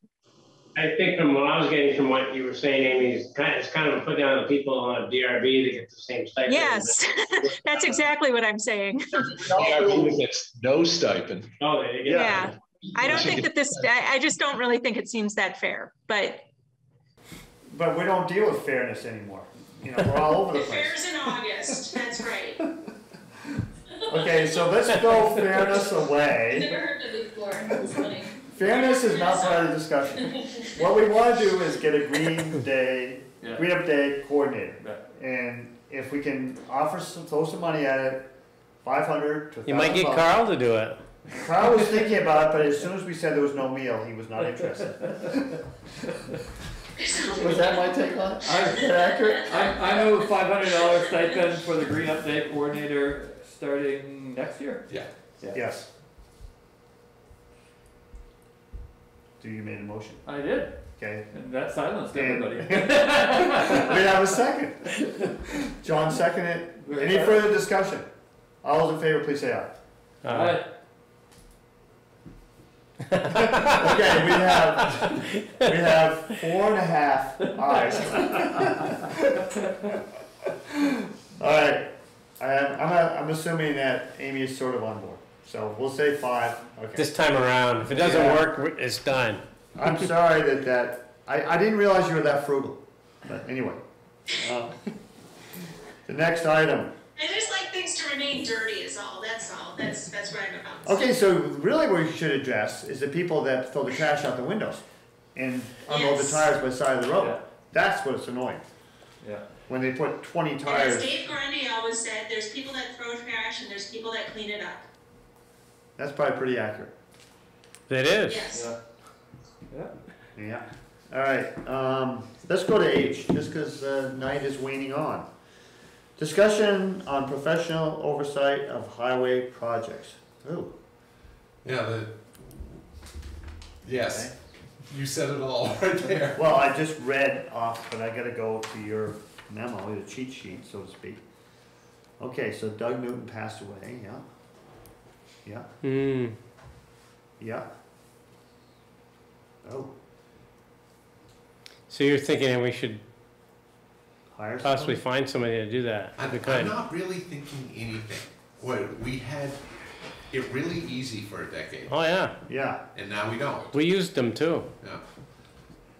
I think from what I was getting from what you were saying, Amy, is kind of, it's kind of a put down the people on a DRB to get the same stipend. Yes, that's exactly what I'm saying. DRB gets no stipend. Oh, they get. Yeah, I don't think that this, I, I just don't really think it seems that fair, but But we don't deal with fairness anymore. You know, we're all over the the place. fair's in August, that's right. Okay, so let's go fairness away. Never heard of it before, it's funny. Fairness is not part of the discussion. What we wanna do is get a green day, Yeah. green up day coordinator. Yeah. And if we can offer some, throw some money at it, five hundred to a You might get bucks. Carl to do it. Carl was thinking about it, but as soon as we said there was no meal, he was not interested. Was that my take on it? Is that accurate? I, I know five hundred dollar stipend for the Green Up Day coordinator starting next year. Yeah. Yes. Do you made a motion? I did, Okay. and that silenced And- everybody. We have a second. John seconded it. Any further discussion? All those in favor, please say aye. Uh, Okay, we have, we have four and a half ayes. All right, I am, I'm, I'm assuming that Amy is sort of on board. So we'll say five, okay. This time around, if it doesn't Yeah. work, it's done. I'm sorry that that, I, I didn't realize you were that frugal, but anyway. Uh, The next item, I just like things to remain dirty is all, that's all, that's, that's what I'm about. okay, so really what you should address is the people that throw the trash out the windows and unload the Yes. tires by the side of the Yeah. road. That's what's annoying, Yeah. when they put twenty And as tires, Dave Grundy always said, there's people that throw trash and there's people that clean it up. That's probably pretty accurate, It is. Yes. Yeah. yeah. All right, um, let's go to H, just cause, uh, night is waning on. Discussion on professional oversight of highway projects. Ooh, Yeah, the, yes, you said it all right there. Well, I just read off, but I gotta go to your memo, your cheat sheet, so to speak. Okay, so Doug Newton passed away, yeah. Yeah, Hmm. yeah. Oh, So you're thinking that we should hire possibly someone? find somebody to do that? I'm, If we I'm could. not really thinking anything. What, we had it really easy for a decade, Oh, yeah. Yeah, and now we don't. We used them too. Yeah.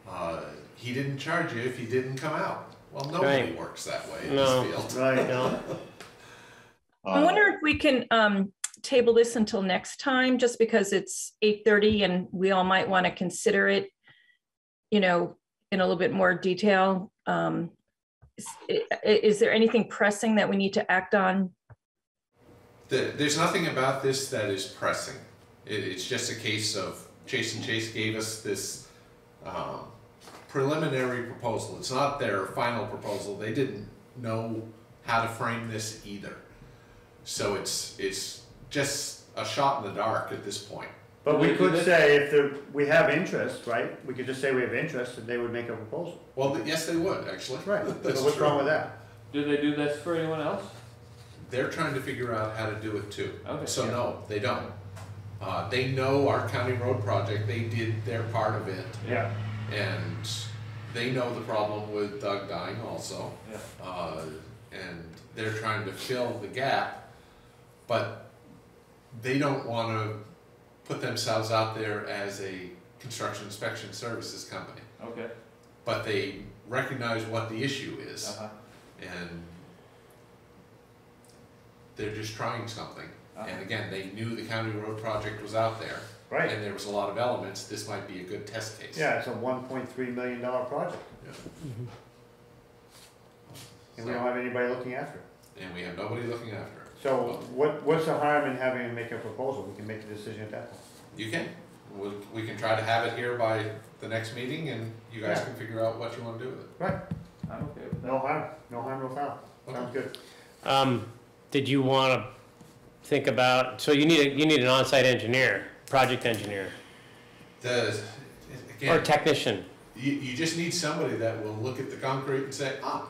Uh, he didn't charge you if he didn't come out. Well, nobody Right. works that way in No. this field. right. No. I wonder if we can um, table this until next time, just because it's eight thirty and we all might want to consider it, you know, in a little bit more detail. Um, Is is there anything pressing that we need to act on? The, there's nothing about this that is pressing. It, it's just a case of Chase and Chase gave us this um, preliminary proposal. It's not their final proposal. They didn't know how to frame this either. So it's it's just a shot in the dark at this point. But we Did they do could say if there, we have interest, right, we could just say we have interest and they would make a proposal. Well, th- yes, they would actually. Right, That's so what's true. wrong with that? Do they do this for anyone else? They're trying to figure out how to do it too. Okay. So Yeah. no, they don't. Uh, they know our county road project. They did their part of it. Yeah. And they know the problem with Doug dying also. Yeah. Uh, and they're trying to fill the gap, but they don't wanna put themselves out there as a construction inspection services company. Okay. But they recognize what the issue is Uh-huh. and they're just trying something. And Uh-huh. again, they knew the county road project was out there. Right. And there was a lot of elements, this might be a good test case. Yeah, it's a one point three million dollar project, Yeah. and we don't have anybody looking after it. And we have nobody looking after it. So what, what's the harm in having him make a proposal? We can make a decision at that point. You can, we, we can try to have it here by the next meeting and you guys Yeah. can figure out what you wanna do with it. Right, I'm okay with that. no harm, no harm, no foul. Sounds good. Um, did you want to think about, so you need, a you need an on-site engineer, project engineer, The, or again, technician? you, you just need somebody that will look at the concrete and say, ah,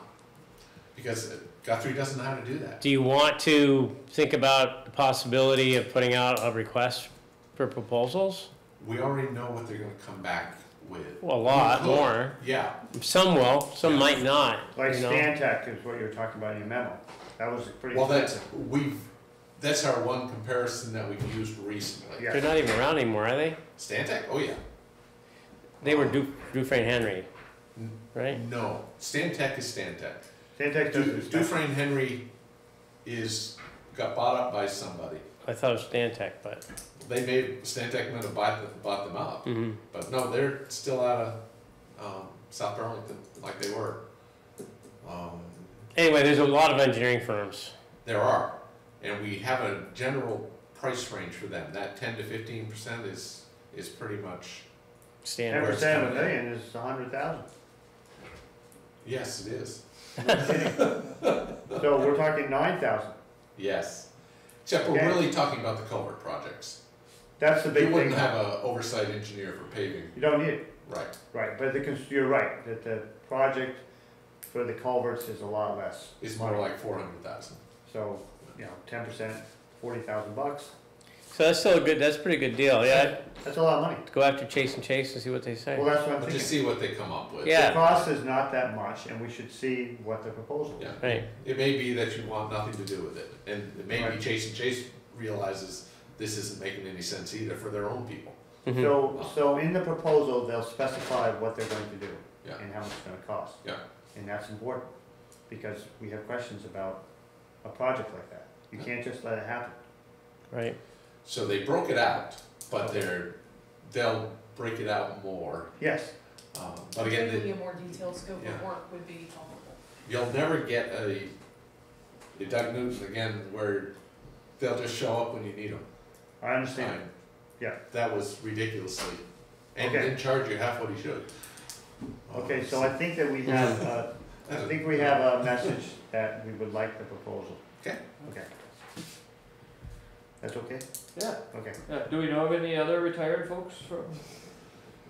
because Guthrie doesn't know how to do that. Do you want to think about the possibility of putting out a request for proposals? We already know what they're gonna come back with. A lot We more. Yeah, Some will, some might not, Like you know? Stantec is what you were talking about in your memo. That was pretty well, that's, expensive. we've, that's our one comparison that we've used recently. Yeah. They're not even around anymore, are they? Stantec, oh yeah. They were Du- Dufresne Henry, right? No, Stantec is Stantec. Stantec does Du- this. Dufresne Henry is, got bought up by somebody. I thought it was Stantec, but, They made, Stantec might have bought, them- bought them up, mhm. but no, they're still out of, um, South Burlington, like they were. Um, Anyway, there's a lot of engineering firms. There are, and we have a general price range for them, that ten to fifteen percent is, is pretty much, Ten Standard. percent of a million is a hundred thousand. yes, it is, So we're talking nine thousand. yes. Except we're Okay. really talking about the culvert projects. That's the You big thing. wouldn't have a oversight engineer for paving, You don't need it. right, Right, but the, cons- you're right, that the project for the culverts is a lot less. it's more like four hundred thousand. So, you know, ten percent, forty thousand bucks, So that's still a good, that's a pretty good deal, yeah. that's a lot of money. Go after Chase and Chase and see what they say. Well, that's what I'm But just thinking. see what they come up with. Yeah. The cost is not that much, and we should see what the proposal is. Yeah. Right, It may be that you want nothing to do with it, and it may be Right. Chase and Chase realizes this isn't making any sense either for their own people. Mhm. So, so in the proposal, they'll specify what they're going to do. Yeah. And how much it's gonna cost. Yeah. And that's important, because we have questions about a project like that. You can't just let it happen. Right. So they broke it out, but they're, they'll break it out more. Yes, Um, But again, Maybe the- a more detailed scope Yeah. of work would be helpful. you'll never get a, a Doug Newton again where they'll just show up when you need them. I understand. Yeah. That was ridiculously, and Okay. didn't charge you half what he should. Okay, so I think that we have, uh, I think we have a message that we would like the proposal. Okay. Okay. That's okay? Yeah, Okay. yeah. Do we know of any other retired folks from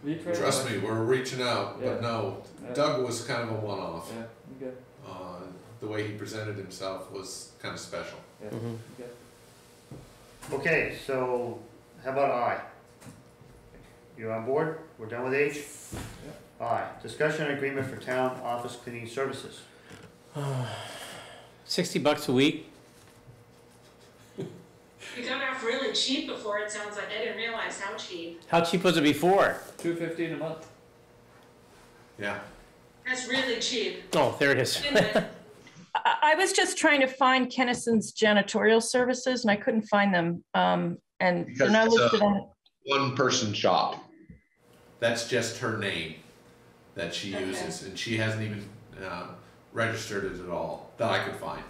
V-Trans? Trust me, we're reaching out, Yeah. but no, Yeah. Doug was kind of a one-off. Yeah, okay, Uh, the way he presented himself was kind of special. yeah, Mhm. okay. Okay, so how about I? You on board? We're done with H? I, discussion and agreement for town office cleaning services. Sixty bucks a week? We got off really cheap before, it sounds like, I didn't realize how cheap. How cheap was it before? Two fifteen a month. Yeah. That's really cheap. Oh, there it is. I, I was just trying to find Kennison's janitorial services and I couldn't find them. Um, and Because then I it's looked a- at. One-person shop. That's just her name that she Okay. uses, and she hasn't even, uh, registered it at all, that I could find.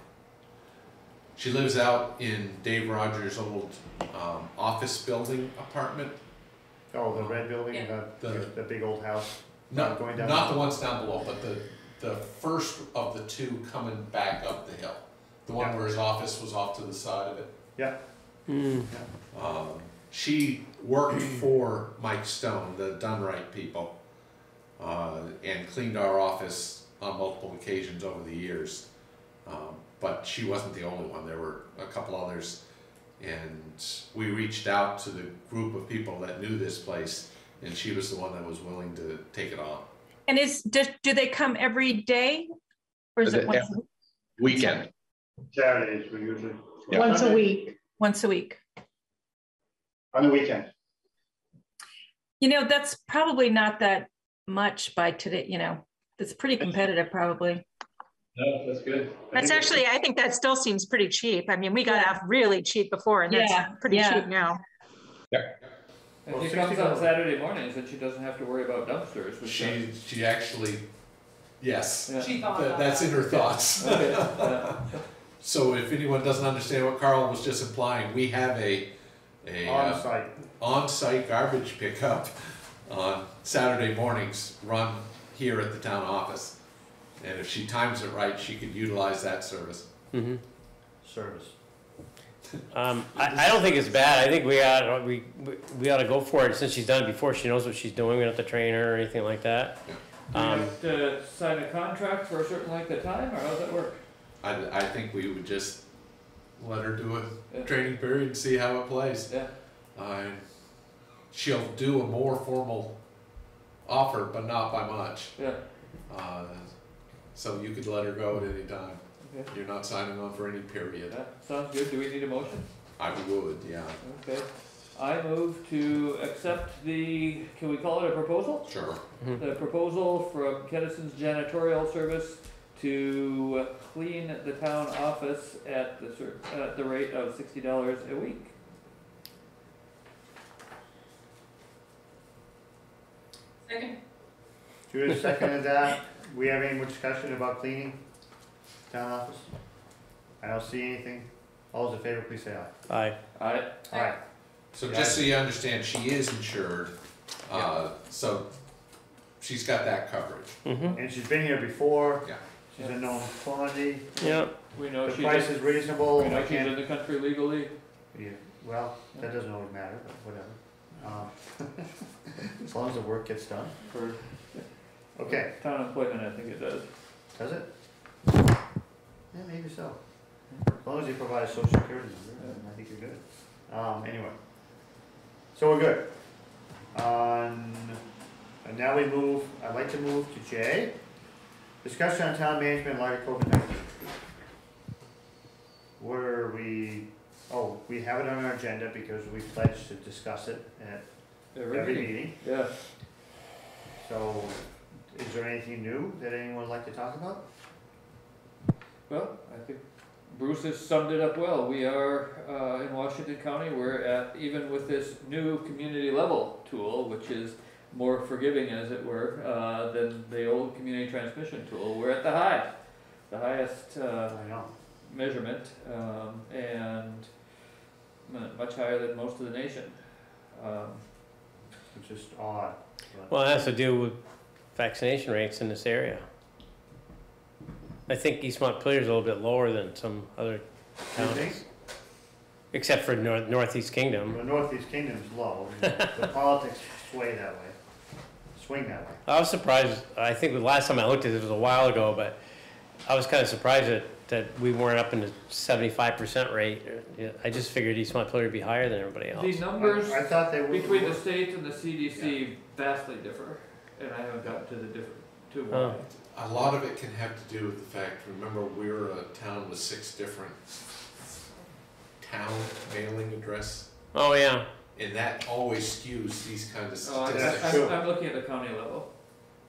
She lives out in Dave Rogers' old, um, office building apartment. Oh, the red building, Yeah. the, The- the big old house? Not, Going down. not the ones down below, but the, the first of the two coming back up the hill. The one Yeah. where his office was off to the side of it. Yeah, Hmm. Um, she worked for Mike Stone, the Dunright people, uh, and cleaned our office on multiple occasions over the years. Um, but she wasn't the only one, there were a couple others. And we reached out to the group of people that knew this place, and she was the one that was willing to take it on. And is, do, do they come every day? Or is it Uh, once, a- Weekend. Saturdays we usually. Yeah. Once a week. once a week? On the weekend. You know, that's probably not that much by today, you know, it's pretty competitive probably. No, that's good. That's actually, I think that still seems pretty cheap. I mean, we got off really cheap before and Yeah, that's pretty yeah. cheap now. And Well, she comes 60 on. Saturday mornings and she doesn't have to worry about dumpsters. which She, she actually, yes, Yeah. She thought that- that's in her thoughts. Okay, yeah. So if anyone doesn't understand what Carl was just implying, we have a, a On uh, site. on-site garbage pickup on Saturday mornings run here at the town office. And if she times it right, she could utilize that service. Mhm. service. Um, I, I don't think it's bad. I think we ought, we, we- we ought to go for it since she's done it before. She knows what she's doing. We don't have to train her or anything like that. Do we Um, have to sign a contract for a certain length of time or how does that work? I, I think we would just let her do Yeah. a training period and see how it plays. Yeah, Uh, she'll do a more formal offer, but not by much. yeah, Uh, so you could let her go at any time. okay, You're not signing on for any period. yeah, sounds good. Do we need a motion? I would, yeah. Okay. I move to accept the, can we call it a proposal? Sure. Mm-hmm. The proposal from Kennison's janitorial service to clean the town office at the cer- at the rate of sixty dollars a week. Second, Do Judith seconded that. We have any more discussion about cleaning town office? I don't see anything. All those in favor, please say aye. I, Alright, Aye. So just so you understand, she is insured, uh, so she's got that coverage. mm-hmm, And she's been here before. Yeah. She's a known quantity. yeah. we know The she's, price in- is reasonable. we know I she's in the country legally. Yeah, well, that doesn't always matter, but whatever. Um, As long as the work gets done. For Okay, town employment, I think it does. does it? Yeah, maybe so. As long as you provide a social security number, then I think you're good. Um, anyway. So we're good. On, and now we move, I'd like to move to J. Discussion on town management in light of COVID nineteen. What are we, oh, we have it on our agenda because we pledged to discuss it at Every meeting. Yeah. So, is there anything new that anyone would like to talk about? Well, I think Bruce has summed it up well. We are, uh, in Washington County, we're at, even with this new community level tool, which is more forgiving as it were, uh, than the old community transmission tool, we're at the high, the highest, uh, I know. measurement, um, and mu- much higher than most of the nation. Um, It's just odd. but- Well, it has to do with vaccination rates in this area. I think East Montpelier is a little bit lower than some other You think? counties, except for North, Northeast Kingdom. The Northeast Kingdom's low, the politics sway that way, swing that way. I was surprised, I think the last time I looked at it was a while ago, but I was kind of surprised that, that we weren't up in the seventy-five percent rate. Yeah, I just figured East Montpelier would be higher than everybody else. The numbers I thought they were. between the state and the CDC vastly differ, and I haven't gotten to the different, to why. Oh. A lot of it can have to do with the fact, remember, we're a town with six different town mailing address, Oh, yeah, and that always skews these kind of Oh, I- statistics. true. I'm, I'm looking at the county level.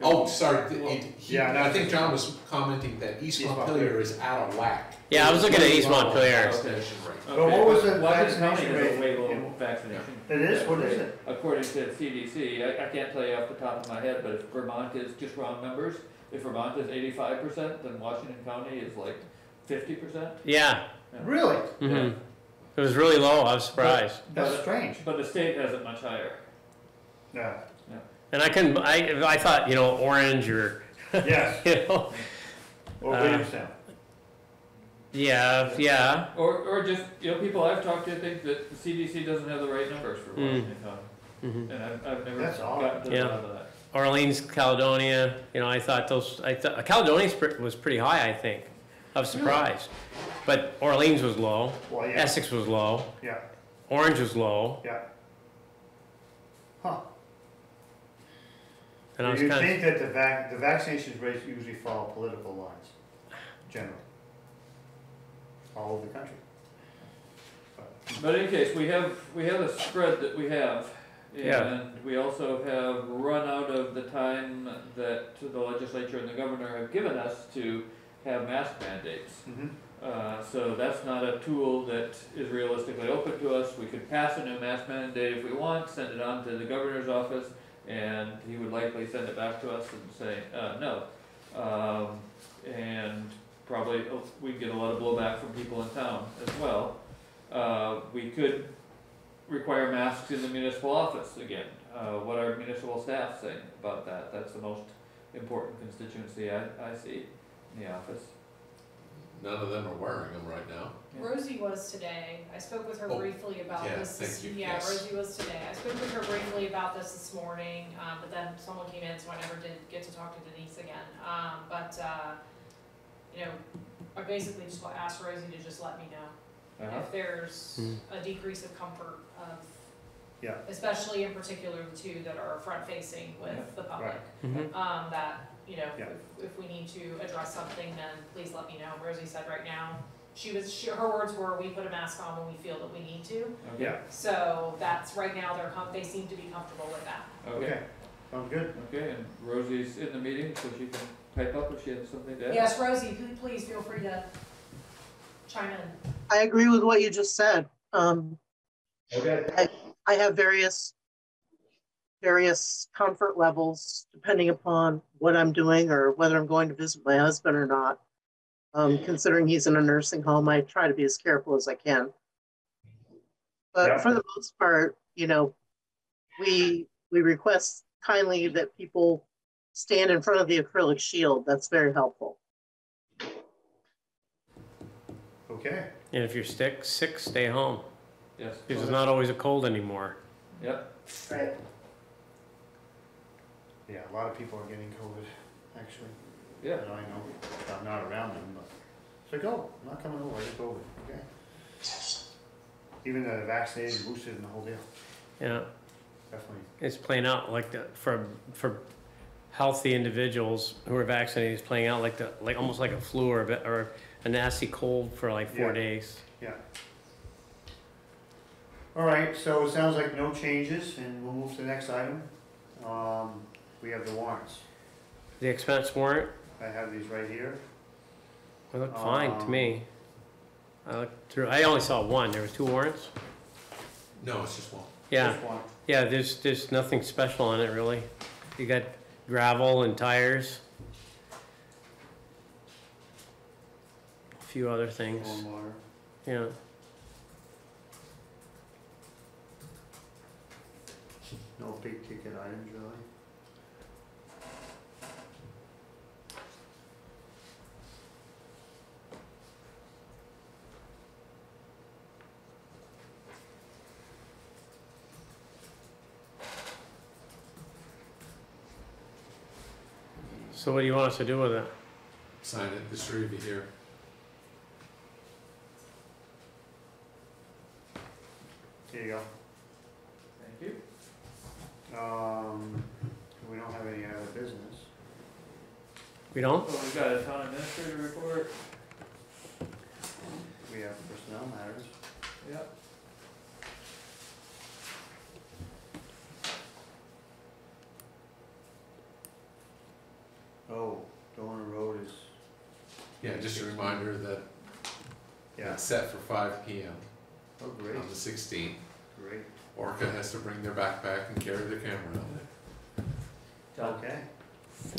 Oh, sorry, th- it- he- Yeah, no, I think John was commenting that East East Montpelier Montpelier. is out of whack. Yeah, I was looking at East Low Montpelier. vaccination rate. But what was the Washington County vaccination has a rate way low in- vaccination. It is, what is it? According to CDC, I, I can't tell you off the top of my head, but if Vermont is just round numbers, if Vermont is eighty-five percent, then Washington County is like fifty percent. yeah. Really? hmm It was really low, I was surprised. That's strange. But the state has it much higher. Yeah. And I couldn't, I, I thought, you know, orange or, Yes, you know, or Uh, Williamstown. yeah, yeah. Or, or just, you know, people I've talked to think that the CDC doesn't have the right numbers for Mm. Washington County. Mhm. And I've, I've never That's odd. gotten to the Yeah. bottom of that. Orleans, Caledonia, you know, I thought those, I thought, Caledonia was pretty high, I think. I was surprised. But Orleans was low, Well, yeah, Essex was low, yeah, Orange was low, yeah. Huh. And I was You kind think that the vac, the vaccination rates usually follow political lines, generally. All over the country. But in any case, we have, we have a spread that we have. Yeah. And we also have run out of the time that the legislature and the governor have given us to have mask mandates. Mhm. Uh, so that's not a tool that is realistically open to us. We could pass a new mask mandate if we want, send it on to the governor's office, and he would likely send it back to us and say, uh, no. Um, and probably, uh, we'd get a lot of blowback from people in town as well. Uh, we could require masks in the municipal office again. Uh, what are municipal staff saying about that? That's the most important constituency I, I see in the office. None of them are wearing them right now. Rosie was today. I spoke with her Oh, briefly about yeah, this. this- thank you, Yeah, yes. Rosie was today. I spoke with her briefly about this this morning, um, but then someone came in, so I never did get to talk to Denise again. Um, but, uh, you know, I basically just wa- asked Rosie to just let me know Uh-huh. if there's Hmm. a decrease of comfort of, Yeah. especially in particular the two that are front facing Yeah, with the public. Mhm. Um, that, you know, Yeah. if, if we need to address something, then please let me know. Rosie said right now, she was, she, her words were, we put a mask on when we feel that we need to. Okay. Yeah, So that's, right now, they're, com- they seem to be comfortable with that. Okay, okay, sounds good. okay, and Rosie's in the meeting, so she can type up if she has something to add. Yes, Rosie, pl- please feel free to chime in. I agree with what you just said. Um, Okay. I have various, various comfort levels depending upon what I'm doing or whether I'm going to visit my husband or not. Um, considering he's in a nursing home, I try to be as careful as I can. Yeah. But for the most part, you know, we, we request kindly that people stand in front of the acrylic shield. That's very helpful. Okay, And if you're sick, sick, stay home, Yes. because it's not always a cold anymore. Yep, Right. Yeah, a lot of people are getting COVID, actually, yeah. that I know, I'm not around them, but, it's like, oh, I'm not coming over, I get COVID, okay? Even the vaccinated, boosted and the whole deal, Yeah, definitely. it's playing out like the, for, for healthy individuals who are vaccinated, it's playing out like the, like, almost like a flu or a bit, or a nasty cold for like four Yeah. days. Yeah. All right, so it sounds like no changes, and we'll move to the next item. Um, we have the warrants. The expense warrant, I have these right here. they look fine to Um, me. I looked through, I only saw one, there was two warrants? No, it's just one. Yeah, Just one. yeah, there's, there's nothing special on it, really. You got gravel and tires. A few other things, Stormwater. yeah. No big ticket items, really. So what do you want us to do with it? Sign it, the three of you here. Here you go. Thank you. Um, we don't have any other business. We don't? So we've got a town administrator report. We have personnel matters. Yep. Oh, Dorner Road is, Yeah, just a reminder that yeah, it's set for five P M oh, great, on the sixteenth. great, ORCA has to bring their backpack and carry their camera on it. okay.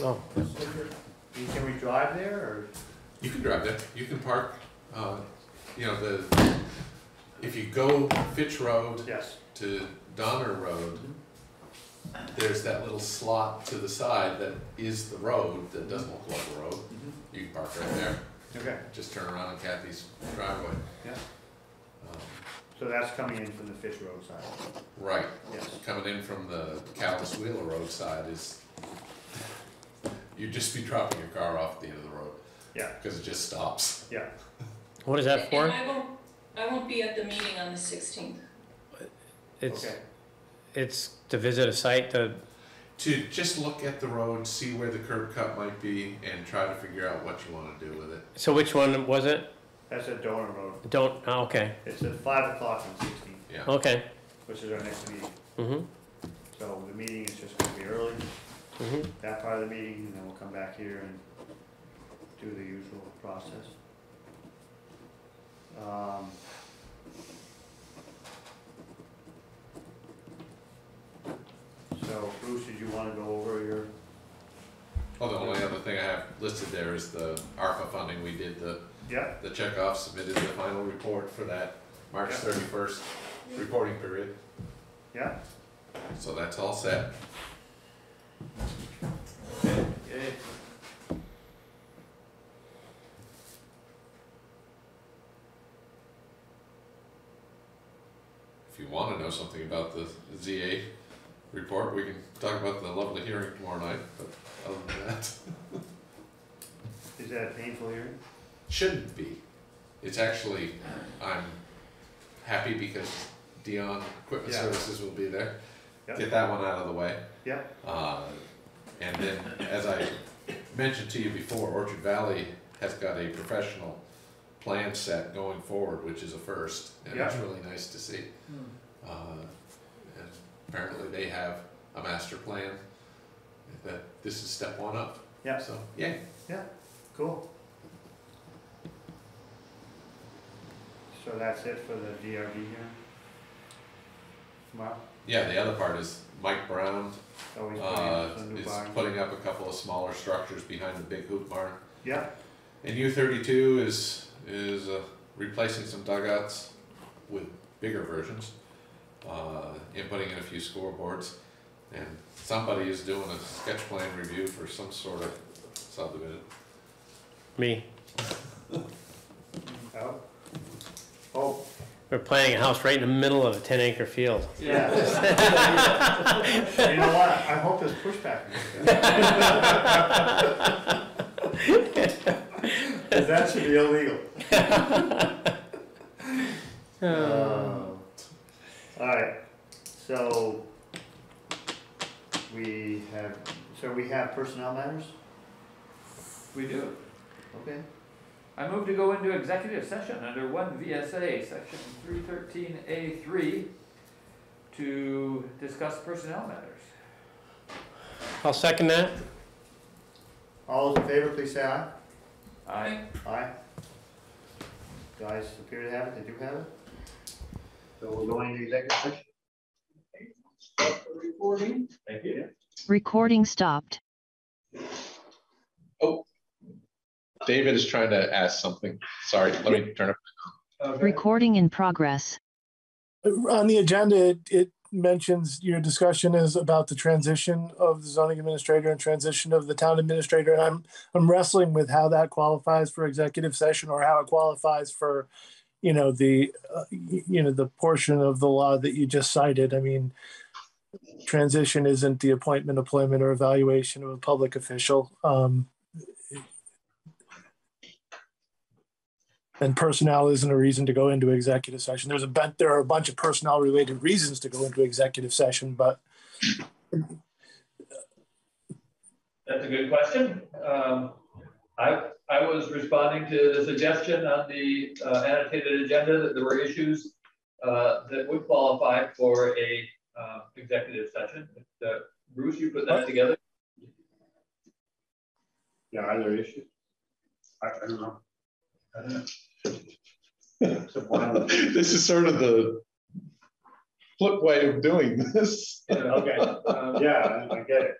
Oh, Can we drive there, or? You can drive there, you can park, uh, you know, the, if you go Fitch Road Yes. to Dorner Road, there's that little slot to the side that is the road, that doesn't look like a road. You can park right there, Okay, just turn around on Kathy's driveway. Yeah. Um, so that's coming in from the Fitch Road side, Right, yes, coming in from the Callis Wheeler Road side is, you'd just be dropping your car off at the end of the road. Yeah. Cause it just stops. yeah. what is that for? And I won't, I won't be at the meeting on the sixteenth. It's, Okay, it's to visit a site to, To just look at the road, see where the curb cut might be, and try to figure out what you wanna do with it. so which one was it? that's at Dorner Road, Don't, oh, okay, it's at five o'clock on sixteenth, Yeah. okay. which is our next meeting. Mm-hmm, So the meeting is just gonna be early, mm-hmm. that part of the meeting, and then we'll come back here and do the usual process. Um, So Bruce, did you wanna go over your, Oh, the only other thing I have listed there is the ARPA funding, we did the, yeah, the checkoff, submitted the final report for that March Yeah. thirty-first reporting period, yeah, so that's all set. Okay. If you wanna know something about the ZA report, we can talk about the lovely hearing tomorrow night, but other than that, is that a painful hearing? shouldn't be. It's actually, I'm happy because Dion Equipment Yeah. Services will be there. Yep. Get that one out of the way. Yeah, Uh, And then, as I mentioned to you before, Orchard Valley has got a professional plan set going forward, which is a first, and it's really nice to see. Uh, And apparently they have a master plan, that this is step one up, yeah, so, yeah. Yeah, cool. So that's it for the DRB hearing? Tomorrow? Yeah, the other part is Mike Brown, Oh, putting uh, in some new is barn. putting up a couple of smaller structures behind the big hoop barn. Yeah, And U thirty-two is, is uh, replacing some dugouts with bigger versions, uh, and putting in a few scoreboards. And somebody is doing a sketch plan review for some sort of subdivision. Me, oh. Oh, we're planning a house right in the middle of a ten acre field. yeah. You know what, I hope there's pushback. Cause that should be illegal. Um, Alright, so we have, so we have personnel matters? We do. Okay. I move to go into executive session under one VSA, section three thirteen A three, to discuss personnel matters. I'll second that. All those in favor, please say aye. Aye. Aye. Guys appear to have it, they do have it. So we're going to executive session. Recording. Thank you. Recording stopped. Oh, David is trying to ask something. Sorry, let me turn it. Recording in progress. Uh, on the agenda, it, it mentions your discussion is about the transition of the zoning administrator and transition of the town administrator. And I'm, I'm wrestling with how that qualifies for executive session or how it qualifies for, you know, the, uh, you know, the portion of the law that you just cited. I mean, transition isn't the appointment, employment, or evaluation of a public official. Um, and personnel isn't a reason to go into executive session. There's a there are a bunch of personnel related reasons to go into executive session, but That's a good question. Um, I, I was responding to the suggestion on the uh, annotated agenda that there were issues uh, that would qualify for a uh, executive session. Uh, Bruce, you put that together? Yeah, are there issues? I, I don't know. I don't know. This is sort of the flip way of doing this. Okay, yeah, I I get it.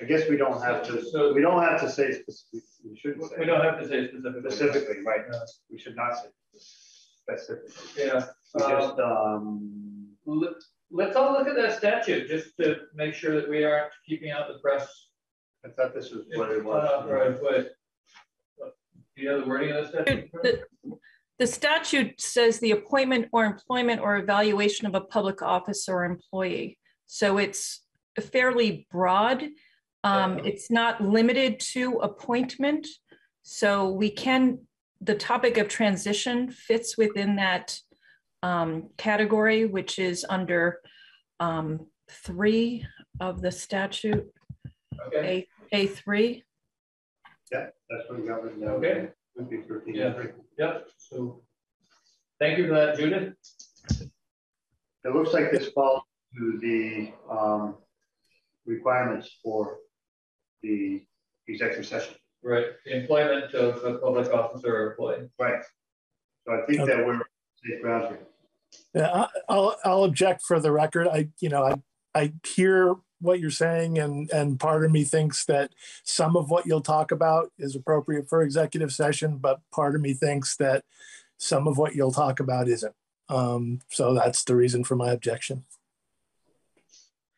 I guess we don't have to, So- we don't have to say specific, we shouldn't say. We don't have to say specifically. Specifically, right, we should not say specific. Yeah. We just, um, Let- Let's all look at that statute, just to make sure that we aren't keeping out the press. I thought this was what it Uh, was. right, but- Do you have the wording of the statute? The, the statute says the appointment or employment or evaluation of a public office or employee. So it's fairly broad. Um, it's not limited to appointment. So we can, the topic of transition fits within that um, category, which is under um, three of the statute, Okay. A, A three. Yeah, that's what we got written down. Okay. Would be thirteen. Yeah. Yep, so, thank you for that, Judith. It looks like this falls to the, um, requirements for the executive session. Right, employment of a public officer or employee. Right. So I think that we're safe ground here. yeah, I- I'll, I'll object for the record. I, you know, I, I hear what you're saying and, and part of me thinks that some of what you'll talk about is appropriate for executive session, but part of me thinks that some of what you'll talk about isn't. Um, so that's the reason for my objection.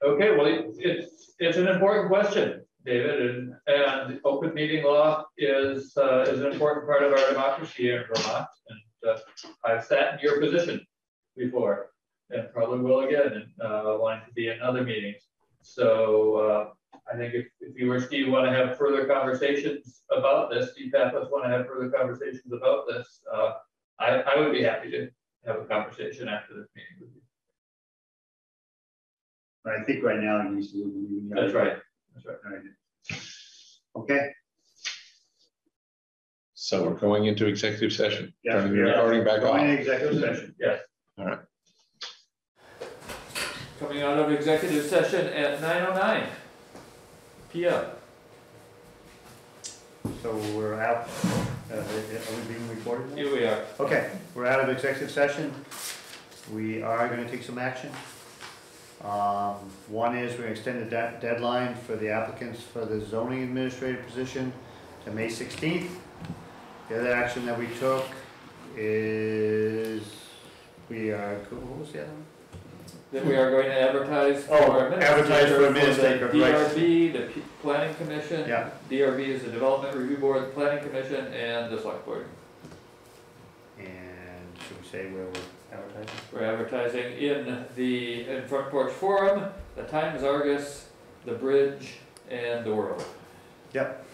Okay, well, it- it's, it's an important question, David, and, and open meeting law is, uh, is an important part of our democracy in Vermont. And, uh, I've sat in your position before and probably will again, and, uh, wanting to be in other meetings. So, uh, I think if, if you or Steve want to have further conversations about this, Steve Pappas want to have further conversations about this, uh, I, I would be happy to have a conversation after this meeting with you. But I think right now it needs to. be- That's right, that's right. All right. Okay, So we're going into executive session. Yes, Turning the recording back Going on. into executive session. Yes. All right. Coming out of executive session at nine oh nine PM. so we're out, uh, are we being recorded? now? Here we are. Okay, we're out of executive session. We are gonna take some action. Um, one is we're extend the de- deadline for the applicants for the zoning administrator position to May sixteenth. The other action that we took is, we are, what was the other one? That we are going to advertise for. Oh, a advertise for the administrator, right. DRB, the P- planning commission. Yeah. DRB is the development review board, the planning commission, and the select board. And should we say where we're advertising? We're advertising in the, in Front Porch Forum, the Times Argus, the Bridge, and the World. Yep.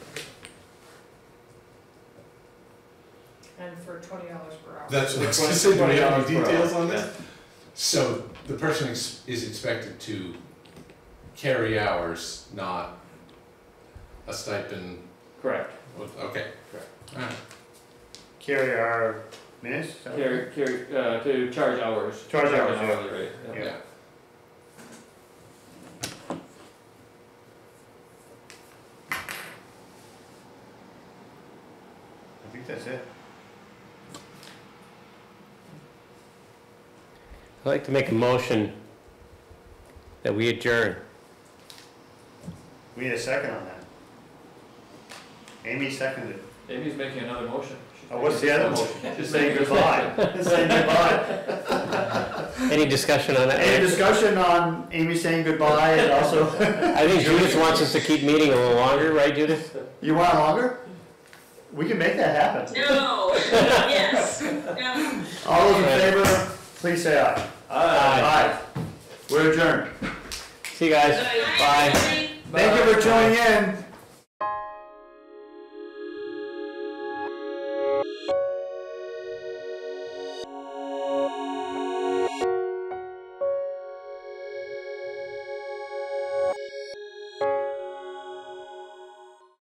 And for twenty dollars per hour. That's what I was Twenty- gonna say, do we have $20 any per hour, details on yeah. this? So the person ex- is expected to carry hours, not a stipend? Correct. Okay. Correct. All right. Carry our Minutes? Carry, carry, uh, to charge hours. Charge hours, yeah. hourly rate, yeah. Yeah. I think that's it. I'd like to make a motion that we adjourn. We need a second on that. Amy seconded. Amy's making another motion. She's Oh, what's the other a motion? Just saying goodbye. Just saying goodbye. Any discussion on that? Any discussion on Amy saying goodbye and also? I think Judith wants us to keep meeting a little longer, right, Judith? You want longer? We can make that happen. No, yes, no. All those in favor, please say aye. Aye. We're adjourned. See you guys. Bye. Thank you for tuning in.